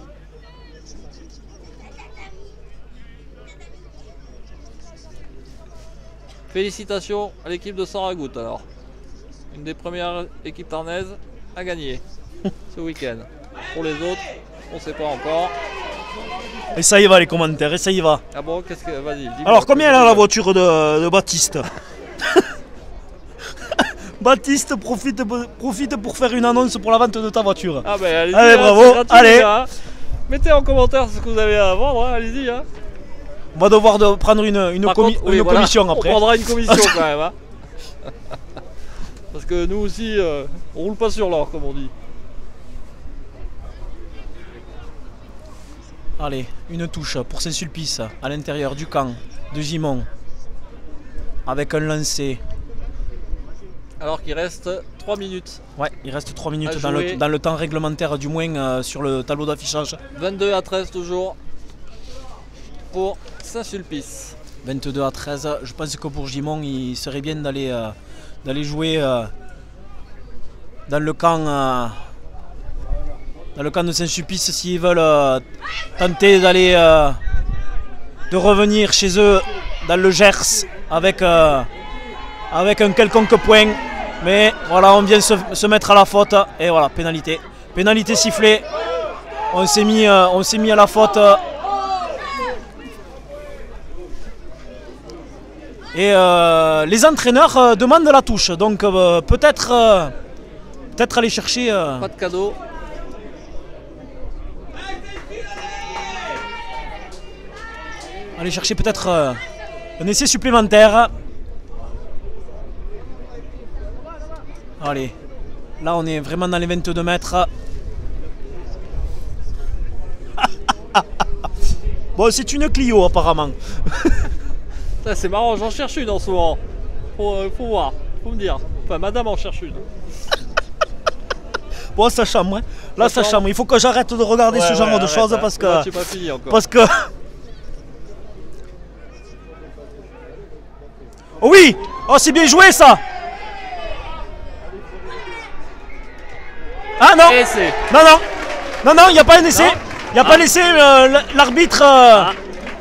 Félicitations à l'équipe de Saragout alors. Une des premières équipes tarnaises à gagner ce week-end. Pour les autres, on ne sait pas encore. Et ça y va les commentaires, et ça y va. Ah bon, qu'est-ce que. Vas-y. Alors combien elle a la voiture de, de Baptiste? Baptiste profite, profite pour faire une annonce pour la vente de ta voiture. Ah ben allez-y, Allez, hein, bravo, gratuit, allez. les gars. Mettez en commentaire ce que vous avez à vendre, hein, allez-y. Hein. On va devoir de prendre une, une, oui, voilà, commission après. On prendra une commission quand même. Parce que nous aussi, euh, on roule pas sur l'or, comme on dit. Allez, une touche pour Saint-Sulpice à l'intérieur du camp de Gimon. Avec un lancer. Alors qu'il reste 3 minutes. Ouais, il reste 3 À minutes dans le, dans le temps réglementaire du moins euh, sur le tableau d'affichage. 22 à 13 toujours. Pour Saint-Sulpice. 22 à 13. Je pense que pour Gimon, il serait bien d'aller euh, d'aller jouer euh, dans le camp dans le camp de Saint-Sulpice s'ils veulent tenter d'aller de revenir chez eux dans le Gers avec avec un quelconque point. Mais voilà, on vient se, se mettre à la faute et voilà, pénalité. Pénalité sifflée. On s'est mis, euh, on s'est mis à la faute. Et euh, les entraîneurs euh, demandent la touche, donc euh, peut-être peut-être aller chercher. Pas de cadeau. aller chercher peut-être un essai supplémentaire. Allez, là on est vraiment dans les 22 mètres. bon, c'est une Clio apparemment. C'est marrant, j'en cherche une en ce moment. Faut, euh, faut voir, faut me dire. Enfin, madame en cherche une. Bon, ça chambre. hein. Là, Ça ça chambre. Il faut que j'arrête de regarder ce genre ouais, de arrête, choses hein. parce que. pas fini encore. Parce que. Oh oui Oh, c'est bien joué ça Ah non. Non, non Non, non, il n'y a pas un essai Il n'y a Ah. pas d'essai. euh, l- L'arbitre. euh,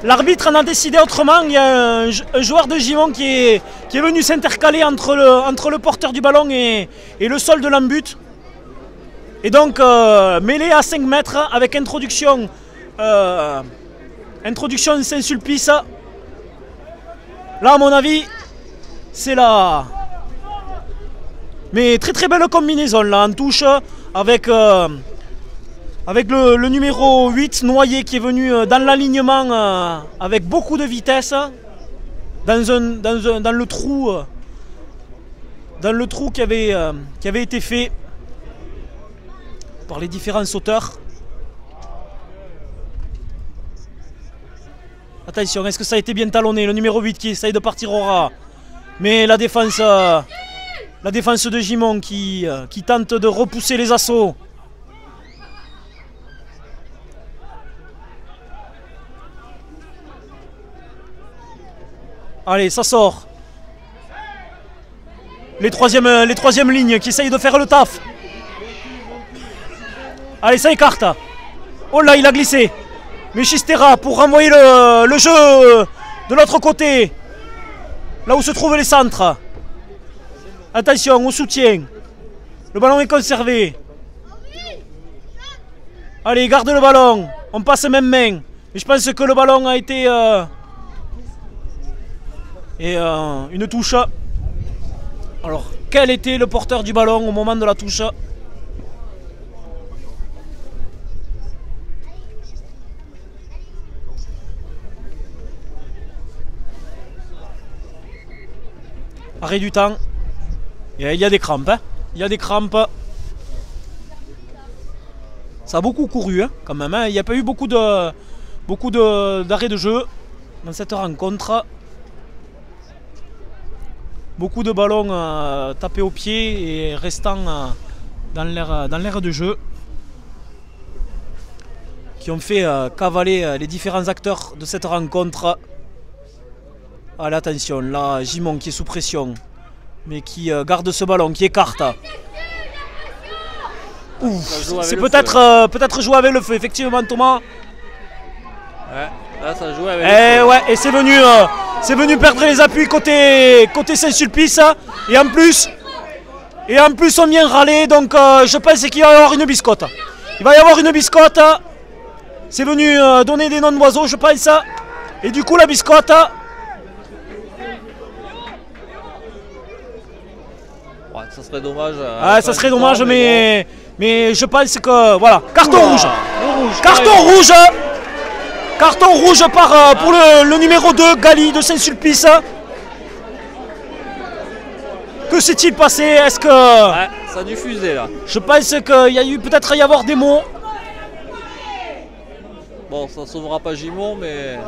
L'arbitre en a décidé autrement. Il y a un, joueur de Gimon qui est, qui est venu s'intercaler entre le, entre le porteur du ballon et, et le sol de l'embut. Et donc, euh, mêlé à 5 mètres avec introduction. euh, introduction Saint-Sulpice. Là, à mon avis, c'est là. Mais très très belle combinaison là en touche avec, euh, avec le, numéro 8 Noyer qui est venu euh, dans l'alignement euh, avec beaucoup de vitesse dans, un, dans, un- dans le trou dans le trou qui avait, qui avait été fait par les différents sauteurs. Attention, est-ce que ça a été bien talonné Le numéro 8 qui essaye de partir au ras? Mais la défense, la défense de Gimon qui, euh, qui tente de repousser les assauts. Allez, ça sort. Les troisièmes, euh, les lignes qui essayent de faire le taf. Allez, ça écarte. Oh là, il a glissé. Mais pour renvoyer le, le jeu de l'autre côté. Là où se trouvent les centres. Attention, on soutient. Le ballon est conservé. Allez, garde le ballon. On passe même main. Je pense que le ballon a été... euh, et euh, une touche. Alors, quel était le porteur du ballon au moment de la touche? Arrêt du temps. Il y a- des crampes. hein. Il y a des crampes. Ça a beaucoup couru hein, quand même. hein. Il n'y a pas eu beaucoup de beaucoup d'arrêts de, jeu dans cette rencontre. Beaucoup de ballons euh, tapés au pied et restant euh, dans l'air dans l'air de jeu. Qui ont fait euh, cavaler euh, les différents acteurs de cette rencontre. Allez, attention, là, Gimon qui est sous pression, mais qui euh, garde ce ballon, qui écarte. Ouf, c'est le peut-être feu. euh, peut-être jouer avec le feu, effectivement, Thomas. Ouais, là ça joue avec. Eh ouais, et c'est venu, euh, c'est venu perdre les appuis côté, côté Saint-Sulpice. Et en plus, et en plus on vient râler, donc je pense qu'il va y avoir une biscotte. Il va y avoir une biscotte. C'est venu donner des noms d'oiseaux, je pense. Et du coup la biscotte, Ouais, ça serait dommage. euh, ah, ça serait dommage, temps, mais, mais je pense que voilà, carton Oula, rouge. Carton rouge Carton rouge par, euh, pour le, le numéro 2, Gali de Saint-Sulpice. Que s'est-il passé? Est-ce que. Ouais, ça a dû fuser là. Je pense qu'il y a eu peut-être y avoir des mots. Bon, ça sauvera pas Gimon, mais.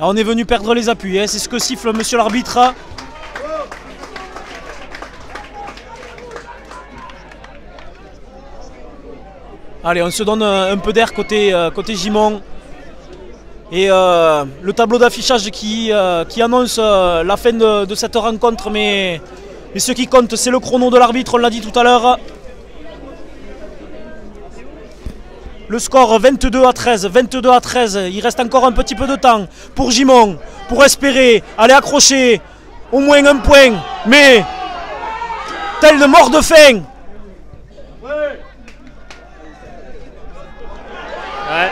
Ah, on est venu perdre les appuis, hein, c'est ce que siffle monsieur l'arbitre. Allez, on se donne un peu d'air côté, euh, côté Gimon. Et euh, le tableau d'affichage qui, euh, annonce la fin de, de cette rencontre, mais, mais ce qui compte, c'est le chrono de l'arbitre, on l'a dit tout à l'heure. Le score 22 à 13, 22 à 13, il reste encore un petit peu de temps pour Gimon, pour espérer aller accrocher au moins un point, mais tel de mort de faim, Ouais,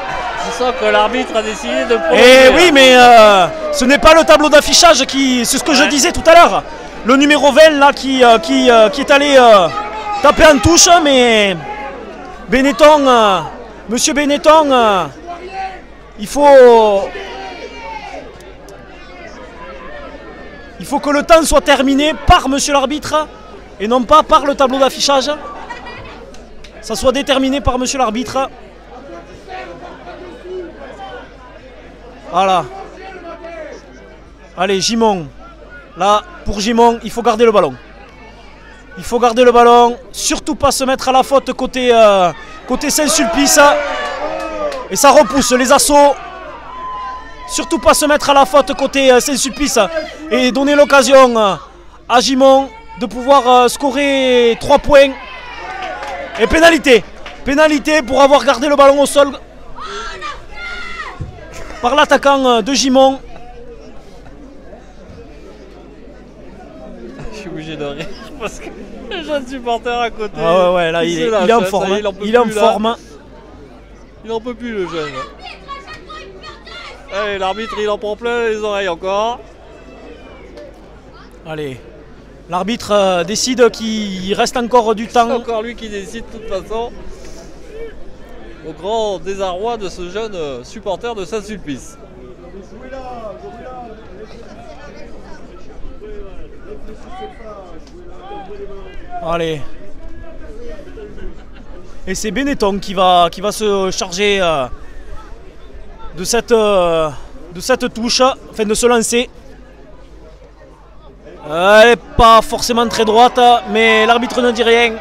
je sens que l'arbitre a décidé de prolonger. Eh oui, mais euh, ce n'est pas le tableau d'affichage qui. C'est ce que je disais tout à l'heure. Le numéro 20 là qui, euh, qui, euh, qui est allé taper en touche, mais Benetton, monsieur Benetton, il faut. Il faut que le temps soit terminé par monsieur l'arbitre et non pas par le tableau d'affichage. Ça soit déterminé par monsieur l'arbitre. Voilà. Allez, Gimon. Là, pour Gimon, il faut garder le ballon. Il faut garder le ballon. Surtout pas se mettre à la faute côté, euh, Saint-Sulpice. Et ça repousse les assauts. Surtout pas se mettre à la faute côté euh, Saint-Sulpice. Et donner l'occasion euh, à Gimon de pouvoir scorer 3 points. Et pénalité. Pénalité pour avoir gardé le ballon au sol par l'attaquant euh, de Gimon. Je suis obligé de rire parce que le jeune supporter à côté. Ah ouais, ouais, là, il, est, il est en hein, forme. est, hein. il en Il en plus, forme. Il en peut plus le jeune. Allez, l'arbitre il en prend plein les oreilles encore. Allez. L'arbitre euh, décide qu'il reste encore du C'est temps. encore lui qui décide de toute façon. Au grand désarroi de ce jeune euh, supporter de Saint-Sulpice. Allez. Et c'est Benetton qui va, se charger euh, de, cette, euh, de cette touche, enfin de se lancer. Elle n'est pas forcément très droite, mais l'arbitre ne dit rien.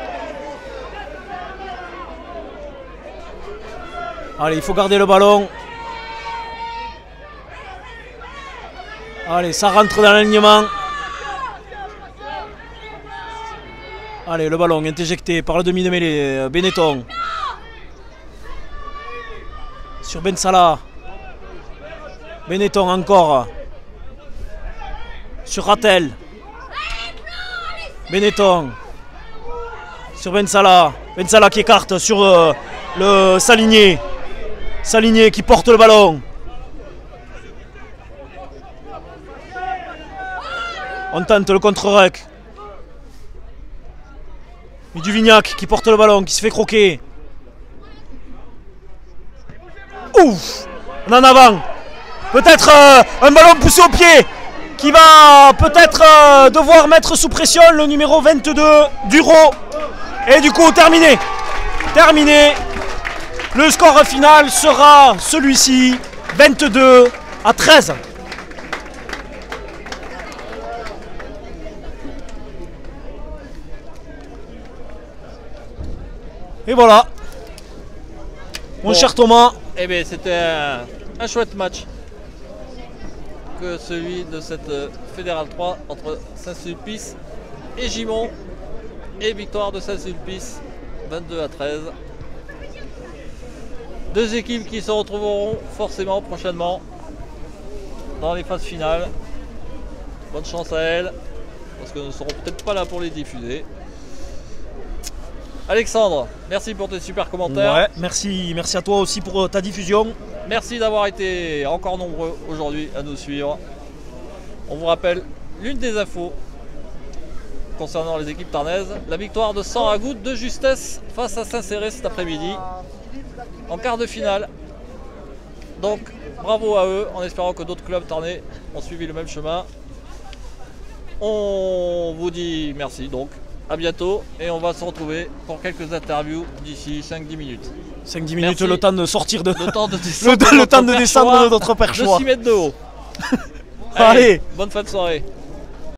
Allez, il faut garder le ballon. Allez, ça rentre dans l'alignement. Allez, le ballon est éjecté par le demi de mêlée, euh, Benetton. Sur Ben Salah. Benetton encore. Sur Rattel. Benetton. Sur Ben Salah. Ben Salah qui écarte sur euh, le Saligné. Saligné qui porte le ballon. On tente le contre-rec. Et Duvignac qui porte le ballon, qui se fait croquer. Ouf On en avant. Peut-être euh, un ballon poussé au pied qui va peut-être euh, devoir mettre sous pression le numéro 22 Duro. Et du coup, terminé. Terminé. Le score final sera celui-ci 22 à 13. Et voilà. Mon Bon. cher Thomas, Eh bien, c'était un, un chouette match que celui de cette euh, Fédérale 3 entre Saint-Sulpice et Gimont. Et victoire de Saint-Sulpice 22 à 13. Deux équipes qui se retrouveront forcément prochainement dans les phases finales. Bonne chance à elles, parce que nous ne serons peut-être pas là pour les diffuser. Alexandre, merci pour tes super commentaires. ouais, merci, merci à toi aussi pour euh, ta diffusion. Merci d'avoir été encore nombreux aujourd'hui à nous suivre. On vous rappelle l'une des infos concernant les équipes tarnaises. La victoire de 100 à gouttes de justesse face à Saint-Céré cet après-midi en quart de finale. Donc bravo à eux en espérant que d'autres clubs tarnais ont suivi le même chemin. On vous dit merci donc. À bientôt et on va se retrouver pour quelques interviews d'ici 5-10 minutes. 5-10 minutes, le temps de sortir de. Le temps de descendre, le, le temps de notre descendre perchoir de notre de perchoir. 6 mètres de haut. Allez. bonne fin de soirée.